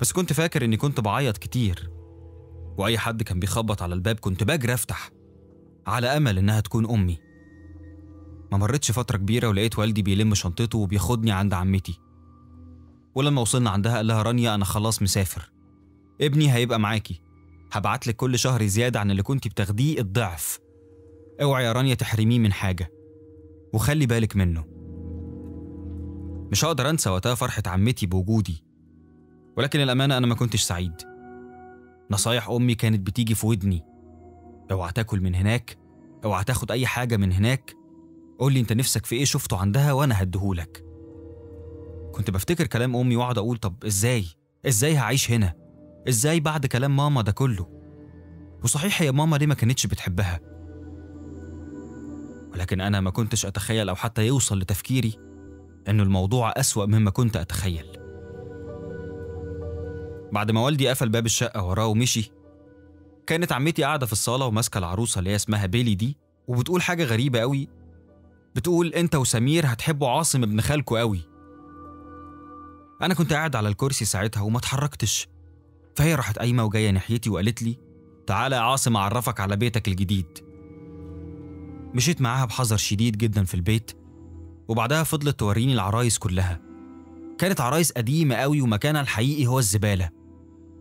بس كنت فاكر إني كنت بعيط كتير. وأي حد كان بيخبط على الباب كنت بجري أفتح. على أمل إنها تكون أمي. ما مرتش فترة كبيرة ولقيت والدي بيلم شنطته وبياخدني عند عمتي. ولما وصلنا عندها قال لها رانيا أنا خلاص مسافر. ابني هيبقى معاكي. هبعت لك كل شهر زيادة عن اللي كنتي بتاخديه الضعف. اوعي يا رانيا تحرميه من حاجة. وخلي بالك منه. مش هقدر أنسى وقتها فرحة عمتي بوجودي. ولكن الأمانة أنا ما كنتش سعيد. نصايح أمي كانت بتيجي في ودني. اوعى تاكل من هناك اوعى تاخد أي حاجة من هناك. قول لي أنت نفسك في إيه شفته عندها وأنا هديهولك. كنت بفتكر كلام أمي وأقعد أقول طب إزاي؟ إزاي هعيش هنا؟ إزاي بعد كلام ماما ده كله؟ وصحيح هي ماما ليه ما كانتش بتحبها. ولكن أنا ما كنتش أتخيل أو حتى يوصل لتفكيري إنه الموضوع أسوأ مما كنت أتخيل. بعد ما والدي قفل باب الشقة وراه ومشي كانت عمتي قاعدة في الصالة وماسكة العروسة اللي هي اسمها بيلي دي وبتقول حاجة غريبة قوي بتقول أنت وسمير هتحبوا عاصم ابن خالكوا قوي أنا كنت قاعد على الكرسي ساعتها وما اتحركتش فهي راحت قايمة وجاية ناحيتي وقالت لي تعالى يا عاصم أعرفك على بيتك الجديد. مشيت معاها بحذر شديد جدا في البيت وبعدها فضلت توريني العرايس كلها. كانت عرايس قديمة قوي ومكانها الحقيقي هو الزبالة.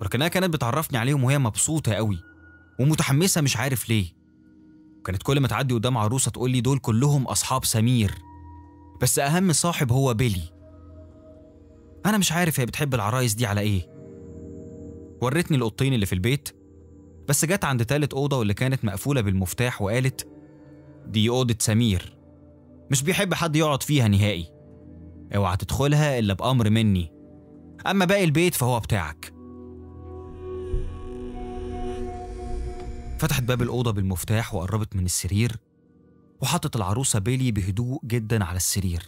ولكنها كانت بتعرفني عليهم وهي مبسوطة قوي ومتحمسة مش عارف ليه. كانت كل ما تعدي قدام عروسة تقول لي دول كلهم أصحاب سمير بس أهم صاحب هو بيلي. أنا مش عارف هي بتحب العرايس دي على إيه. ورتني الأوضتين اللي في البيت بس جت عند تالت أوضة واللي كانت مقفولة بالمفتاح وقالت دي أوضة سمير. مش بيحب حد يقعد فيها نهائي. اوعى تدخلها إلا بأمر مني. أما باقي البيت فهو بتاعك. فتحت باب الأوضة بالمفتاح وقربت من السرير وحطت العروسة بيلي بهدوء جدا على السرير.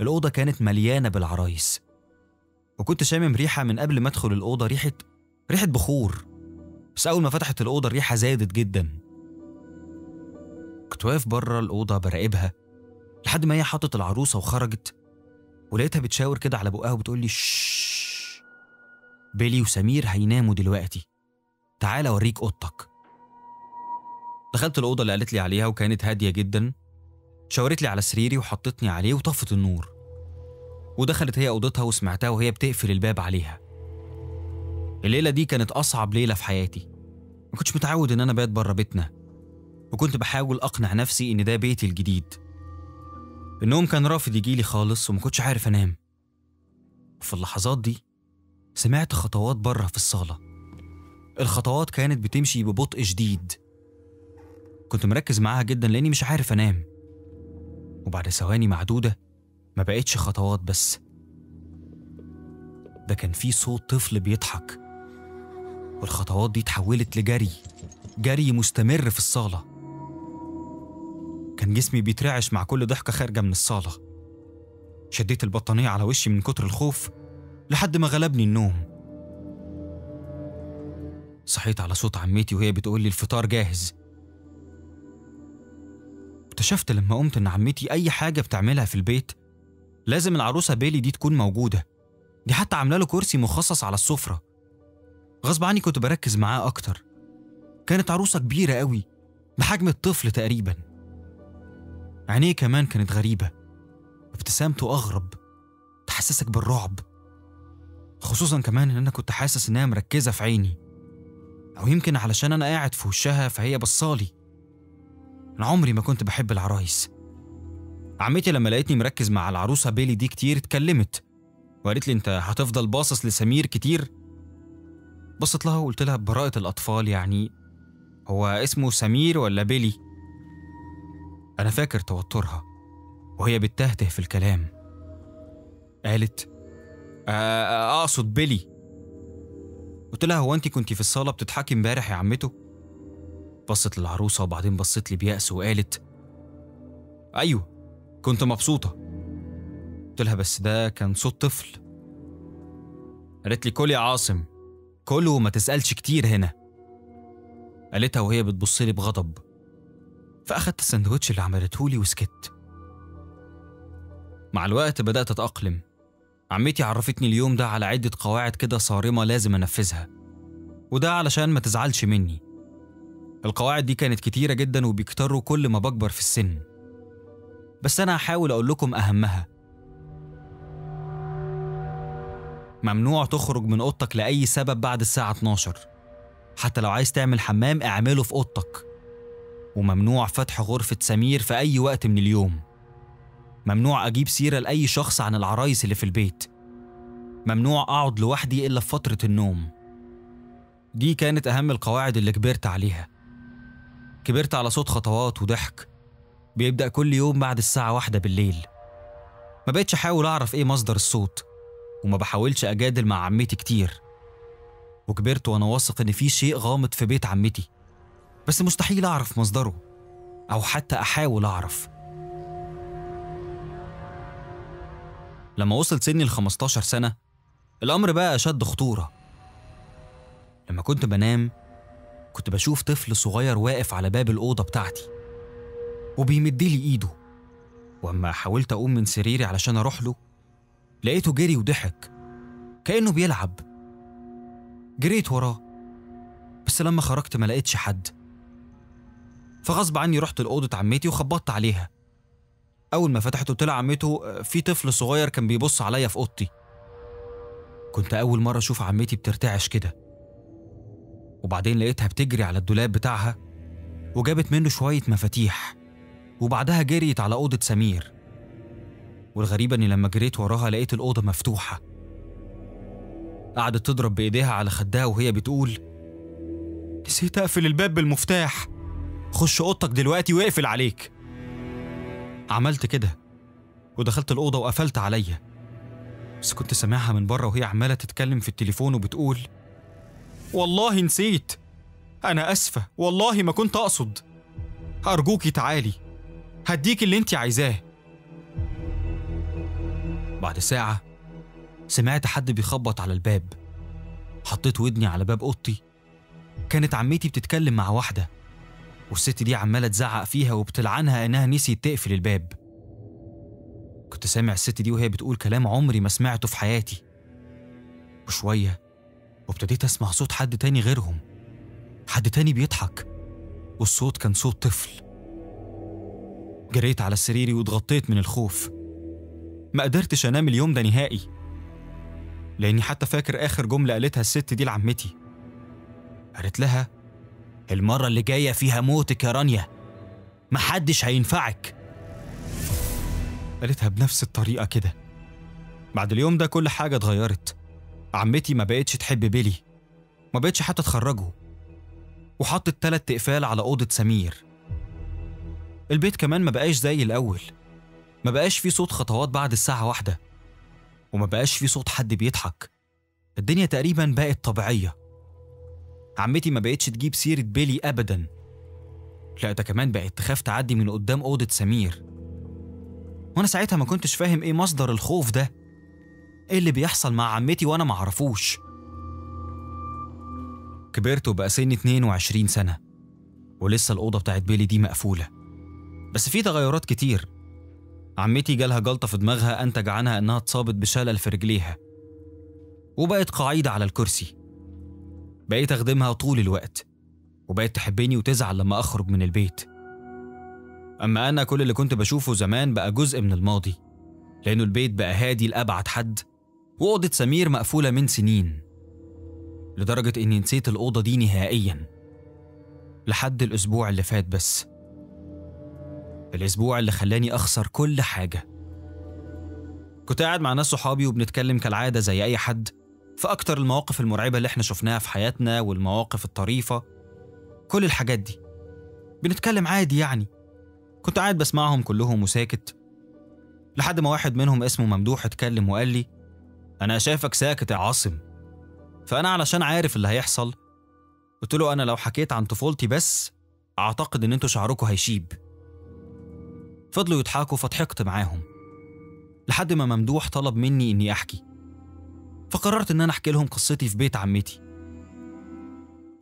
الأوضة كانت مليانة بالعرايس. وكنت شامم ريحة من قبل ما أدخل الأوضة ريحة ريحة بخور. بس أول ما فتحت الأوضة الريحة زادت جدا. كنت واقف بره الأوضة براقبها لحد ما هي حطت العروسة وخرجت ولقيتها بتشاور كده على بقها وبتقول لي شش بيلي وسمير هيناموا دلوقتي. تعال أوريك أوضتك. دخلت الأوضة اللي قالت لي عليها وكانت هادية جدا شاورت لي على سريري وحطتني عليه وطفت النور. ودخلت هي أوضتها وسمعتها وهي بتقفل الباب عليها. الليلة دي كانت أصعب ليلة في حياتي. ما كنتش متعود إن أنا بات بره بيتنا. وكنت بحاول أقنع نفسي إن ده بيتي الجديد. النوم كان رافض يجيلي خالص وما كنتش عارف أنام. وفي اللحظات دي سمعت خطوات بره في الصالة. الخطوات كانت بتمشي ببطء شديد. كنت مركز معاها جدا لأني مش عارف أنام. وبعد ثواني معدودة ما بقتش خطوات بس. ده كان في صوت طفل بيضحك. والخطوات دي اتحولت لجري. جري مستمر في الصالة. كان جسمي بيترعش مع كل ضحكة خارجة من الصالة. شديت البطانية على وشي من كتر الخوف لحد ما غلبني النوم. صحيت على صوت عمتي وهي بتقول لي الفطار جاهز. اكتشفت لما قمت إن عمتي أي حاجة بتعملها في البيت لازم العروسة بيلي دي تكون موجودة. دي حتى عاملة له كرسي مخصص على السفرة. غصب عني كنت بركز معاه أكتر. كانت عروسة كبيرة قوي بحجم الطفل تقريباً. عينيه كمان كانت غريبة. ابتسامته أغرب. تحسسك بالرعب. خصوصا كمان إن أنا كنت حاسس إنها مركزة في عيني. أو يمكن علشان أنا قاعد في وشها فهي بصالي. أنا عمري ما كنت بحب العرايس. عمتي لما لقيتني مركز مع العروسة بيلي دي كتير اتكلمت. وقالت لي أنت هتفضل باصص لسمير كتير؟ بصت لها وقلت لها ببراءة الأطفال يعني هو اسمه سمير ولا بيلي؟ أنا فاكر توترها وهي بتهته في الكلام. قالت "آه، أقصد بيلي. قلت لها هو أنت كنتي في الصالة بتضحكي امبارح يا عمته؟ بصت للعروسة وبعدين بصت لي بيأس وقالت أيوه كنت مبسوطة. قلت لها بس ده كان صوت طفل. قالت لي كل يا عاصم كل وما تسألش كتير هنا. قالتها وهي بتبص لي بغضب. فأخدت السندوتش اللي عملته لي وسكت. مع الوقت بدأت أتأقلم. عمتي عرفتني اليوم ده على عدة قواعد كده صارمة لازم أنفذها. وده علشان ما تزعلش مني. القواعد دي كانت كتيرة جدا وبيكتروا كل ما بكبر في السن. بس أنا هحاول أقول لكم أهمها. ممنوع تخرج من أوضتك لأي سبب بعد الساعة 12 حتى لو عايز تعمل حمام اعمله في أوضتك. وممنوع فتح غرفة سمير في أي وقت من اليوم. ممنوع أجيب سيرة لأي شخص عن العرايس اللي في البيت. ممنوع أقعد لوحدي إلا في فترة النوم. دي كانت أهم القواعد اللي كبرت عليها. كبرت على صوت خطوات وضحك. بيبدأ كل يوم بعد الساعة واحدة بالليل. ما بقتش أحاول أعرف إيه مصدر الصوت وما بحاولش أجادل مع عمتي كتير. وكبرت وأنا واثق إن في شيء غامض في بيت عمتي. بس مستحيل أعرف مصدره أو حتى أحاول أعرف. لما وصل سني ال 15 سنة الأمر بقى أشد خطورة. لما كنت بنام كنت بشوف طفل صغير واقف على باب الأوضة بتاعتي وبيمدلي إيده. وأما حاولت أقوم من سريري علشان أروح له لقيته جري وضحك كأنه بيلعب. جريت وراه بس لما خرجت ما لقيتش حد. فغصب عني رحت لأوضة عمتي وخبطت عليها. أول ما فتحت طلع عمته في طفل صغير كان بيبص عليا في أوضتي. كنت أول مرة أشوف عمتي بترتعش كده. وبعدين لقيتها بتجري على الدولاب بتاعها وجابت منه شوية مفاتيح وبعدها جريت على أوضة سمير. والغريبة إني لما جريت وراها لقيت الأوضة مفتوحة. قعدت تضرب بإيديها على خدها وهي بتقول نسيت أقفل الباب بالمفتاح. خش أوضتك دلوقتي واقفل عليك. عملت كده ودخلت الأوضة وقفلت عليا. بس كنت سامعها من بره وهي عمالة تتكلم في التليفون وبتقول والله نسيت. أنا أسفة. والله ما كنت أقصد. أرجوكي تعالي. هديك اللي انت عايزاه. بعد ساعة سمعت حد بيخبط على الباب. حطيت ودني على باب أوضتي. كانت عمتي بتتكلم مع واحدة. والست دي عمالة تزعق فيها وبتلعنها إنها نسيت تقفل الباب. كنت سامع الست دي وهي بتقول كلام عمري ما سمعته في حياتي. وشوية وابتديت أسمع صوت حد تاني غيرهم. حد تاني بيضحك. والصوت كان صوت طفل. جريت على سريري واتغطيت من الخوف. ما قدرتش أنام اليوم ده نهائي. لأني حتى فاكر آخر جملة قالتها الست دي لعمتي. قالت لها المرة اللي جاية فيها موتك يا رانيا. محدش هينفعك. قالتها بنفس الطريقة كده. بعد اليوم ده كل حاجة اتغيرت. عمتي ما بقتش تحب بيلي. ما بقتش حتى تخرجه. وحطت تلات تقفال على أوضة سمير. البيت كمان ما بقاش زي الأول. ما بقاش فيه صوت خطوات بعد الساعة واحدة. وما بقاش فيه صوت حد بيضحك. الدنيا تقريبا بقت طبيعية. عمتي ما بقتش تجيب سيرة بيلي أبدا. لا ده كمان بقت تخاف تعدي من قدام أوضة سمير. وأنا ساعتها ما كنتش فاهم إيه مصدر الخوف ده. إيه اللي بيحصل مع عمتي وأنا معرفوش كبرت وبقى سني 22 سنة. ولسه الأوضة بتاعت بيلي دي مقفولة. بس في تغيرات كتير. عمتي جالها جلطة في دماغها أنتج عنها إنها اتصابت بشلل في رجليها. وبقت قاعدة على الكرسي. بقيت أخدمها طول الوقت وبقت تحبني وتزعل لما أخرج من البيت. أما أنا كل اللي كنت بشوفه زمان بقى جزء من الماضي لأنه البيت بقى هادي لأبعد حد وأوضة سمير مقفولة من سنين لدرجة إني نسيت الأوضة دي نهائيا لحد الأسبوع اللي فات بس. الأسبوع اللي خلاني أخسر كل حاجة. كنت قاعد مع ناس صحابي وبنتكلم كالعادة زي أي حد في أكتر المواقف المرعبة اللي إحنا شفناها في حياتنا والمواقف الطريفة كل الحاجات دي. بنتكلم عادي يعني. كنت قاعد بسمعهم كلهم وساكت. لحد ما واحد منهم اسمه ممدوح اتكلم وقال لي أنا شايفك ساكت يا عاصم. فأنا علشان عارف اللي هيحصل قلت له أنا لو حكيت عن طفولتي بس أعتقد إن أنتوا شعركم هيشيب. فضلوا يضحكوا فضحكت معاهم. لحد ما ممدوح طلب مني إني أحكي. فقررت إن أنا أحكي لهم قصتي في بيت عمتي.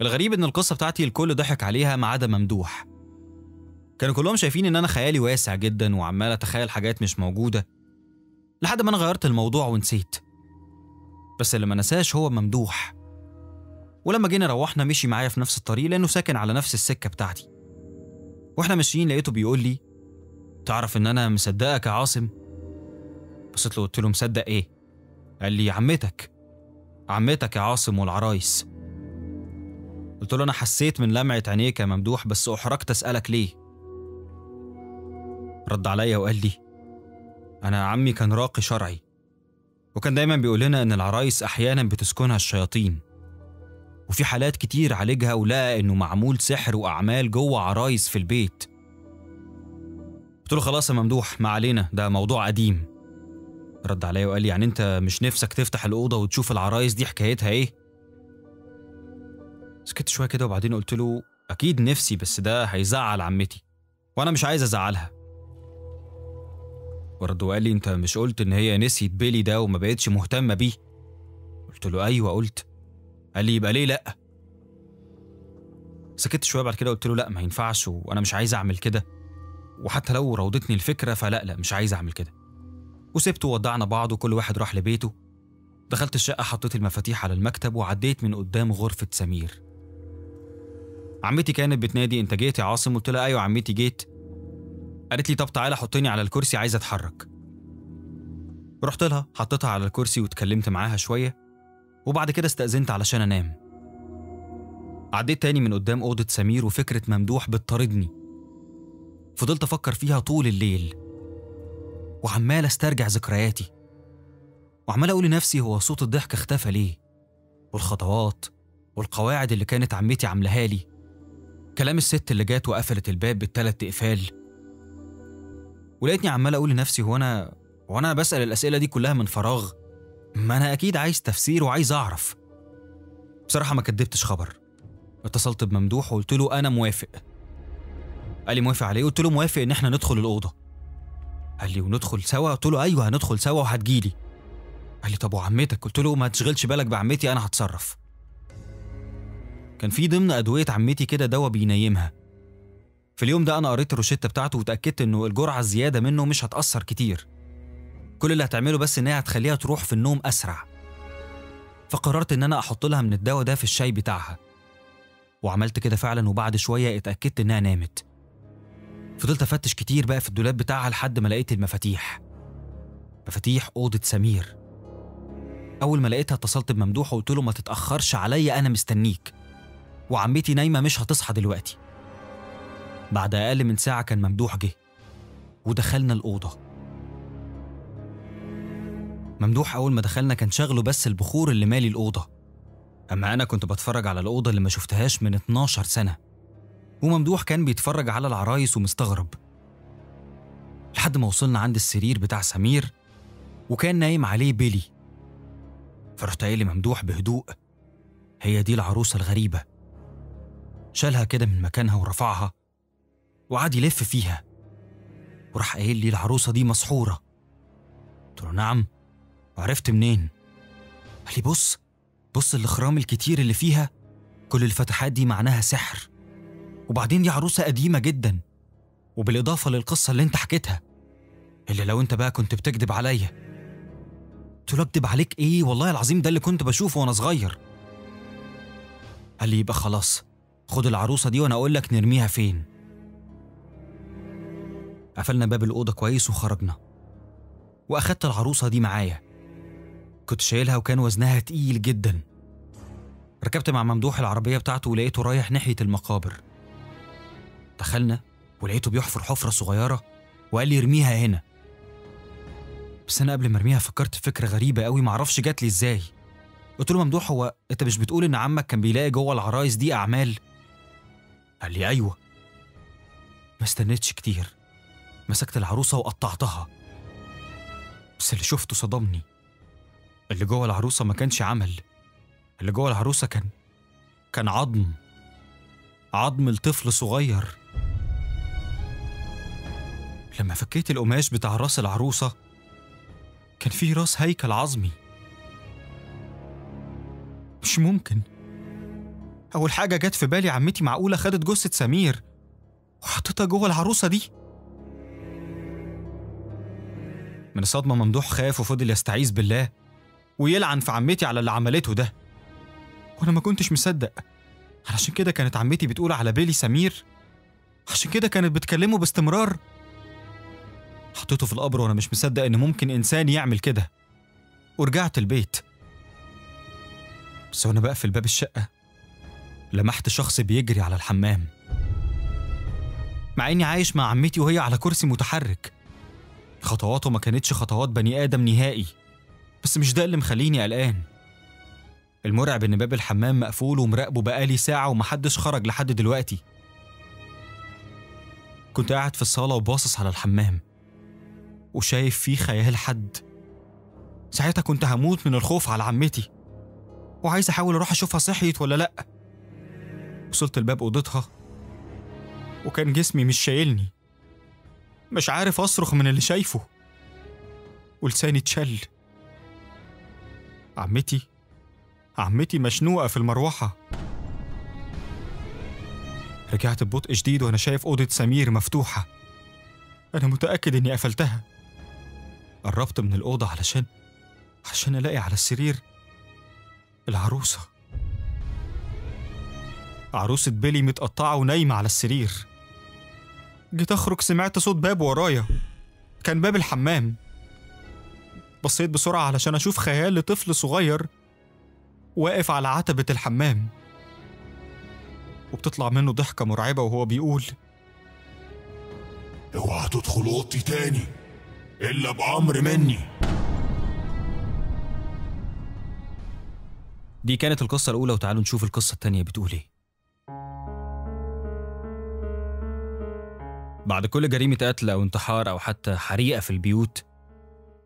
الغريب إن القصة بتاعتي الكل ضحك عليها ما عدا ممدوح. كانوا كلهم شايفين إن أنا خيالي واسع جدا وعمال أتخيل حاجات مش موجودة لحد ما أنا غيرت الموضوع ونسيت. بس اللي ما نساش هو ممدوح. ولما جينا روحنا مشي معايا في نفس الطريق لأنه ساكن على نفس السكة بتاعتي. وإحنا ماشيين لقيته بيقول لي تعرف إن أنا مصدقك يا عاصم؟ بصيت له قلت له مصدق إيه؟ قال لي عمتك عمتك يا عاصم والعرايس. قلت له أنا حسيت من لمعة عينيك يا ممدوح بس أحرجت أسألك ليه؟ رد عليا وقال لي أنا عمي كان راقي شرعي وكان دايما بيقول لنا إن العرايس أحيانا بتسكنها الشياطين وفي حالات كتير عالجها ولقى إنه معمول سحر وأعمال جوه عرايس في البيت. قلت له خلاص يا ممدوح ما علينا ده موضوع قديم. رد عليا وقال لي يعني انت مش نفسك تفتح الأوضة وتشوف العرايس دي حكايتها إيه؟ سكت شوية كده وبعدين قلت له أكيد نفسي بس ده هيزعل عمتي وأنا مش عايز أزعلها. ورد وقال لي انت مش قلت إن هي نسيت بيلي ده وما بقتش مهتمة بيه؟ قلت له أيوه قلت. قال لي يبقى ليه لأ؟ سكت شوية بعد كده قلت له لأ ما ينفعش وأنا مش عايز أعمل كده. وحتى لو راودتني الفكرة فلأ لأ مش عايز أعمل كده. وسبته وودعنا بعض وكل واحد راح لبيته. دخلت الشقة حطيت المفاتيح على المكتب وعديت من قدام غرفة سمير. عمتي كانت بتنادي أنت جيت يا عاصم؟ قلت لها أيوه عمتي جيت. قالت لي طب تعالى حطني على الكرسي عايز أتحرك. رحت لها حطيتها على الكرسي واتكلمت معاها شوية وبعد كده استأذنت علشان أنام. عديت تاني من قدام أوضة سمير وفكرة ممدوح بتطاردني. فضلت أفكر فيها طول الليل. وعمال أسترجع ذكرياتي. وعمال أقول لنفسي هو صوت الضحك اختفى ليه؟ والخطوات والقواعد اللي كانت عمتي عاملاها لي. كلام الست اللي جات وقفلت الباب بالتلات اقفال ولقيتني عمال أقول لنفسي هو أنا هو أنا بسأل الأسئلة دي كلها من فراغ؟ ما أنا أكيد عايز تفسير وعايز أعرف. بصراحة ما كدبتش خبر. اتصلت بممدوح وقلت له أنا موافق. قال لي موافق عليه قلت له موافق إن إحنا ندخل الأوضة. قال لي وندخل سوا؟ قلت له أيوه هندخل سوا وهتجيلي. قال لي طب وعمتك؟ قلت له ما تشغلش بالك بعمتي أنا هتصرف. كان في ضمن أدوية عمتي كده دواء بينيمها في اليوم ده أنا قريت الروشتة بتاعته وتأكدت إنه الجرعة الزيادة منه مش هتأثر كتير. كل اللي هتعمله بس إن هي هتخليها تروح في النوم أسرع. فقررت إن أنا أحط لها من الدواء ده في الشاي بتاعها. وعملت كده فعلا وبعد شوية اتأكدت إنها نامت. فضلت أفتش كتير بقى في الدولاب بتاعها لحد ما لقيت المفاتيح. مفاتيح أوضة سمير. أول ما لقيتها اتصلت بممدوح وقلت له ما تتأخرش عليا أنا مستنيك. وعمتي نايمة مش هتصحى دلوقتي. بعد أقل من ساعة كان ممدوح جه. ودخلنا الأوضة. ممدوح أول ما دخلنا كان شغله بس البخور اللي مالي الأوضة. أما أنا كنت بتفرج على الأوضة اللي ما شفتهاش من 12 سنة. وممدوح كان بيتفرج على العرايس ومستغرب. لحد ما وصلنا عند السرير بتاع سمير وكان نايم عليه بيلي. فرحت قايل لممدوح بهدوء هي دي العروسة الغريبة. شالها كده من مكانها ورفعها وقعد يلف فيها. وراح قايل لي العروسة دي مسحورة. قلت له نعم وعرفت منين؟ قال لي بص بص الإخرام الكتير اللي فيها كل الفتحات دي معناها سحر. وبعدين دي عروسة قديمة جدا. وبالإضافة للقصة اللي أنت حكيتها اللي لو أنت بقى كنت بتكذب عليا. قلت له أكدب عليك إيه؟ والله العظيم ده اللي كنت بشوفه وأنا صغير. قال لي يبقى خلاص خد العروسة دي وأنا أقول لك نرميها فين. قفلنا باب الأوضة كويس وخرجنا. وأخدت العروسة دي معايا. كنت شايلها وكان وزنها تقيل جدا. ركبت مع ممدوح العربية بتاعته ولقيته رايح ناحية المقابر. دخلنا ولقيته بيحفر حفرة صغيرة وقال لي ارميها هنا. بس أنا قبل ما أرميها فكرت في فكرة غريبة قوي معرفش جات لي إزاي. قلت له ممدوح هو أنت مش بتقول إن عمك كان بيلاقي جوه العرايس دي أعمال؟ قال لي أيوه. ما استنيتش كتير. مسكت العروسة وقطعتها. بس اللي شفته صدمني. اللي جوه العروسة ما كانش عمل. اللي جوه العروسة كان كان عظم. عظم لطفل صغير. لما فكيت القماش بتاع راس العروسة كان فيه راس هيكل عظمي. مش ممكن. أول حاجة جت في بالي عمتي معقولة خدت جثة سمير وحطيتها جوه العروسة دي. من الصدمة ممدوح خاف وفضل يستعيذ بالله ويلعن في عمتي على اللي عملته ده. وأنا ما كنتش مصدق. علشان كده كانت عمتي بتقول على بيلي سمير. عشان كده كانت بتكلمه باستمرار. حطيته في القبر وأنا مش مصدق إن ممكن إنسان يعمل كده. ورجعت البيت. بس وأنا بقفل باب الشقة لمحت شخص بيجري على الحمام. مع إني عايش مع عمتي وهي على كرسي متحرك. خطواته ما كانتش خطوات بني آدم نهائي. بس مش ده اللي مخليني قلقان. المرعب إن باب الحمام مقفول ومراقبه بقالي ساعة ومحدش خرج لحد دلوقتي. كنت قاعد في الصالة وباصص على الحمام. وشايف فيه خيال حد. ساعتها كنت هموت من الخوف على عمتي وعايز أحاول أروح أشوفها صحيت ولا لأ. وصلت لباب أوضتها وكان جسمي مش شايلني. مش عارف أصرخ من اللي شايفه. ولساني اتشل. عمتي عمتي مشنوقة في المروحة. رجعت ببطء شديد وأنا شايف أوضة سمير مفتوحة. أنا متأكد إني قفلتها. قربت من الأوضة علشان عشان ألاقي على السرير العروسة. عروسة بيلي متقطعة ونايمة على السرير. جيت أخرج سمعت صوت باب ورايا. كان باب الحمام. بصيت بسرعة علشان أشوف خيال لطفل صغير واقف على عتبة الحمام. وبتطلع منه ضحكة مرعبة وهو بيقول اوعى تدخل أوضتي تاني. إلا بأمر مني. دي كانت القصة الأولى وتعالوا نشوف القصة التانية بتقول إيه. بعد كل جريمة قتل أو انتحار أو حتى حريقة في البيوت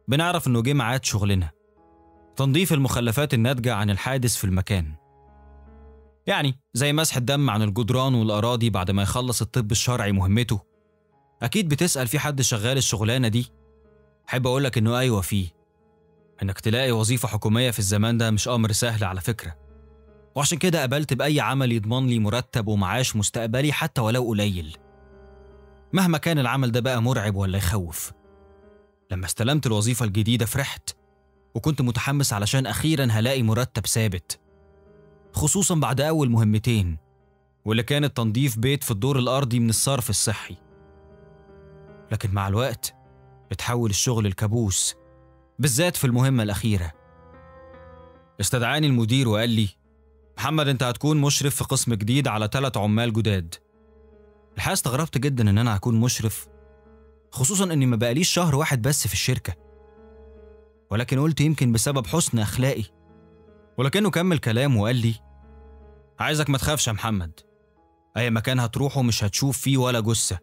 بنعرف إنه جه ميعاد شغلنا. تنظيف المخلفات الناتجة عن الحادث في المكان. يعني زي مسح الدم عن الجدران والأراضي بعد ما يخلص الطب الشرعي مهمته. أكيد بتسأل في حد شغال الشغلانة دي. أحب أقولك إنه أيوة فيه. إنك تلاقي وظيفة حكومية في الزمان ده مش أمر سهل على فكرة. وعشان كده قبلت بأي عمل يضمن لي مرتب ومعاش مستقبلي حتى ولو قليل. مهما كان العمل ده بقى مرعب ولا يخوف. لما استلمت الوظيفة الجديدة فرحت وكنت متحمس علشان أخيرا هلاقي مرتب ثابت. خصوصا بعد أول مهمتين واللي كانت تنظيف بيت في الدور الأرضي من الصرف الصحي. لكن مع الوقت اتحول الشغل الكابوس بالذات في المهمة الأخيرة. استدعاني المدير وقال لي محمد أنت هتكون مشرف في قسم جديد على ثلاث عمال جداد. الحقيقة استغربت جدا إن أنا هكون مشرف خصوصا إني ما بقاليش شهر واحد بس في الشركة. ولكن قلت يمكن بسبب حسن أخلاقي. ولكنه كمل كلامه وقال لي عايزك ما تخافش يا محمد. أي مكان هتروحه مش هتشوف فيه ولا جثة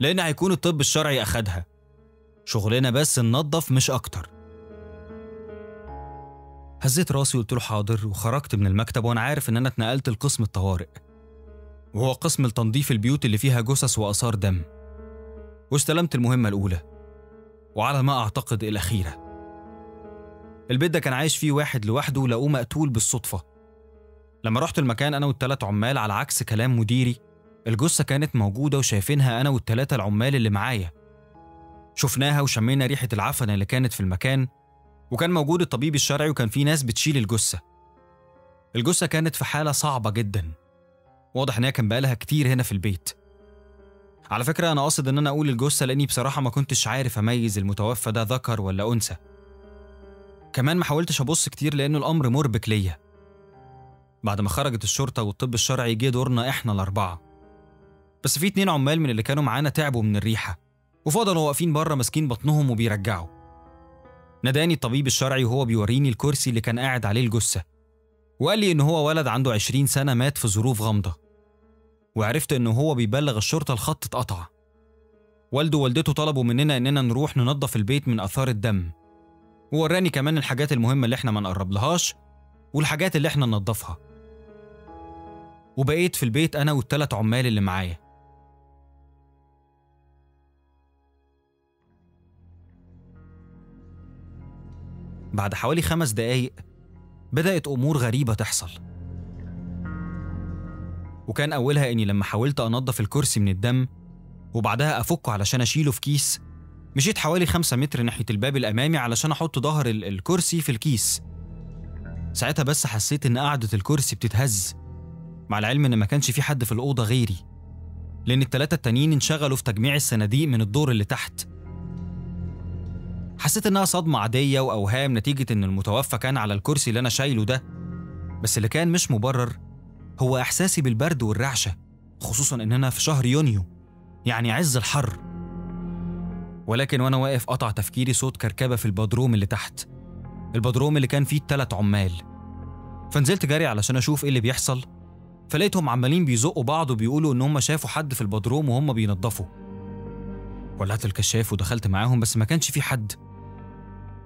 لأن هيكون الطب الشرعي أخدها. شغلنا بس ننظف مش أكتر. هزيت راسي وقلت له حاضر وخرجت من المكتب وأنا عارف إن أنا اتنقلت لقسم الطوارئ. وهو قسم لتنظيف البيوت اللي فيها جثث وآثار دم. واستلمت المهمة الأولى. وعلى ما أعتقد الأخيرة. البيت ده كان عايش فيه واحد لوحده لقوه مقتول بالصدفة. لما رحت المكان أنا والتلات عمال على عكس كلام مديري الجثة كانت موجودة وشايفينها أنا والتلاتة العمال اللي معايا. شفناها وشمينا ريحة العفن اللي كانت في المكان وكان موجود الطبيب الشرعي وكان في ناس بتشيل الجثة. الجثة كانت في حالة صعبة جدا. واضح إنها كان بقالها كتير هنا في البيت. على فكرة أنا قاصد إن أنا أقول الجثة لأني بصراحة ما كنتش عارف أميز المتوفى ده ذكر ولا أنثى. كمان ما حاولتش أبص كتير لأنه الأمر مربك ليا. بعد ما خرجت الشرطة والطب الشرعي جه دورنا إحنا الأربعة. بس في اتنين عمال من اللي كانوا معانا تعبوا من الريحة. وفضلوا واقفين بره ماسكين بطنهم وبيرجعوا. ناداني الطبيب الشرعي وهو بيوريني الكرسي اللي كان قاعد عليه الجثة وقال لي إن هو ولد عنده عشرين سنة مات في ظروف غامضة وعرفت إنه هو بيبلغ الشرطة الخط اتقطع. والده ووالدته طلبوا مننا إننا نروح ننظف البيت من آثار الدم ووراني كمان الحاجات المهمة اللي إحنا ما نقربلهاش والحاجات اللي إحنا ننضفها وبقيت في البيت أنا والتلات عمال اللي معايا. بعد حوالي خمس دقايق بدأت أمور غريبة تحصل. وكان أولها إني لما حاولت أنظف الكرسي من الدم وبعدها أفكه علشان أشيله في كيس مشيت حوالي خمسة متر ناحية الباب الأمامي علشان أحط ظهر ال- الكرسي في الكيس. ساعتها بس حسيت إن قعدة الكرسي بتتهز مع العلم إن ما كانش في حد في الأوضة غيري لأن التلاتة التانيين انشغلوا في تجميع الصناديق من الدور اللي تحت. حسيت إنها صدمة عادية وأوهام نتيجة إن المتوفى كان على الكرسي اللي أنا شايله ده. بس اللي كان مش مبرر هو إحساسي بالبرد والرعشة خصوصا إننا في شهر يونيو يعني عز الحر. ولكن وأنا واقف قطع تفكيري صوت كركبة في البدروم اللي تحت البدروم اللي كان فيه التلات عمال. فنزلت جري علشان أشوف إيه اللي بيحصل فلقيتهم عمالين بيزقوا بعض وبيقولوا إن هم شافوا حد في البدروم وهم بينضفوا ولعت الكشاف ودخلت معاهم بس ما كانش في حد.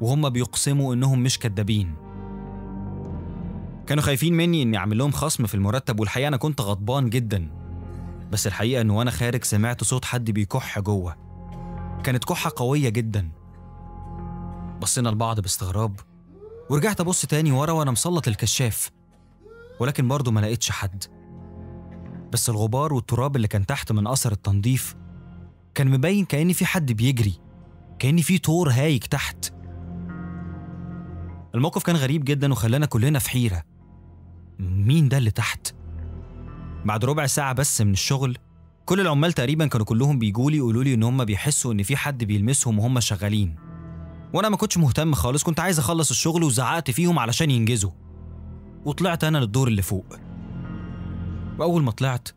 وهم بيقسموا إنهم مش كدابين. كانوا خايفين مني إني أعمل لهم خصم في المرتب والحقيقة أنا كنت غضبان جدا. بس الحقيقة إن وأنا خارج سمعت صوت حد بيكح جوه. كانت كحة قوية جدا. بصينا لبعض باستغراب ورجعت أبص تاني ورا وأنا مسلط الكشاف. ولكن برضه ما لقيتش حد. بس الغبار والتراب اللي كان تحت من أثر التنظيف كان مبين كأن في حد بيجري كأن في طور هايج تحت. الموقف كان غريب جدا وخلانا كلنا في حيرة. مين ده اللي تحت؟ بعد ربع ساعة بس من الشغل كل العمال تقريبا كانوا كلهم بيجوا لي يقولوا لي إن هم بيحسوا إن في حد بيلمسهم وهم شغالين. وأنا ما كنتش مهتم خالص كنت عايز أخلص الشغل وزعقت فيهم علشان ينجزوا. وطلعت أنا للدور اللي فوق. وأول ما طلعت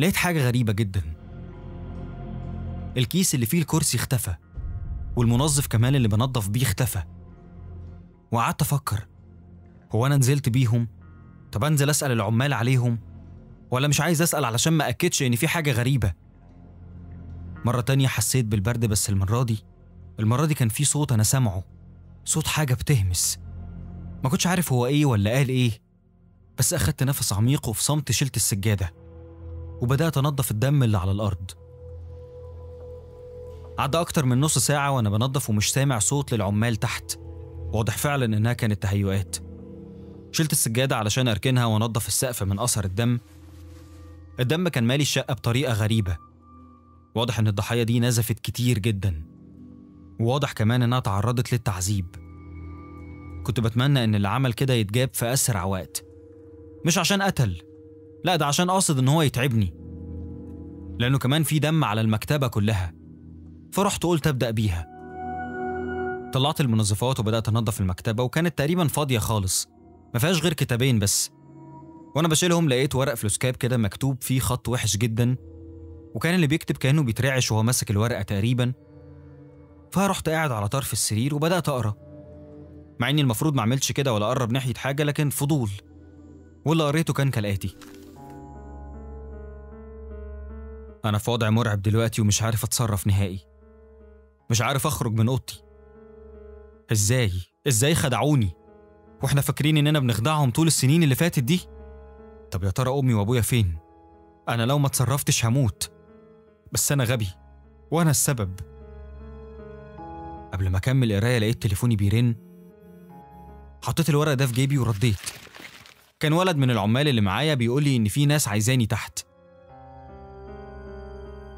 لقيت حاجة غريبة جدا. الكيس اللي فيه الكرسي اختفى والمنظف كمان اللي بنضف بيه اختفى. وقعدت أفكر هو أنا نزلت بيهم؟ طب أنزل أسأل العمال عليهم؟ ولا مش عايز أسأل علشان ما أكدش إن في حاجة غريبة؟ مرة تانية حسيت بالبرد بس المرة دي المرة دي كان في صوت أنا سامعه صوت حاجة بتهمس. ما كنتش عارف هو إيه ولا قال إيه بس أخدت نفس عميق وفي صمت شلت السجادة وبدأت انضف الدم اللي على الأرض. عدى أكتر من نص ساعة وأنا بنضف ومش سامع صوت للعمال تحت. واضح فعلا إنها كانت تهيؤات. شلت السجادة علشان أركنها وانضف السقف من أثر الدم. الدم كان مالي الشقة بطريقة غريبة. واضح إن الضحية دي نزفت كتير جدا. وواضح كمان إنها تعرضت للتعذيب. كنت بتمنى إن اللي عمل كده يتجاب في أسرع وقت. مش عشان قتل. لا ده عشان قاصد إن هو يتعبني. لأنه كمان في دم على المكتبة كلها. فرحت قلت أبدأ بيها. طلعت المنظفات وبدأت أنظف المكتبة وكانت تقريبا فاضية خالص. ما فيهاش غير كتابين بس. وأنا بشيلهم لقيت ورق فلوسكاب كده مكتوب فيه خط وحش جدا. وكان اللي بيكتب كأنه بيترعش وهو ماسك الورقة تقريبا. فرحت قاعد على طرف السرير وبدأت أقرأ. مع إني المفروض ما اعملش كده ولا أقرب ناحية حاجة لكن فضول. واللي قريته كان كالآتي. أنا في وضع مرعب دلوقتي ومش عارف أتصرف نهائي. مش عارف أخرج من أوضتي. إزاي؟ إزاي خدعوني؟ وإحنا فاكرين إننا بنخدعهم طول السنين اللي فاتت دي؟ طب يا ترى أمي وأبويا فين؟ أنا لو ما اتصرفتش هموت. بس أنا غبي وأنا السبب. قبل ما أكمل قراية لقيت تليفوني بيرن. حطيت الورق ده في جيبي ورديت. كان ولد من العمال اللي معايا بيقول لي إن في ناس عايزاني تحت.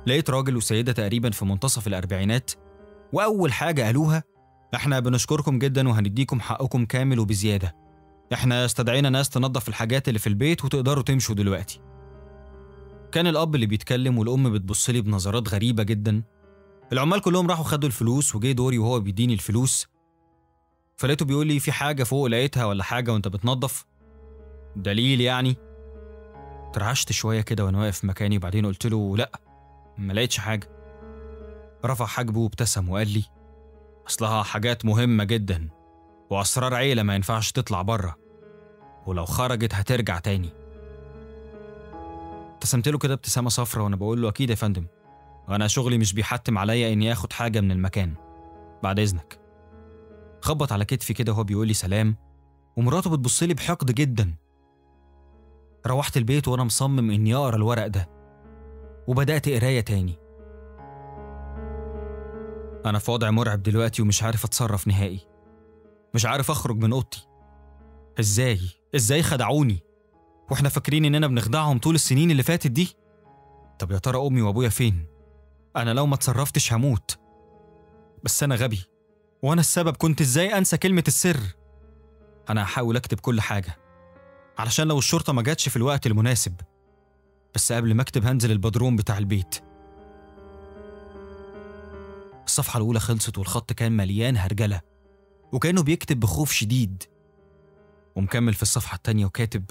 لقيت راجل وسيدة تقريبا في منتصف الأربعينات وأول حاجة قالوها إحنا بنشكركم جدا وهنديكم حقكم كامل وبزيادة. إحنا استدعينا ناس تنظف الحاجات اللي في البيت وتقدروا تمشوا دلوقتي. كان الأب اللي بيتكلم والأم بتبص لي بنظرات غريبة جدا. العمال كلهم راحوا خدوا الفلوس وجي دوري وهو بيديني الفلوس. فلقيته بيقول لي في حاجة فوق لقيتها ولا حاجة وانت بتنظف؟ دليل يعني. ترعشت شوية كده وأنا واقف مكاني وبعدين قلت له لا ما لقيتش حاجة. رفع حاجبه وابتسم وقال لي أصلها حاجات مهمة جدا وأسرار عيلة ما ينفعش تطلع بره ولو خرجت هترجع تاني. ابتسمت له كده ابتسامة صفرا وأنا بقول له أكيد يا فندم أنا شغلي مش بيحتم عليا إني آخد حاجة من المكان. بعد إذنك. خبط على كتفي كده وهو بيقول لي سلام ومراته بتبص لي بحقد جدا. روحت البيت وأنا مصمم إني أقرأ الورق ده وبدأت قراية تاني. أنا في وضع مرعب دلوقتي ومش عارف أتصرف نهائي. مش عارف أخرج من أوضتي. إزاي؟ إزاي خدعوني؟ وإحنا فاكرين إننا بنخدعهم طول السنين اللي فاتت دي؟ طب يا ترى أمي وأبويا فين؟ أنا لو ما اتصرفتش هموت. بس أنا غبي. وأنا السبب كنت إزاي أنسى كلمة السر؟ أنا هحاول أكتب كل حاجة. علشان لو الشرطة ما جاتش في الوقت المناسب. بس قبل ما أكتب هنزل البدروم بتاع البيت. الصفحة الأولى خلصت والخط كان مليان هرجلة وكأنه بيكتب بخوف شديد. ومكمل في الصفحة التانية وكاتب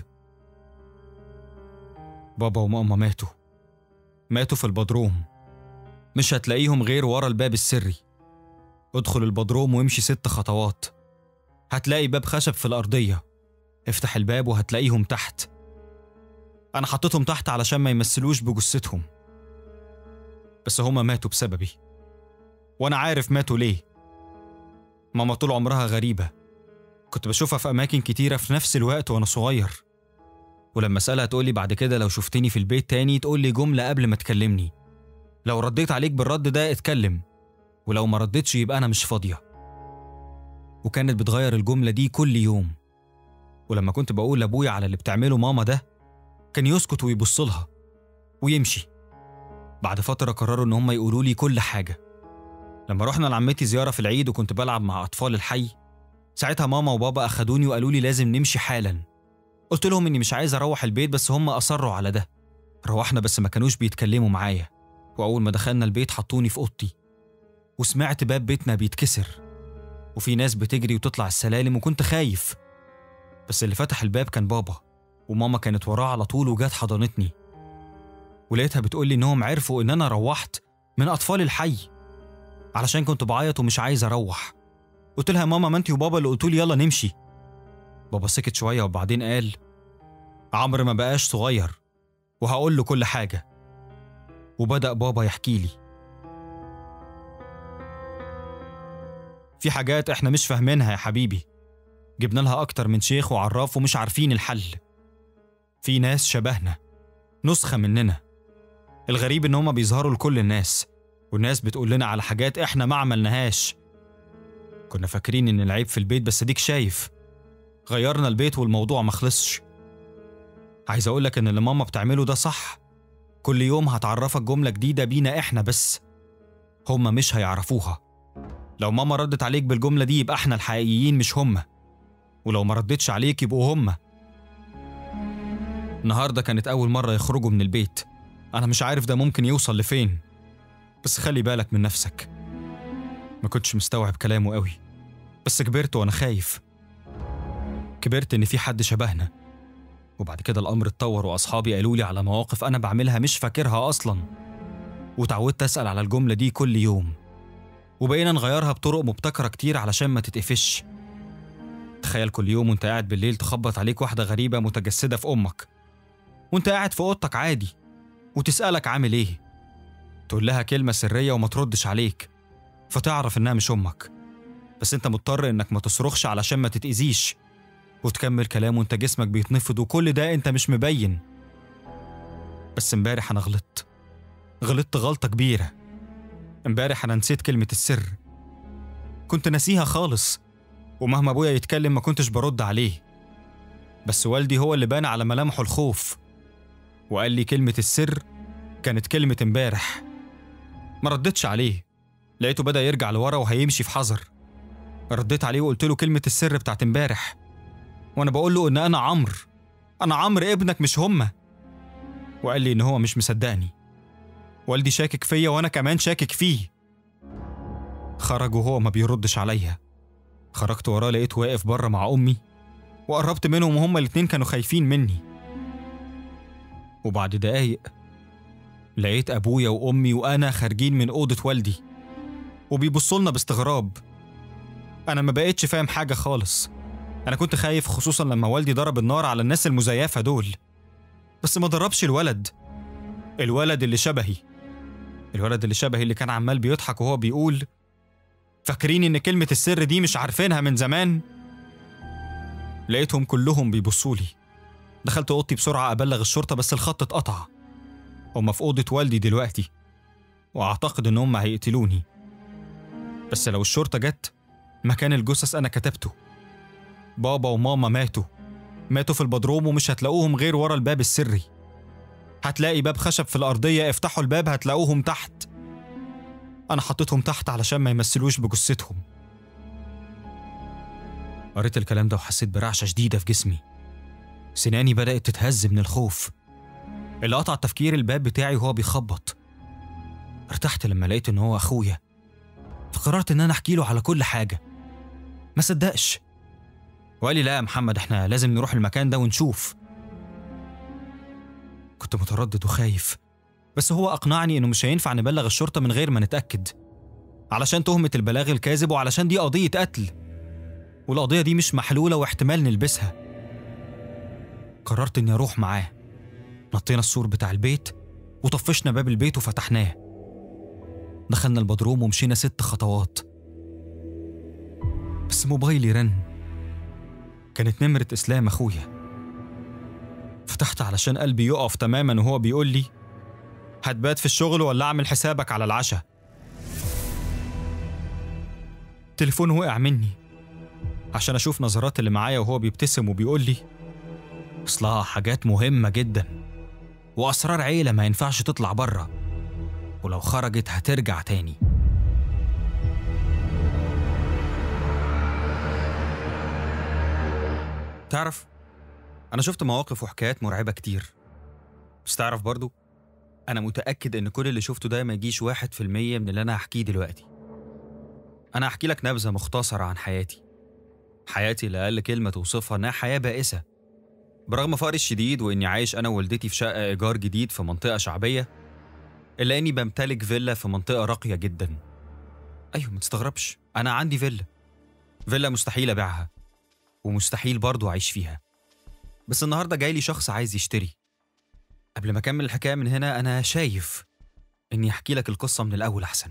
بابا وماما ماتوا. ماتوا في البدروم. مش هتلاقيهم غير ورا الباب السري. ادخل البدروم وامشي ست خطوات. هتلاقي باب خشب في الأرضية. افتح الباب وهتلاقيهم تحت. أنا حطيتهم تحت علشان ما يمثلوش بجثتهم. بس هما ماتوا بسببي. وأنا عارف ماتوا ليه. ماما طول عمرها غريبة. كنت بشوفها في أماكن كتيرة في نفس الوقت وأنا صغير. ولما أسألها تقولي بعد كده لو شفتني في البيت تاني تقولي جملة قبل ما تكلمني. لو رديت عليك بالرد ده اتكلم. ولو ما ردتش يبقى أنا مش فاضية. وكانت بتغير الجملة دي كل يوم. ولما كنت بقول لأبويا على اللي بتعمله ماما ده كان يسكت ويبص لها ويمشي. بعد فترة قرروا إن هم يقولوا لي كل حاجة. لما رحنا لعمتي زيارة في العيد وكنت بلعب مع أطفال الحي ساعتها ماما وبابا أخدوني وقالوا لي لازم نمشي حالا. قلت لهم إني مش عايز أروح البيت بس هم أصروا على ده. روحنا بس ما كانوش بيتكلموا معايا. وأول ما دخلنا البيت حطوني في أوضتي. وسمعت باب بيتنا بيتكسر. وفي ناس بتجري وتطلع السلالم وكنت خايف. بس اللي فتح الباب كان بابا. وماما كانت وراه على طول وجات حضنتني. ولقيتها بتقولي إنهم عرفوا إن أنا روحت من أطفال الحي. علشان كنت بعيط ومش عايز أروح. قلت لها ماما ما انتي وبابا اللي قلتولي يلا نمشي. بابا سكت شوية وبعدين قال عمرو ما بقاش صغير وهقول له كل حاجة. وبدأ بابا يحكي لي. في حاجات إحنا مش فاهمينها يا حبيبي. جبنا لها أكتر من شيخ وعراف ومش عارفين الحل. في ناس شبهنا نسخة مننا. الغريب إن هما بيظهروا لكل الناس. والناس بتقول لنا على حاجات إحنا ما عملناهاش. كنا فاكرين إن العيب في البيت بس ديك شايف. غيرنا البيت والموضوع ما خلصش. عايز اقولك إن اللي ماما بتعمله ده صح. كل يوم هتعرفك جملة جديدة بينا إحنا بس. هما مش هيعرفوها. لو ماما ردت عليك بالجملة دي يبقى إحنا الحقيقيين مش هما ولو ما ردتش عليك يبقوا هما النهاردة كانت أول مرة يخرجوا من البيت. أنا مش عارف ده ممكن يوصل لفين. بس خلي بالك من نفسك. ما كنتش مستوعب كلامه قوي. بس كبرت وأنا خايف. كبرت إن في حد شبهنا. وبعد كده الأمر اتطور وأصحابي قالوا لي على مواقف أنا بعملها مش فاكرها أصلا. وتعودت أسأل على الجملة دي كل يوم. وبقينا نغيرها بطرق مبتكرة كتير علشان ما تتقفش. تخيل كل يوم وأنت قاعد بالليل تخبط عليك واحدة غريبة متجسدة في أمك. وأنت قاعد في أوضتك عادي. وتسألك عامل إيه. تقول لها كلمة سرية وما تردش عليك فتعرف إنها مش أمك. بس أنت مضطر إنك ما تصرخش علشان ما تتأذيش وتكمل كلام وأنت جسمك بيتنفض وكل ده أنت مش مبين. بس إمبارح أنا غلطت غلطت غلطة كبيرة. إمبارح أنا نسيت كلمة السر. كنت ناسيها خالص ومهما أبويا يتكلم ما كنتش برد عليه. بس والدي هو اللي بان على ملامحه الخوف وقال لي كلمة السر كانت كلمة إمبارح. ما ردتش عليه. لقيته بدأ يرجع لورا وهيمشي في حذر. رديت عليه وقلت له كلمة السر بتاعت امبارح. وأنا بقول له إن أنا عمرو. أنا عمرو ابنك مش هما. وقال لي إن هو مش مصدقني. والدي شاكك فيا وأنا كمان شاكك فيه. خرج وهو ما بيردش عليا. خرجت وراه لقيته واقف بره مع أمي. وقربت منهم وهما الاتنين كانوا خايفين مني. وبعد دقايق لقيت أبويا وأمي وأنا خارجين من أوضة والدي وبيبصوا لنا باستغراب. أنا ما بقيتش فاهم حاجة خالص. أنا كنت خايف خصوصا لما والدي ضرب النار على الناس المزيفة دول. بس ما ضربش الولد الولد اللي شبهي. الولد اللي شبهي اللي كان عمال بيضحك وهو بيقول فاكرين إن كلمة السر دي مش عارفينها من زمان؟ لقيتهم كلهم بيبصوا لي. دخلت أوضتي بسرعة أبلغ الشرطة بس الخط اتقطع. هما في اوضه والدي دلوقتي وأعتقد إن هم هيقتلوني. بس لو الشرطة جت مكان الجثث أنا كتبته. بابا وماما ماتوا. ماتوا في البدروم ومش هتلاقوهم غير ورا الباب السري. هتلاقي باب خشب في الأرضية افتحوا الباب هتلاقوهم تحت. أنا حطيتهم تحت علشان ما يمثلوش بجثتهم. قريت الكلام ده وحسيت برعشة شديدة في جسمي. سناني بدأت تتهز من الخوف. اللي قطع تفكير الباب بتاعي وهو بيخبط. ارتحت لما لقيت إن هو أخويا فقررت إن أنا أحكي له على كل حاجة. ما صدقش. وقال لي لا يا محمد إحنا لازم نروح المكان ده ونشوف. كنت متردد وخايف بس هو أقنعني إنه مش هينفع نبلغ الشرطة من غير ما نتأكد. علشان تهمة البلاغ الكاذب وعلشان دي قضية قتل. والقضية دي مش محلولة واحتمال نلبسها. قررت إني أروح معاه. نطينا السور بتاع البيت وطفشنا باب البيت وفتحناه. دخلنا البدروم ومشينا ست خطوات. بس موبايلي رن. كانت نمرة إسلام أخويا. فتحت علشان قلبي يقف تماما وهو بيقول لي هتبات في الشغل ولا أعمل حسابك على العشاء التليفون وقع مني عشان أشوف نظرات اللي معايا وهو بيبتسم وبيقول لي أصلها حاجات مهمة جدا. وأسرار عيلة ما ينفعش تطلع بره ولو خرجت هترجع تاني. تعرف أنا شفت مواقف وحكايات مرعبة كتير. بس تعرف برضو أنا متأكد إن كل اللي شفته ده ما يجيش واحد في المية من اللي أنا هحكيه دلوقتي. أنا هحكي لك نبذة مختصرة عن حياتي. حياتي لأقل كلمة توصفها إنها حياة بائسة. برغم فقري الشديد وإني عايش أنا ووالدتي في شقة إيجار جديد في منطقة شعبية إلا إني بمتلك فيلا في منطقة راقية جدا. أيوة ما تستغربش. أنا عندي فيلا. فيلا مستحيل أبيعها ومستحيل برضو أعيش فيها. بس النهاردة جاي لي شخص عايز يشتري. قبل ما أكمل الحكاية من هنا أنا شايف إني أحكي لك القصة من الأول أحسن.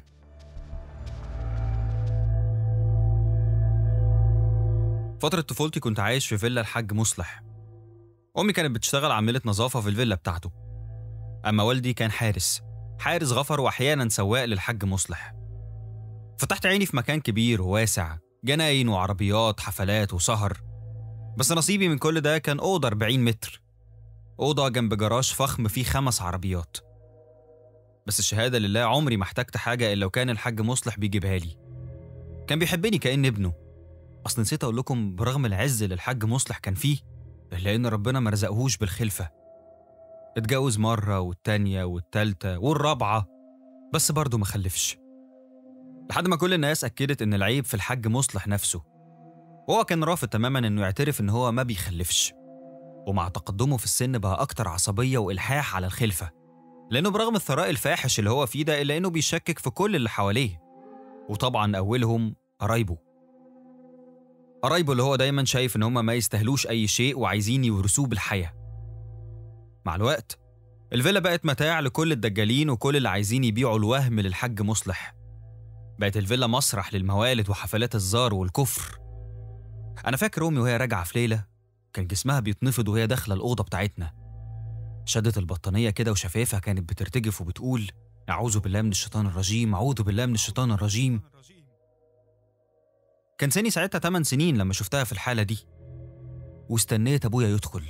فترة طفولتي كنت عايش في فيلا الحاج مصلح. أمي كانت بتشتغل عاملة نظافة في الفيلا بتاعته. أما والدي كان حارس. حارس غفر وأحيانا سواق للحاج مصلح. فتحت عيني في مكان كبير وواسع جناين وعربيات حفلات وسهر. بس نصيبي من كل ده كان أوضة 40 متر. أوضة جنب جراج فخم فيه خمس عربيات. بس الشهادة لله عمري ما احتجت حاجة إلا لو كان الحاج مصلح بيجيبها لي. كان بيحبني كأن ابنه. أصل نسيت أقول لكم برغم العز اللي الحاج مصلح كان فيه إن ربنا ما رزقهوش بالخلفة. اتجوز مرة والتانية والتالتة والرابعة بس برضه ما خلفش. لحد ما كل الناس أكدت إن العيب في الحاج مصلح نفسه. وهو كان رافض تماما إنه يعترف إن هو ما بيخلفش. ومع تقدمه في السن بقى أكتر عصبية وإلحاح على الخلفة. لأنه برغم الثراء الفاحش اللي هو فيه ده إلا إنه بيشكك في كل اللي حواليه. وطبعا أولهم قرايبه. قرايبه اللي هو دايما شايف إن هما ما يستاهلوش أي شيء وعايزين يورثوه بالحياة. مع الوقت الفيلا بقت متاع لكل الدجالين وكل اللي عايزين يبيعوا الوهم للحاج مصلح. بقت الفيلا مسرح للموالد وحفلات الزار والكفر. أنا فاكر أمي وهي راجعة في ليلة كان جسمها بيتنفض وهي داخلة الأوضة بتاعتنا. شدت البطانية كده وشفايفها كانت بترتجف وبتقول أعوذ بالله من الشيطان الرجيم أعوذ بالله من الشيطان الرجيم. كان سني ساعتها 8 سنين لما شفتها في الحالة دي. واستنيت أبويا يدخل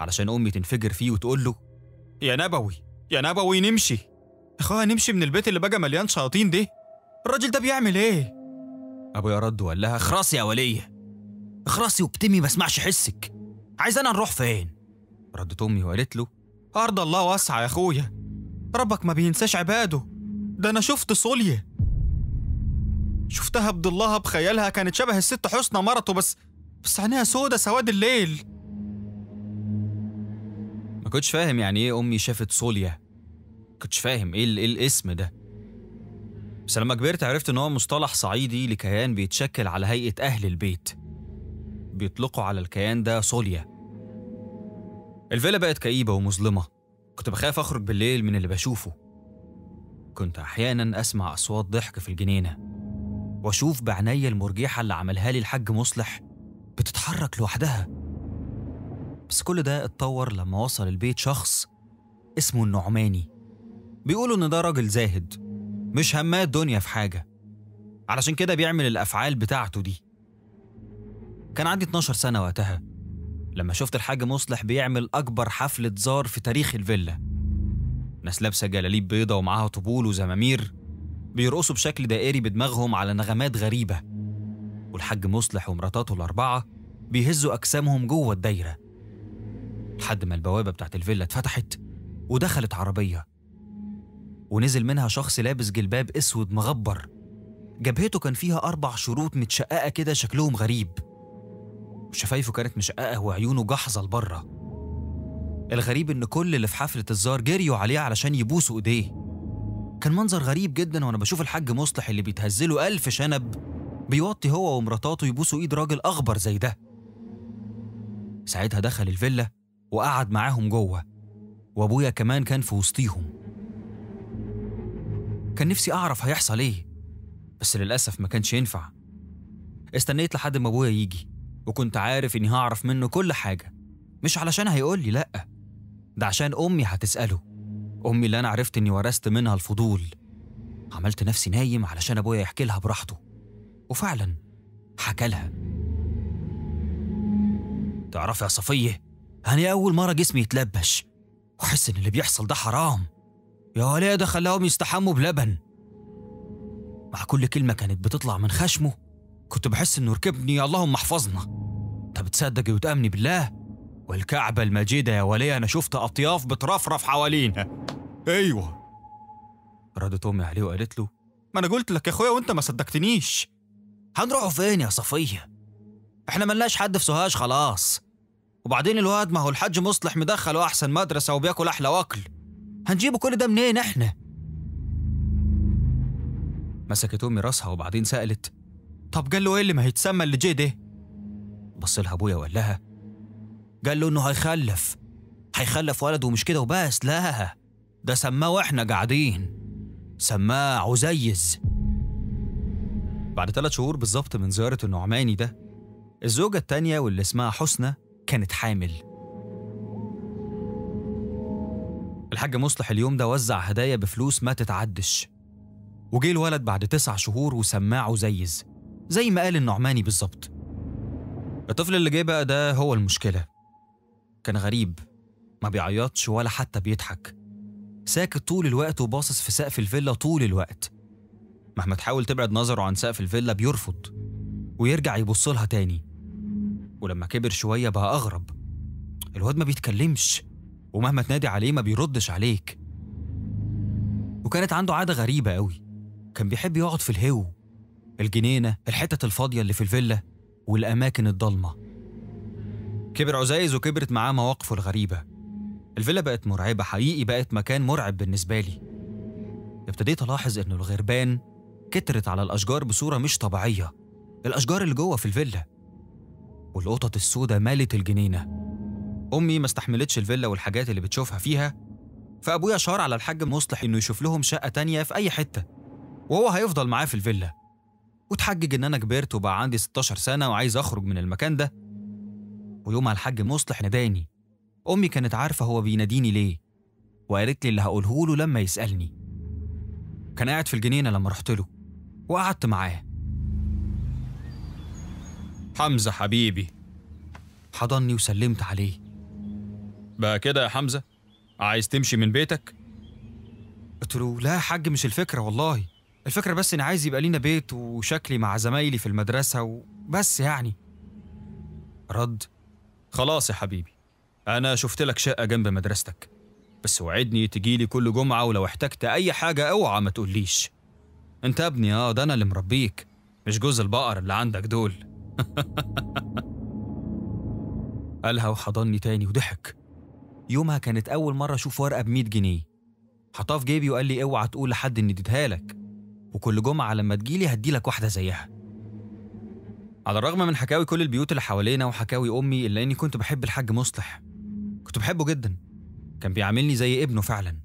علشان أمي تنفجر فيه وتقول له يا نبوي يا نبوي نمشي. أخويا نمشي من البيت اللي بقى مليان شياطين ده. الراجل ده بيعمل إيه؟ أبويا رد وقال لها اخرسي يا ولية. اخرسي واكتمي ما اسمعش حسك. عايز أنا نروح فين؟ ردت أمي وقالت له أرض الله واسعة يا أخويا. ربك ما بينساش عباده. ده أنا شفت صولية شفتها بضلها بخيالها كانت شبه الست حسنى مرته بس بس عينيها سودة سواد الليل. ما كنتش فاهم يعني إيه أمي شافت صوليا كنتش فاهم إيه, إيه الاسم ده. بس لما كبرت عرفت إن هو مصطلح صعيدي لكيان بيتشكل على هيئة أهل البيت. بيطلقوا على الكيان ده صوليا الفيلا بقت كئيبة ومظلمة. كنت بخاف أخرج بالليل من اللي بشوفه. كنت أحيانا أسمع أصوات ضحك في الجنينة. وأشوف بعناية المرجحة اللي عملها لي الحاج مصلح بتتحرك لوحدها. بس كل ده اتطور لما وصل البيت شخص اسمه النعماني. بيقولوا إن ده راجل زاهد مش هماه الدنيا في حاجة. علشان كده بيعمل الأفعال بتاعته دي. كان عندي 12 سنة وقتها لما شفت الحاج مصلح بيعمل أكبر حفلة زار في تاريخ الفيلا. ناس لابسة جلاليب بيضة ومعاها طبول وزمامير. بيرقصوا بشكل دائري بدماغهم على نغمات غريبة. والحاج مصلح ومراتاته الأربعة بيهزوا أجسامهم جوه الدايرة. لحد ما البوابة بتاعت الفيلا اتفتحت ودخلت عربية. ونزل منها شخص لابس جلباب أسود مغبر. جبهته كان فيها أربع شروط متشققة كده شكلهم غريب. وشفايفه كانت مشققة وعيونه جحظة لبره. الغريب إن كل اللي في حفلة الزار جريوا عليه علشان يبوسوا إيديه. كان منظر غريب جدا وأنا بشوف الحاج مصلح اللي بيتهزله ألف شنب بيوطي هو ومراتاته يبوسوا إيد راجل أخبر زي ده. ساعتها دخل الفيلا وقعد معاهم جوه وأبويا كمان كان في وسطيهم. كان نفسي أعرف هيحصل إيه بس للأسف ما كانش ينفع. استنيت لحد ما أبويا يجي وكنت عارف إني هعرف منه كل حاجة. مش علشان هيقول لي لأ ده عشان أمي هتسأله. أمي اللي أنا عرفت إني ورثت منها الفضول. عملت نفسي نايم علشان أبويا يحكي لها براحته. وفعلا حكى لها. تعرفي يا صفية أنا أول مرة جسمي يتلبش. وأحس إن اللي بيحصل ده حرام. يا وليه خلاهم يستحموا بلبن. مع كل كلمة كانت بتطلع من خشمه كنت بحس إنه ركبني اللهم احفظنا. أنت بتصدقي وتأمني بالله؟ والكعبة المجيدة يا وليه أنا شفت أطياف بترفرف حوالينا. أيوة. ردت أمي عليه وقالت له ما أنا قلت لك يا أخويا وأنت ما صدقتنيش. هنروحوا فين يا صفية؟ إحنا ملناش حد في سوهاج خلاص. وبعدين الواد ما هو الحاج مصلح مدخله أحسن مدرسة وبياكل أحلى وكل هنجيبه كل ده منين إحنا؟ مسكت أمي راسها وبعدين سألت طب قال له إيه اللي ما هيتسمى اللي جه ده؟ بص لها أبويا وقال لها قال له إنه هيخلف. هيخلف ولد ومش كده وبس لا. ده سماه وإحنا قاعدين. سماه عزيز. بعد ثلاث شهور بالظبط من زيارة النعماني ده الزوجة التانية واللي اسمها حسنى كانت حامل. الحاج مصلح اليوم ده وزع هدايا بفلوس ما تتعدش. وجه الولد بعد تسع شهور وسماه عزيز زي ما قال النعماني بالظبط. الطفل اللي جه بقى ده هو المشكلة. كان غريب ما بيعيطش ولا حتى بيضحك. ساكت طول الوقت وباصص في سقف الفيلا طول الوقت. مهما تحاول تبعد نظره عن سقف الفيلا بيرفض ويرجع يبص لها تاني. ولما كبر شوية بقى أغرب. الواد ما بيتكلمش ومهما تنادي عليه ما بيردش عليك. وكانت عنده عادة غريبة قوي. كان بيحب يقعد في الهو الجنينة الحتت الفاضية اللي في الفيلا والأماكن الضلمة. كبر عزايز وكبرت معاه مواقفه الغريبة. الفيلا بقت مرعبة حقيقي بقت مكان مرعب بالنسبة لي. ابتديت ألاحظ إنه الغربان كترت على الأشجار بصورة مش طبيعية. الأشجار اللي جوه في الفيلا والقطط السوداء مالت الجنينة. أمي ما استحملتش الفيلا والحاجات اللي بتشوفها فيها فأبويا شار على الحاج مصلح إنه يشوف لهم شقة تانية في أي حتة وهو هيفضل معاه في الفيلا. وتحجج إن أنا كبرت وبقى عندي 16 سنة وعايز أخرج من المكان ده. ويومها الحاج مصلح ناداني أمي كانت عارفة هو بيناديني ليه وقالت لي اللي هقوله له لما يسألني. كان قاعد في الجنينة لما رحت له وقعدت معاه. حمزة حبيبي. حضني وسلمت عليه. بقى كده يا حمزة؟ عايز تمشي من بيتك؟ قلت له لا يا حاج مش الفكرة والله. الفكرة بس إني عايز يبقى لينا بيت وشكلي مع زمايلي في المدرسة وبس يعني. رد. خلاص يا حبيبي أنا شفت لك شقة جنب مدرستك بس وعدني تجيلي كل جمعة ولو احتجت أي حاجة أوعى ما تقوليش. أنت ابني آه ده أنا اللي مربيك مش جوز البقر اللي عندك دول. قالها وحضني تاني وضحك. يومها كانت أول مرة أشوف ورقة بمية جنيه. حطها في جيبي وقال لي أوعى تقول لحد إني اديتها لك. وكل جمعة لما تجيلي هديلك واحدة زيها. على الرغم من حكاوي كل البيوت اللي حوالينا وحكاوي أمي إلا إني كنت بحب الحاج مصلح. كنت بحبه جدا. كان بيعاملني زي ابنه فعلا.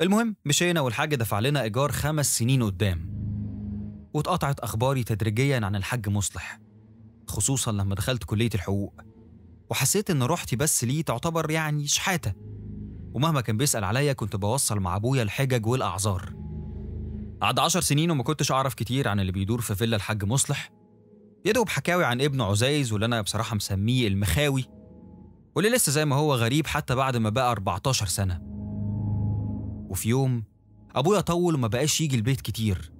المهم مشينا والحاج دفع لنا إيجار خمس سنين قدام. واتقطعت أخباري تدريجيا عن الحاج مصلح خصوصا لما دخلت كلية الحقوق. وحسيت إن روحتي بس ليه تعتبر يعني شحاتة. ومهما كان بيسأل عليا كنت بوصل مع أبويا الحجج والأعذار. قعد عشر سنين وما كنتش أعرف كتير عن اللي بيدور في فيلا الحاج مصلح. يدوب حكاوي عن ابنه عزايز واللي أنا بصراحة مسميه المخاوي واللي لسه زي ما هو غريب حتى بعد ما بقى 14 سنة وفي يوم أبويا طول وما بقاش يجي البيت كتير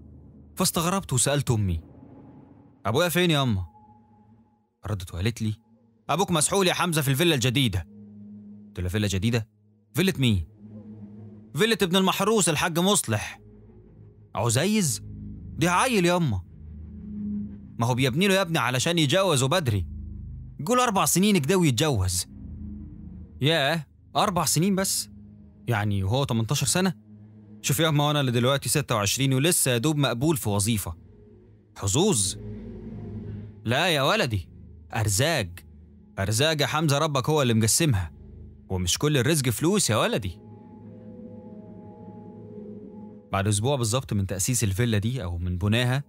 فاستغربت وسألت أمي أبويا فين يا أما؟ ردت وقالت لي أبوك مسحول يا حمزة في الفيلا الجديدة قلت لها فيلا جديدة؟ فيلة مين؟ فيلة ابن المحروس الحاج مصلح عزيز؟ دي عيل ياما ما هو بيبني له يا ابني علشان يتجوزوا بدري قول أربع سنين كده ويتجوز ياه أربع سنين بس؟ يعني وهو 18 سنة؟ شوف يا ما أنا اللي دلوقتي 26 ولسه يا دوب مقبول في وظيفة. حظوظ. لا يا ولدي أرزاق. أرزاق يا حمزة ربك هو اللي مقسمها. ومش كل الرزق فلوس يا ولدي. بعد أسبوع بالظبط من تأسيس الفيلا دي أو من بناها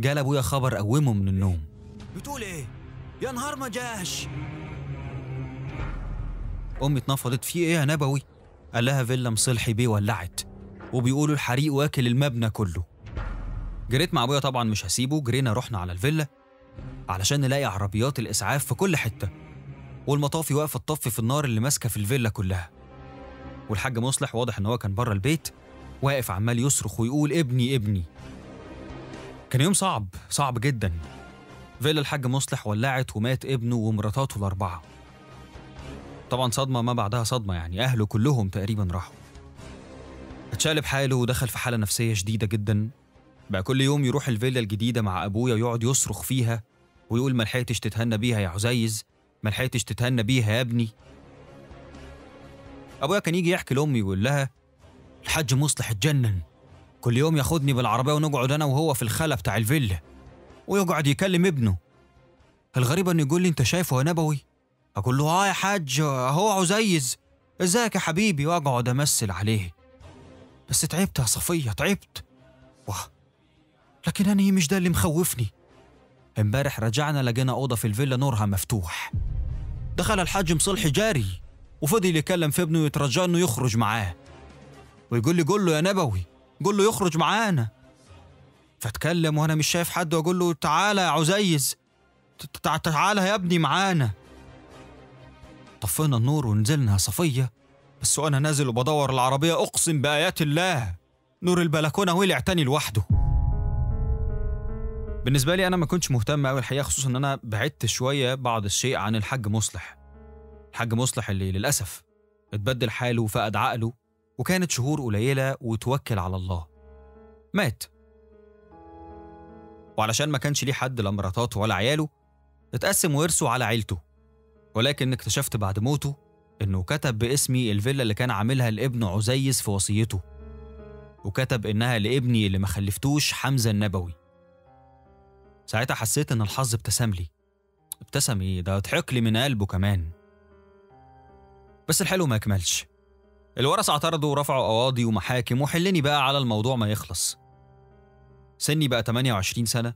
جال أبويا خبر قومه من النوم. بتقول إيه؟ يا نهار ما جاش. أمي اتنفضت في إيه يا نبوي؟ قال لها فيلا مصلحي بيه ولعت. وبيقولوا الحريق واكل المبنى كله. جريت مع أبويا طبعا مش هسيبه جرينا رحنا على الفيلا علشان نلاقي عربيات الإسعاف في كل حتة. والمطافي واقفة تطفي في النار اللي ماسكة في الفيلا كلها. والحاج مصلح واضح إن هو كان بره البيت واقف عمال يصرخ ويقول ابني ابني. كان يوم صعب صعب جدا. فيلا الحاج مصلح ولعت ومات ابنه ومراتاته الأربعة. طبعا صدمة ما بعدها صدمة يعني أهله كلهم تقريبا راحوا. اتشقلب حاله ودخل في حالة نفسية شديدة جدا. بقى كل يوم يروح الفيلا الجديدة مع أبويا ويقعد يصرخ فيها ويقول ما لحقتش تتهنى بيها يا عزيز ما لحقتش تتهنى بيها يا ابني. أبويا كان يجي يحكي لأمي ويقول لها الحاج مصلح اتجنن. كل يوم ياخدني بالعربية ونقعد أنا وهو في الخلا بتاع الفيلا ويقعد يكلم ابنه. الغريب إنه يقول لي أنت شايفه يا نبوي؟ أقول له آه يا حاج هو عزيز. إزيك يا حبيبي؟ وأقعد أمثل عليه. بس تعبت يا صفية تعبت. واه. لكن أنا مش ده اللي مخوفني. امبارح رجعنا لقينا أوضة في الفيلا نورها مفتوح. دخل الحاج مصلحي جاري وفضل يكلم في ابنه ويترجى إنه يخرج معاه. ويقول لي قول له يا نبوي قول له يخرج معانا. فأتكلم وأنا مش شايف حد وأقول له تعالى يا عزيز تع- تعالى يا ابني معانا. طفينا النور ونزلنا صفية بس وأنا نازل وبدور العربية أقسم بآيات الله نور البلكونة ولع تاني لوحده. بالنسبة لي أنا ما كنتش مهتم أوي الحقيقة خصوصا إن أنا بعدت شوية بعض الشيء عن الحاج مصلح. الحاج مصلح اللي للأسف اتبدل حاله وفقد عقله. وكانت شهور قليلة وتوكل على الله. مات. وعلشان ما كانش ليه حد لا مراتاته ولا عياله اتقسم ورثه على عيلته. ولكن اكتشفت بعد موته إنه كتب باسمي الفيلا اللي كان عاملها لابنه عزيز في وصيته. وكتب إنها لابني اللي ما خلفتوش حمزة النبوي. ساعتها حسيت إن الحظ ابتسم لي. ابتسم إيه؟ ده ضحك لي من قلبه كمان. بس الحلو ما يكملش الورثة اعترضوا ورفعوا قواضي ومحاكم وحلني بقى على الموضوع ما يخلص. سني بقى 28 سنة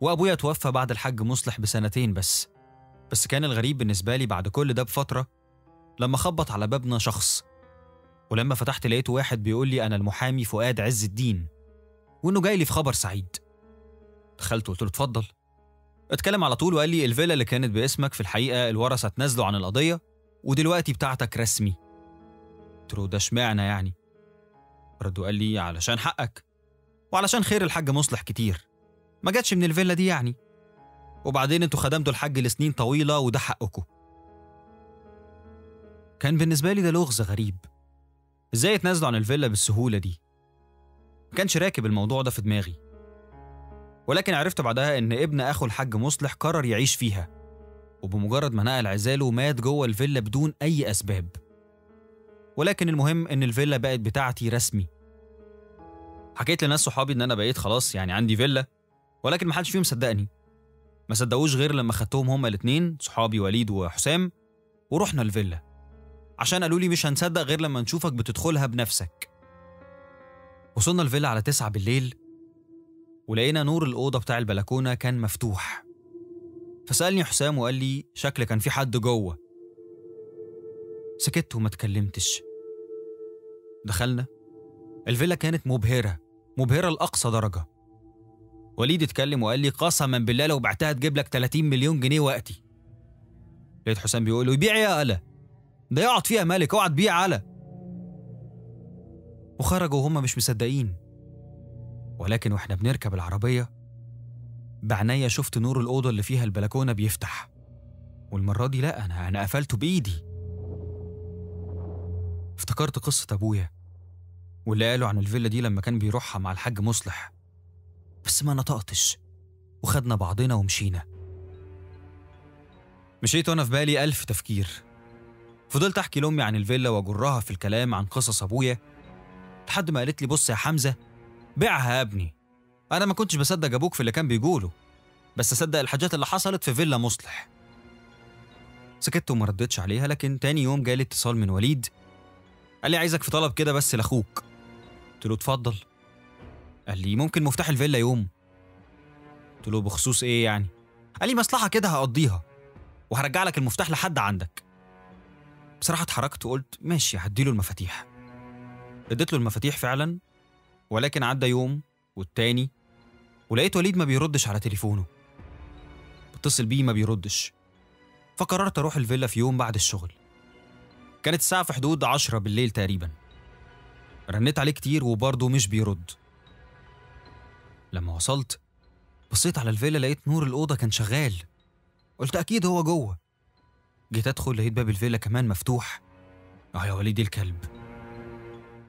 وأبويا توفى بعد الحاج مصلح بسنتين بس. بس كان الغريب بالنسبة لي بعد كل ده بفترة لما خبط على بابنا شخص ولما فتحت لقيته واحد بيقول لي أنا المحامي فؤاد عز الدين وإنه جاي لي في خبر سعيد. دخلت وقلت له اتفضل. اتكلم على طول وقال لي الفيلا اللي كانت باسمك في الحقيقة الورثة اتنازلوا عن القضية ودلوقتي بتاعتك رسمي. قلت له ده اشمعنى يعني؟ رد وقال لي علشان حقك وعلشان خير الحاج مصلح كتير. ما جاتش من الفيلا دي يعني. وبعدين أنتوا خدمتوا الحاج لسنين طويلة وده حقكم. كان بالنسبة لي ده لغز غريب. إزاي اتنازلوا عن الفيلا بالسهولة دي؟ ما كانش راكب الموضوع ده في دماغي. ولكن عرفت بعدها إن ابن أخو الحاج مصلح قرر يعيش فيها وبمجرد ما نقل عزاله مات جوه الفيلا بدون أي أسباب. ولكن المهم إن الفيلا بقت بتاعتي رسمي. حكيت لناس صحابي إن أنا بقيت خلاص يعني عندي فيلا ولكن ما حدش فيهم صدقني. ما صدقوش غير لما خدتهم هما الاتنين صحابي وليد وحسام ورحنا الفيلا. عشان قالوا لي مش هنصدق غير لما نشوفك بتدخلها بنفسك. وصلنا الفيلا على تسعة بالليل ولقينا نور الأوضة بتاع البلكونة كان مفتوح. فسألني حسام وقال لي شكل كان في حد جوه. سكت وما اتكلمتش. دخلنا. الفيلا كانت مبهرة مبهرة لأقصى درجة. وليد اتكلم وقال لي قسما بالله لو بعتها تجيب لك 30 مليون جنيه وقتي. لقيت حسام بيقول له يبيع يا قلة ده يقعد فيها مالك اوعى تبيع قلة وخرجوا وهم مش مصدقين. ولكن وإحنا بنركب العربية بعناية شفت نور الأوضة اللي فيها البلكونة بيفتح. والمرة دي لأ أنا أنا قفلته بإيدي. افتكرت قصة أبويا واللي قالوا عن الفيلا دي لما كان بيروحها مع الحاج مصلح. بس ما نطقتش وخدنا بعضنا ومشينا. مشيت وأنا في بالي ألف تفكير. فضلت أحكي لأمي عن الفيلا وأجرها في الكلام عن قصص أبويا لحد ما قالت لي بص يا حمزة بيعها يا ابني. أنا ما كنتش بصدق أبوك في اللي كان بيقوله بس اصدق الحاجات اللي حصلت في فيلا مصلح. سكت وما ردتش عليها لكن تاني يوم جالي اتصال من وليد قال لي عايزك في طلب كده بس لاخوك. قلت له اتفضل. قال لي ممكن مفتاح الفيلا يوم. قلت له بخصوص إيه يعني؟ قال لي مصلحة كده هقضيها وهرجع لك المفتاح لحد عندك. بصراحة اتحركت وقلت ماشي هديله المفاتيح. اديت له المفاتيح فعلا ولكن عدى يوم والتاني ولقيت وليد ما بيردش على تليفونه. بتصل بيه ما بيردش. فقررت أروح الفيلا في يوم بعد الشغل. كانت الساعة في حدود عشرة بالليل تقريبا. رنيت عليه كتير وبرضه مش بيرد. لما وصلت بصيت على الفيلا لقيت نور الأوضة كان شغال. قلت أكيد هو جوه. جيت أدخل لقيت باب الفيلا كمان مفتوح. آه يا وليدي الكلب؟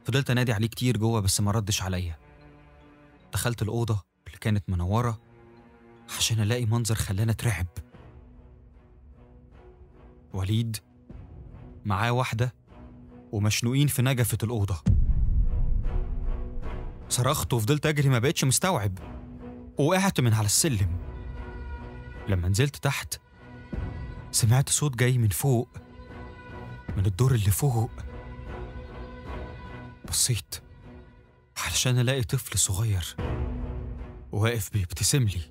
فضلت أنادي عليه كتير جوه بس ما ردش عليا. دخلت الأوضة اللي كانت منورة عشان ألاقي منظر خلاني أترعب. وليد معاه واحدة ومشنوقين في نجفة الأوضة. صرخت وفضلت أجري ما بقتش مستوعب. وقعت من على السلم. لما نزلت تحت سمعت صوت جاي من فوق من الدور اللي فوق. بصيت علشان ألاقي طفل صغير واقف بيبتسم لي.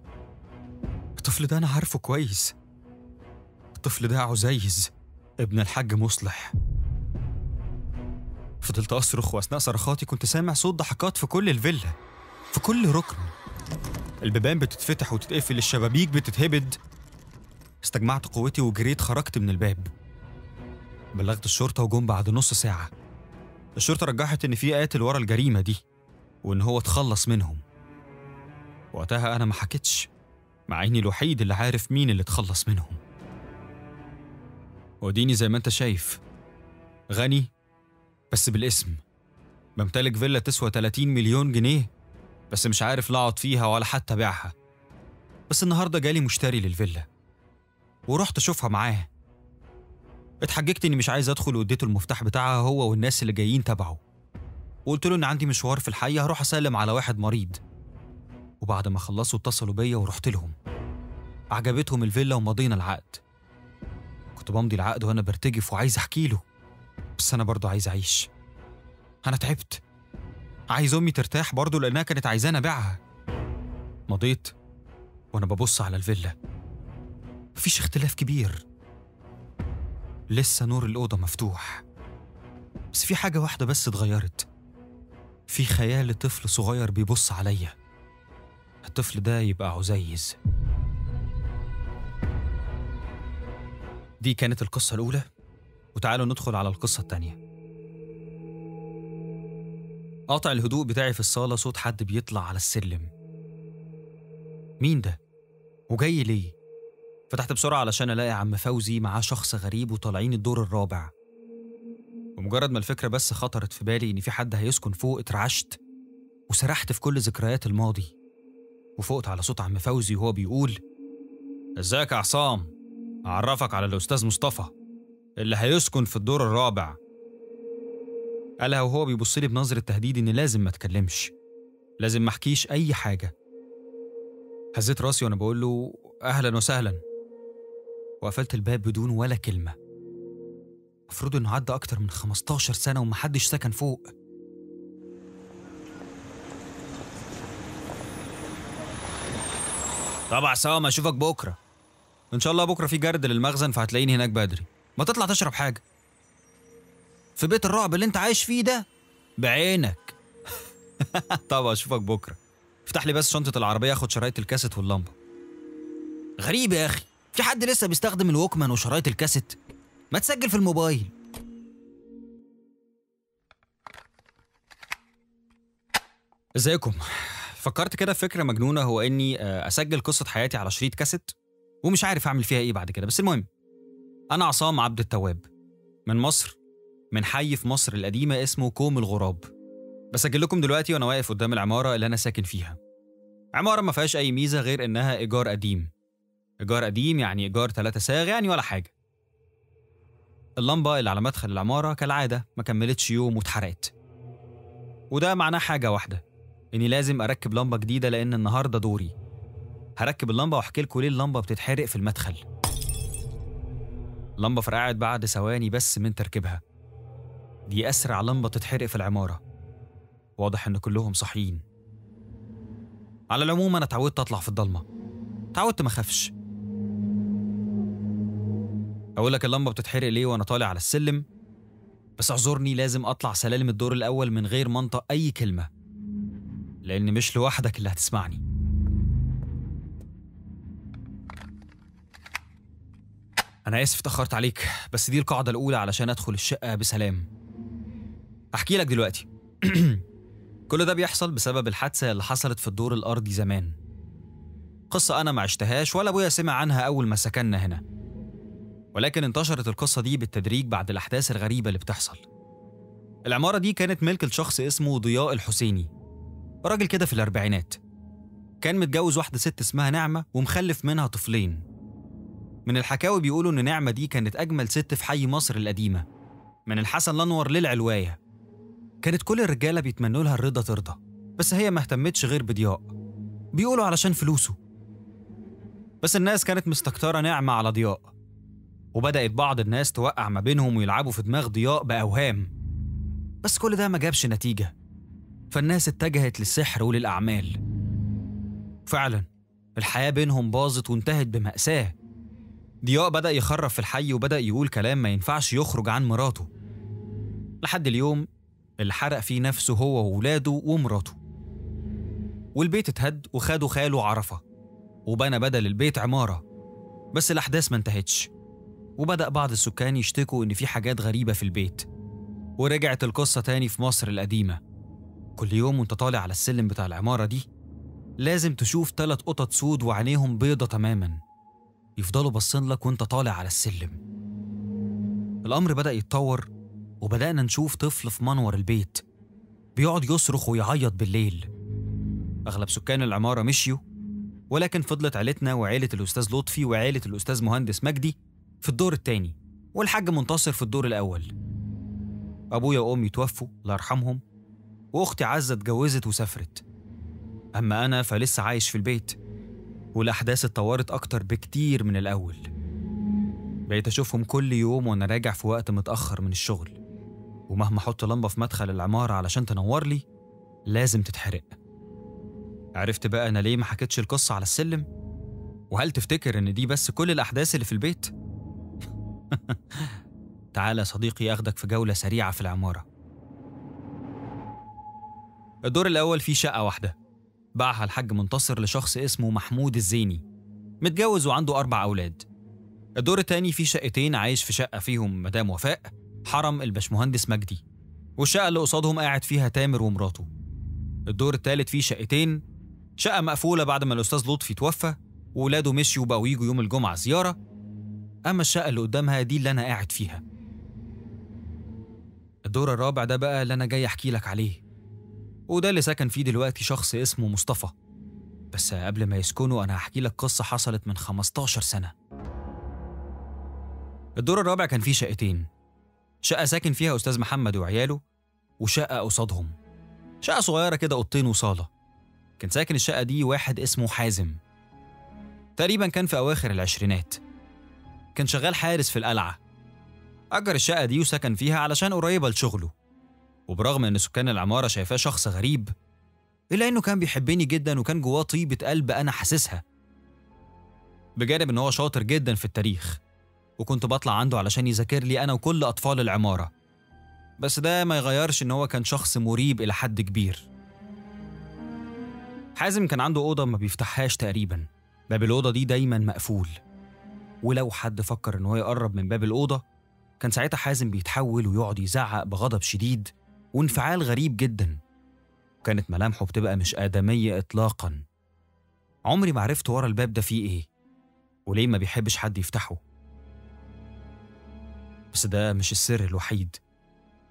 الطفل ده أنا عارفه كويس. الطفل ده عزيز. ابن الحاج مصلح. فضلت أصرخ وأثناء صرخاتي كنت سامع صوت ضحكات في كل الفيلا في كل ركن. البيبان بتتفتح وتتقفل الشبابيك بتتهبد. استجمعت قوتي وجريت خرجت من الباب. بلغت الشرطة وجم بعد نص ساعة. الشرطة رجحت إن في قاتل ورا الجريمة دي وإن هو اتخلص منهم. وقتها أنا ما حكيتش مع إني الوحيد اللي عارف مين اللي اتخلص منهم. وديني زي ما انت شايف. غني بس بالاسم. بمتلك فيلا تسوى 30 مليون جنيه بس مش عارف لا اقعد فيها ولا حتى ابيعها. بس النهارده جالي مشتري للفيلا ورحت اشوفها معاه. اتحججت اني مش عايز ادخل واديته المفتاح بتاعها هو والناس اللي جايين تبعه. وقلت له ان عندي مشوار في الحي هروح اسلم على واحد مريض. وبعد ما خلصوا اتصلوا بيا ورحت لهم. عجبتهم الفيلا ومضينا العقد. كنت بمضي العقد وأنا برتجف وعايز احكي له. بس أنا برضه عايز اعيش. أنا تعبت. عايز امي ترتاح برضه لانها كانت عايزاني ابيعها. مضيت وأنا ببص على الفيلا. مفيش اختلاف كبير. لسه نور الأوضة مفتوح. بس في حاجة واحدة بس اتغيرت. في خيال طفل صغير بيبص عليا. الطفل ده يبقى عزيز. دي كانت القصة الأولى وتعالوا ندخل على القصة التانية. قاطع الهدوء بتاعي في الصالة صوت حد بيطلع على السلم. مين ده؟ وجاي ليه؟ فتحت بسرعة علشان ألاقي عم فوزي معاه شخص غريب وطالعين الدور الرابع. ومجرد ما الفكرة بس خطرت في بالي إن في حد هيسكن فوق اترعشت وسرحت في كل ذكريات الماضي. وفقت على صوت عم فوزي وهو بيقول إزيك يا عصام؟ أعرفك على الأستاذ مصطفى اللي هيسكن في الدور الرابع. قالها وهو بيبص لي بنظرة تهديد إن لازم ما أتكلمش لازم ما أحكيش أي حاجة. هزيت راسي وأنا بقول له أهلا وسهلا. وقفلت الباب بدون ولا كلمة. المفروض إنه عدى أكتر من 15 سنة ومحدش سكن فوق. طبعا سوا ما أشوفك بكرة. إن شاء الله بكرة في جرد للمخزن فهتلاقيني هناك بدري. ما تطلع تشرب حاجة. في بيت الرعب اللي انت عايش فيه ده بعينك. طبعا أشوفك بكرة. افتح لي بس شنطة العربية اخد شرايط الكاسيت واللمبة. غريب يا أخي. في حد لسه بيستخدم الوكمان وشرايط الكاسيت؟ ما تسجل في الموبايل. إزيكم؟ فكرت كده فكرة مجنونة هو إني آه، أسجل قصة حياتي على شريط كاسيت. ومش عارف أعمل فيها إيه بعد كده. بس المهم أنا عصام عبد التواب من مصر من حي في مصر القديمة اسمه كوم الغراب. بسجل لكم دلوقتي وأنا واقف قدام العمارة اللي أنا ساكن فيها. عمارة ما فيهاش أي ميزة غير إنها إيجار قديم. إيجار قديم يعني إيجار تلاتة ساغ يعني ولا حاجة. اللمبة اللي على مدخل العمارة كالعادة ما كملتش يوم واتحرقت. وده معناه حاجة واحدة إني لازم أركب لمبة جديدة لأن النهاردة دوري. هركب اللمبة وأحكي لكم ليه اللمبة بتتحرق في المدخل. اللمبة فرقعت بعد ثواني بس من تركيبها. دي أسرع لمبة تتحرق في العمارة. واضح إن كلهم صاحيين. على العموم أنا اتعودت أطلع في الضلمة. اتعودت ما أخافش. أقول لك اللمبة بتتحرق ليه وأنا طالع على السلم؟ بس اعذرني لازم أطلع سلالم الدور الأول من غير ما أنطق أي كلمة. لأن مش لوحدك اللي هتسمعني. أنا آسف اتأخرت عليك بس دي القاعدة الأولى علشان أدخل الشقة بسلام. أحكي لك دلوقتي. كل ده بيحصل بسبب الحادثة اللي حصلت في الدور الأرضي زمان. قصة أنا ما عشتهاش ولا أبويا سمع عنها أول ما سكننا هنا. ولكن انتشرت القصة دي بالتدريج بعد الأحداث الغريبة اللي بتحصل. العمارة دي كانت ملك لشخص اسمه ضياء الحسيني. راجل كده في الأربعينات. كان متجوز واحدة ست اسمها نعمة ومخلف منها طفلين. من الحكاوي بيقولوا إن نعمة دي كانت أجمل ست في حي مصر القديمة. من الحسن الأنور للعلواية. كانت كل الرجالة بيتمنوا لها الرضا ترضى بس هي ما اهتمتش غير بضياء. بيقولوا علشان فلوسه. بس الناس كانت مستكترة نعمة على ضياء. وبدأت بعض الناس توقع ما بينهم ويلعبوا في دماغ ضياء بأوهام. بس كل ده ما جابش نتيجة. فالناس اتجهت للسحر وللأعمال. فعلا الحياة بينهم باظت وانتهت بمأساة. ضياء بدأ يخرف في الحي وبدأ يقول كلام ما ينفعش يخرج عن مراته. لحد اليوم اللي حرق فيه نفسه هو وولاده ومراته. والبيت اتهد وخدوا خاله عرفة وبنى بدل البيت عمارة بس الأحداث ما انتهتش. وبدأ بعض السكان يشتكوا إن في حاجات غريبة في البيت. ورجعت القصة تاني في مصر القديمة. كل يوم وانت طالع على السلم بتاع العمارة دي لازم تشوف تلات قطط سود وعينيهم بيضة تماما. يفضلوا باصين لك وانت طالع على السلم. الأمر بدأ يتطور وبدأنا نشوف طفل في منور البيت بيقعد يصرخ ويعيط بالليل. أغلب سكان العمارة مشيوا ولكن فضلت عيلتنا وعيلة الأستاذ لطفي وعيلة الأستاذ مهندس مجدي في الدور التاني والحاج منتصر في الدور الأول. أبويا وأمي توفوا الله يرحمهم وأختي عزة اتجوزت وسافرت. أما أنا فلسه عايش في البيت. والأحداث اتطورت أكتر بكتير من الأول. بقيت أشوفهم كل يوم وأنا راجع في وقت متأخر من الشغل. ومهما أحط لمبة في مدخل العمارة علشان تنور لي لازم تتحرق. عرفت بقى أنا ليه ما حكيتش القصة على السلم؟ وهل تفتكر إن دي بس كل الأحداث اللي في البيت؟ تعالى يا صديقي أخدك في جولة سريعة في العمارة. الدور الأول فيه شقة واحدة. باعها الحاج منتصر لشخص اسمه محمود الزيني. متجوز وعنده أربع أولاد. الدور التاني فيه شقتين عايش في شقة فيهم مدام وفاء حرم الباشمهندس مجدي. والشقة اللي قصادهم قاعد فيها تامر ومراته. الدور التالت فيه شقتين شقة مقفولة بعد ما الأستاذ لطفي توفى وولاده مشيوا وبقوا يجوا يوم الجمعة زيارة. أما الشقة اللي قدامها دي اللي أنا قاعد فيها. الدور الرابع ده بقى اللي أنا جاي أحكي لك عليه. وده اللي سكن فيه دلوقتي شخص اسمه مصطفى. بس قبل ما يسكنوا أنا هحكي لك قصة حصلت من 15 سنة. الدور الرابع كان فيه شقتين. شقة ساكن فيها أستاذ محمد وعياله وشقة قصادهم. شقة صغيرة كده أوضتين وصالة. كان ساكن الشقة دي واحد اسمه حازم. تقريبا كان في أواخر العشرينات. كان شغال حارس في القلعة. أجر الشقة دي وسكن فيها علشان قريبة لشغله. وبرغم إن سكان العمارة شايفاه شخص غريب إلا إنه كان بيحبني جدا وكان جواه طيبة قلب أنا حاسسها. بجانب إن هو شاطر جدا في التاريخ وكنت بطلع عنده علشان يذاكر لي أنا وكل أطفال العمارة. بس ده ما يغيرش إن هو كان شخص مريب إلى حد كبير. حازم كان عنده أوضة ما بيفتحهاش تقريبا. باب الأوضة دي دايما مقفول. ولو حد فكر إن هو يقرب من باب الأوضة كان ساعتها حازم بيتحول ويقعد يزعق بغضب شديد. وانفعال غريب جدا. كانت ملامحه بتبقى مش آدمية إطلاقا. عمري ما عرفت ورا الباب ده فيه إيه وليه ما بيحبش حد يفتحه. بس ده مش السر الوحيد.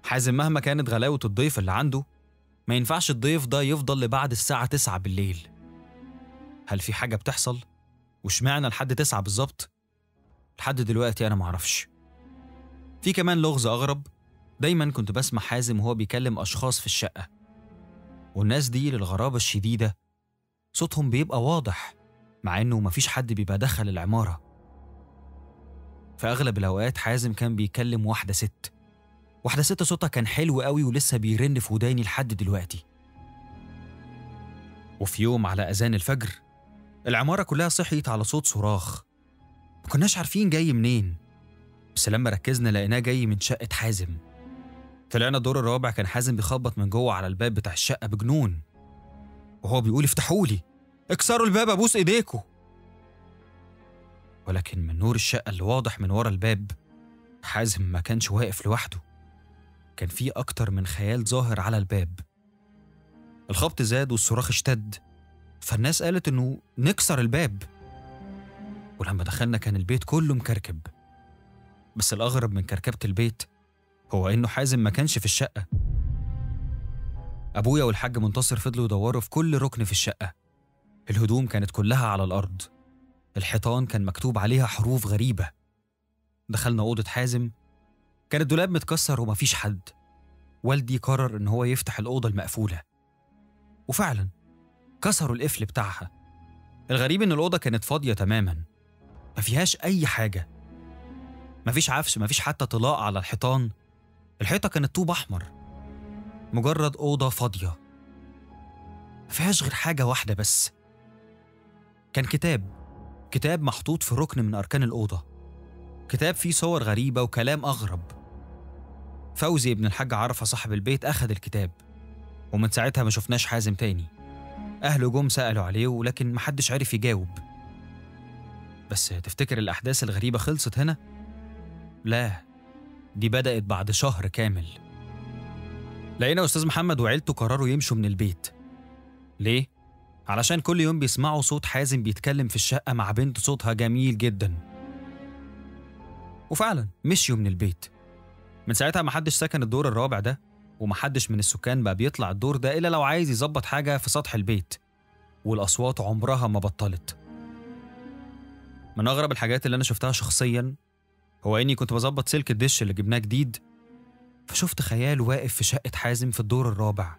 حازم مهما كانت غلاوة الضيف اللي عنده ما ينفعش الضيف ده يفضل لبعد الساعة تسعة بالليل. هل في حاجة بتحصل؟ واشمعنى لحد تسعة بالظبط؟ لحد دلوقتي أنا معرفش في كمان لغز أغرب دايما كنت بسمع حازم وهو بيكلم أشخاص في الشقة. والناس دي للغرابة الشديدة صوتهم بيبقى واضح مع إنه مفيش حد بيبقى دخل العمارة. في أغلب الأوقات حازم كان بيكلم واحدة ست. واحدة ست صوتها كان حلو قوي ولسه بيرن في وداني لحد دلوقتي. وفي يوم على أذان الفجر العمارة كلها صحيت على صوت صراخ. ما كناش عارفين جاي منين بس لما ركزنا لقيناه جاي من شقة حازم. طلعنا الدور الرابع كان حازم بيخبط من جوه على الباب بتاع الشقة بجنون. وهو بيقول افتحولي اكسروا الباب ابوس ايديكوا. ولكن من نور الشقة اللي واضح من ورا الباب حازم ما كانش واقف لوحده. كان في أكتر من خيال ظاهر على الباب. الخبط زاد والصراخ اشتد. فالناس قالت إنه نكسر الباب. ولما دخلنا كان البيت كله مكركب. بس الأغرب من كركبة البيت هو إنه حازم ما كانش في الشقة. أبويا والحاج منتصر فضلوا يدوروا في كل ركن في الشقة. الهدوم كانت كلها على الأرض. الحيطان كان مكتوب عليها حروف غريبة. دخلنا أوضة حازم. كان الدولاب متكسر ومفيش حد. والدي قرر إن هو يفتح الأوضة المقفولة. وفعلا كسروا القفل بتاعها. الغريب إن الأوضة كانت فاضية تماما. ما فيهاش أي حاجة. مفيش عفش مفيش حتى طلاء على الحيطان. الحيطة كانت طوب أحمر مجرد أوضة فاضية. فيهاش غير حاجة واحدة بس. كان كتاب كتاب محطوط في ركن من أركان الأوضة. كتاب فيه صور غريبة وكلام أغرب. فوزي ابن الحاج عرفة صاحب البيت أخذ الكتاب ومن ساعتها ما شفناش حازم تاني. أهله جم سألوا عليه ولكن محدش عرف يجاوب. بس تفتكر الأحداث الغريبة خلصت هنا؟ لا. دي بدأت بعد شهر كامل. لقينا أستاذ محمد وعيلته قرروا يمشوا من البيت. ليه؟ علشان كل يوم بيسمعوا صوت حازم بيتكلم في الشقة مع بنت صوتها جميل جدا. وفعلا مشيوا من البيت. من ساعتها محدش سكن الدور الرابع ده ومحدش من السكان بقى بيطلع الدور ده إلا لو عايز يظبط حاجة في سطح البيت. والأصوات عمرها ما بطلت. من أغرب الحاجات اللي أنا شفتها شخصيا هو إني كنت بظبط سلك الدش اللي جبناه جديد فشفت خيال واقف في شقة حازم في الدور الرابع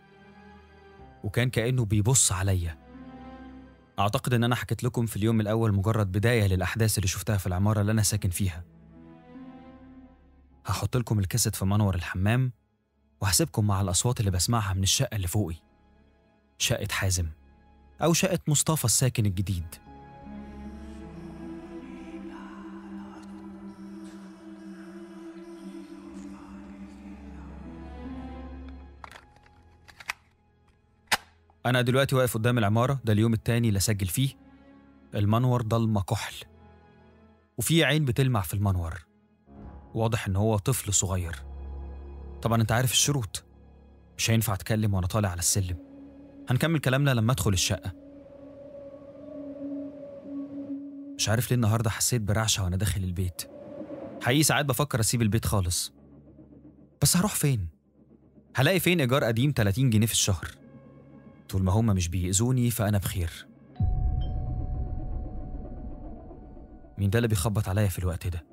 وكان كأنه بيبص عليا. أعتقد إن أنا حكيت لكم في اليوم الأول مجرد بداية للأحداث اللي شفتها في العمارة اللي أنا ساكن فيها. هحط لكم الكاسيت في منور الحمام وهسيبكم مع الأصوات اللي بسمعها من الشقة اللي فوقي شقة حازم أو شقة مصطفى الساكن الجديد. أنا دلوقتي واقف قدام العمارة ده اليوم التاني اللي أسجل فيه. المنور ضلمة كحل وفي عين بتلمع في المنور. واضح إن هو طفل صغير. طبعا أنت عارف الشروط. مش هينفع أتكلم وأنا طالع على السلم. هنكمل كلامنا لما أدخل الشقة. مش عارف ليه النهاردة حسيت برعشة وأنا داخل البيت. حقيقي ساعات بفكر أسيب البيت خالص. بس هروح فين؟ هلاقي فين إيجار قديم 30 جنيه في الشهر. طول ما هما مش بيأذوني فأنا بخير مين ده اللي بيخبط عليا في الوقت ده؟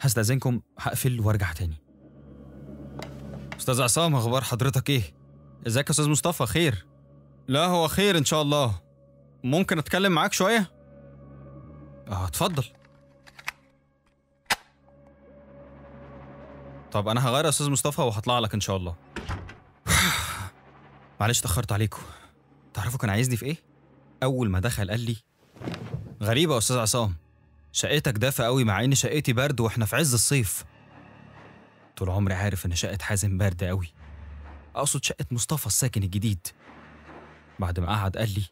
هستأذنكم هقفل وأرجع تاني أستاذ عصام أخبار حضرتك إيه؟ إزيك يا أستاذ مصطفى خير؟ لا هو خير إن شاء الله ممكن أتكلم معاك شوية؟ آه اتفضل طب أنا هغير يا أستاذ مصطفى وهطلع لك إن شاء الله معلش اتأخرت عليكم تعرفوا كان عايزني في إيه؟ أول ما دخل قال لي غريبة يا أستاذ عصام شقتك دافئة قوي مع إن شقتي برد وإحنا في عز الصيف. طول عمري عارف إن شقة حازم برد قوي أقصد شقة مصطفى الساكن الجديد. بعد ما قعد قال لي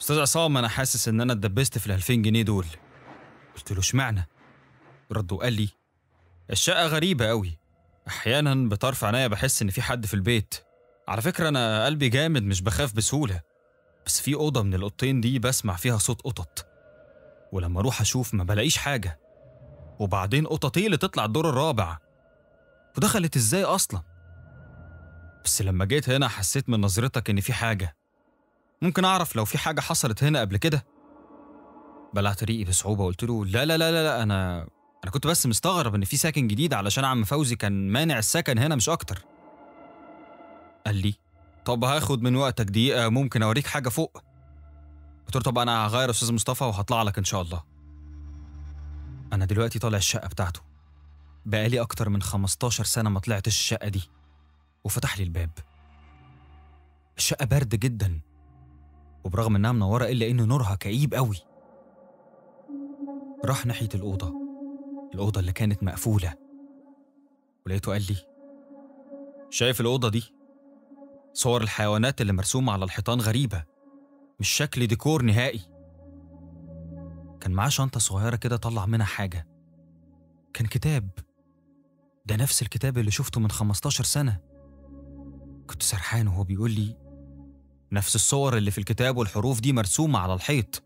أستاذ عصام أنا حاسس إن أنا اتدبست في ال 2000 جنيه دول. قلت له إشمعنى؟ رد وقال لي الشقة غريبة قوي أحيانا بطرف عينيا بحس إن في حد في البيت. على فكرة أنا قلبي جامد مش بخاف بسهولة بس في أوضة من الأوضتين دي بسمع فيها صوت قطط ولما أروح أشوف ما بلاقيش حاجة وبعدين قطتي اللي تطلع الدور الرابع ودخلت إزاي أصلا؟ بس لما جيت هنا حسيت من نظرتك إن في حاجة ممكن أعرف لو في حاجة حصلت هنا قبل كده؟ بلعت ريقي بصعوبة وقلت له لا لا لا لا, لا أنا أنا كنت بس مستغرب إن في ساكن جديد علشان عم فوزي كان مانع السكن هنا مش أكتر. قال لي طب هاخد من وقتك دقيقة ممكن أوريك حاجة فوق. قلت له طب أنا هغير يا أستاذ مصطفى وهطلع لك إن شاء الله. أنا دلوقتي طالع الشقة بتاعته. بقالي أكتر من 15 سنة ما طلعتش الشقة دي. وفتح لي الباب. الشقة برد جدا. وبرغم إنها منورة إلا إن نورها كئيب قوي. راح ناحية الأوضة. الأوضة اللي كانت مقفولة. ولقيته قال لي شايف الأوضة دي؟ صور الحيوانات اللي مرسومة على الحيطان غريبة مش شكل ديكور نهائي. كان معاه شنطة صغيرة كده طلع منها حاجة. كان كتاب. ده نفس الكتاب اللي شفته من 15 سنة. كنت سرحان وهو بيقول لي نفس الصور اللي في الكتاب والحروف دي مرسومة على الحيط.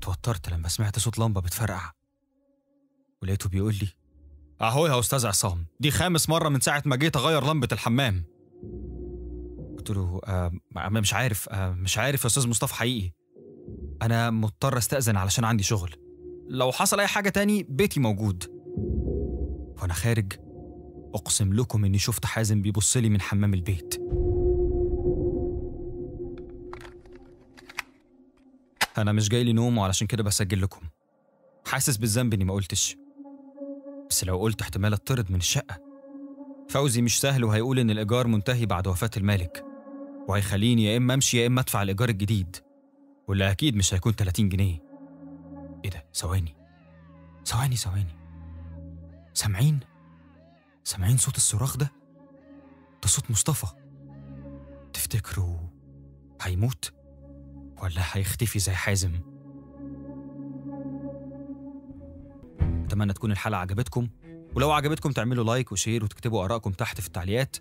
توترت لما سمعت صوت لمبة بتفرقع. ولقيته بيقول لي أهو يا أستاذ عصام دي خامس مرة من ساعة ما جيت أغير لمبة الحمام. قلت له آه مش عارف آه مش عارف يا أستاذ مصطفى حقيقي. أنا مضطر أستأذن علشان عندي شغل. لو حصل أي حاجة تاني بيتي موجود. وأنا خارج أقسم لكم إني شفت حازم بيبص لي من حمام البيت. أنا مش جاي لي نوم وعلشان كده بسجل لكم. حاسس بالذنب إني ما قلتش. بس لو قلت احتمال أطرد من الشقة. فوزي مش سهل وهيقول إن الإيجار منتهي بعد وفاة المالك وهيخليني يا إما أمشي يا إما أدفع الإيجار الجديد واللي أكيد مش هيكون 30 جنيه. إيه ده؟ ثواني. ثواني ثواني. سامعين؟ سامعين صوت الصراخ ده؟ ده صوت مصطفى. تفتكروا هيموت ولا هيختفي زي حازم؟ اتمنى تكون الحلقة عجبتكم. ولو عجبتكم تعملوا like و share وتكتبوا آرائكم تحت في التعليقات.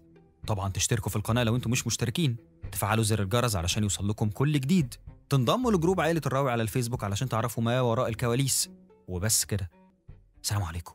طبعا تشتركوا في القناة لو أنتم مش مشتركين. تفعلوا زر الجرس علشان يوصل لكم كل جديد. تنضموا ل group عائلة الراوي على الفيسبوك علشان تعرفوا ما وراء الكواليس. وبس كده. سلام عليكم.